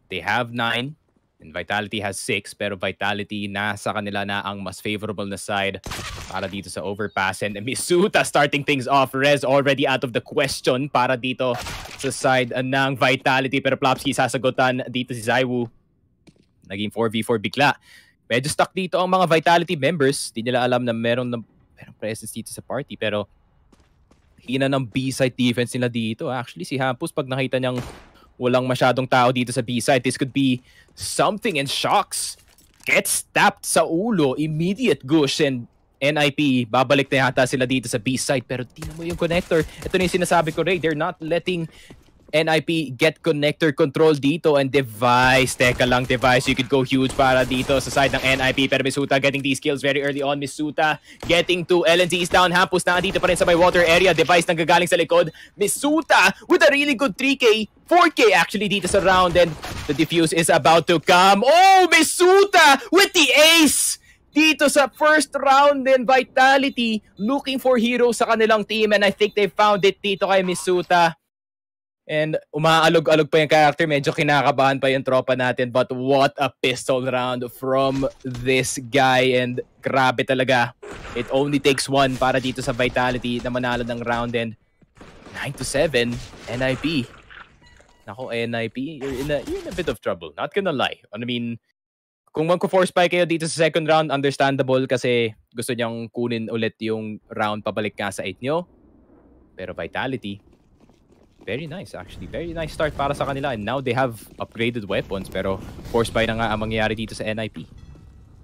They have nine and Vitality has six, pero Vitality nasa kanila na ang mas favorable na side para dito sa overpass. And Misuta starting things off. Rez already out of the question para dito sa side ng Vitality. Pero Plopsky sasagutan dito si Zaiwu. Naging 4v4 bigla. Medyo stuck dito ang mga Vitality members. Di nila alam na meron, na, meron presence dito sa party. Pero hina ng B-side defense nila dito. Actually, si Hampus pag nakita niyang walang masyadong tao dito sa B-side, this could be something and shocks. Gets tapped sa ulo. Immediate gush and NIP, babalik na yata sila dito sa B-side. Pero tingnan mo yung connector. Ito na yung sinasabi ko, Ray. They're not letting NIP get connector control dito and device. Teka lang, device. You could go huge para dito sa side ng NIP. Pero Misuta getting these kills very early on. Misuta getting to LNZ is down. Hampus na dito pa rin sa may water area. Device nang gagaling sa likod. Misuta with a really good 3K. 4K actually dito sa round and the defuse is about to come. Oh, Misuta with the ace! dito sa first round din Vitality looking for heroes sa kanilang team and I think they found it dito kay Misuta. And umaalog-alog pa yung character. Medyo kinakabahan pa yung tropa natin. But what a pistol round from this guy. And grabe talaga. It only takes one para dito sa Vitality na manalo ng round. And 9 to 7, NIP. Nako, NIP, you're in, a, you're in a bit of trouble. Not gonna lie. I mean, kung magko-force spike kayo dito sa second round, understandable kasi gusto niyang kunin ulit yung round pabalik nga sa 8 nyo. Pero Vitality, very nice actually. Very nice start para sa kanila. And now they have upgraded weapons pero force spike na nga ang mangyayari dito sa NIP.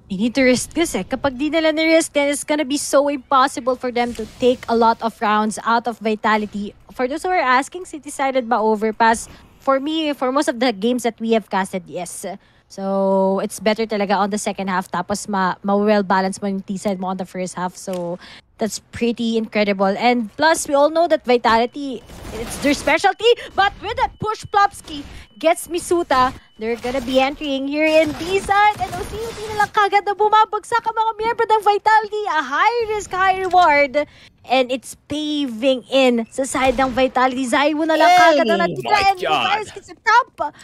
You need to risk this eh. Kapag di nila ni-risk, then it's gonna be so impossible for them to take a lot of rounds out of Vitality. For those who are asking, City decided ba overpass? For me, for most of the games that we have casted, yes. So, it's better talaga on the second half. Tapos, ma, ma-well balance mo yung T-side mo on the first half. So, that's pretty incredible. And plus, we all know that Vitality, it's their specialty. But with that push, Plopsky gets Misuta. They're gonna be entering here in B-side. And OCUT na lang kagad na bumabagsak ang mga miyembro ng Vitality. A high risk, high reward. And it's paving in sa side ng Vitality. Zaiwo na lang kagad na natira. my And. Virus gets a top.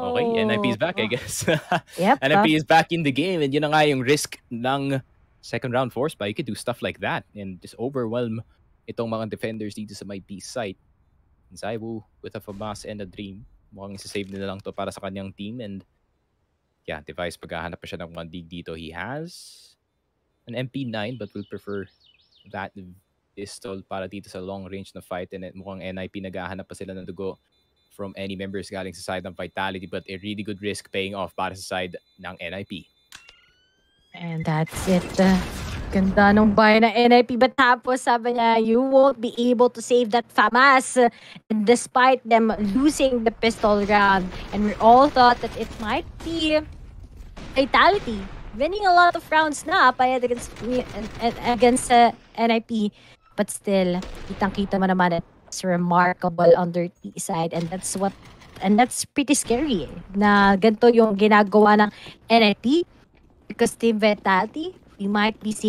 Okay, NIP is back, I guess. Yep. NIP is back in the game and yun na nga yung risk ng second round force pa. You could do stuff like that and just overwhelm itong mga defenders dito sa may B site. Zaiwu with a FAMAS and a Dream. Mukhang isa-save nila lang to para sa kanyang team and yeah, Device paghahanap pa siya ng one dig dito. He has an MP9 but will prefer that pistol para dito sa long range na fight and mukhang NIP naghahanap pa sila ng dugo from any members galing sa side ng Vitality but a really good risk paying off para sa side ng NIP. And that's it. Uh, ganda nung buy na NIP. But tapos sabi niya, you won't be able to save that FAMAS. And despite them losing the pistol round. And we all thought that it might be Vitality. Winning a lot of rounds na payat against, against uh, NIP. But still, kitang-kita mo naman it's remarkable on T side. And that's what and that's pretty scary eh, na ganito yung ginagawa ng NIP because Team Vitality, we might be seeing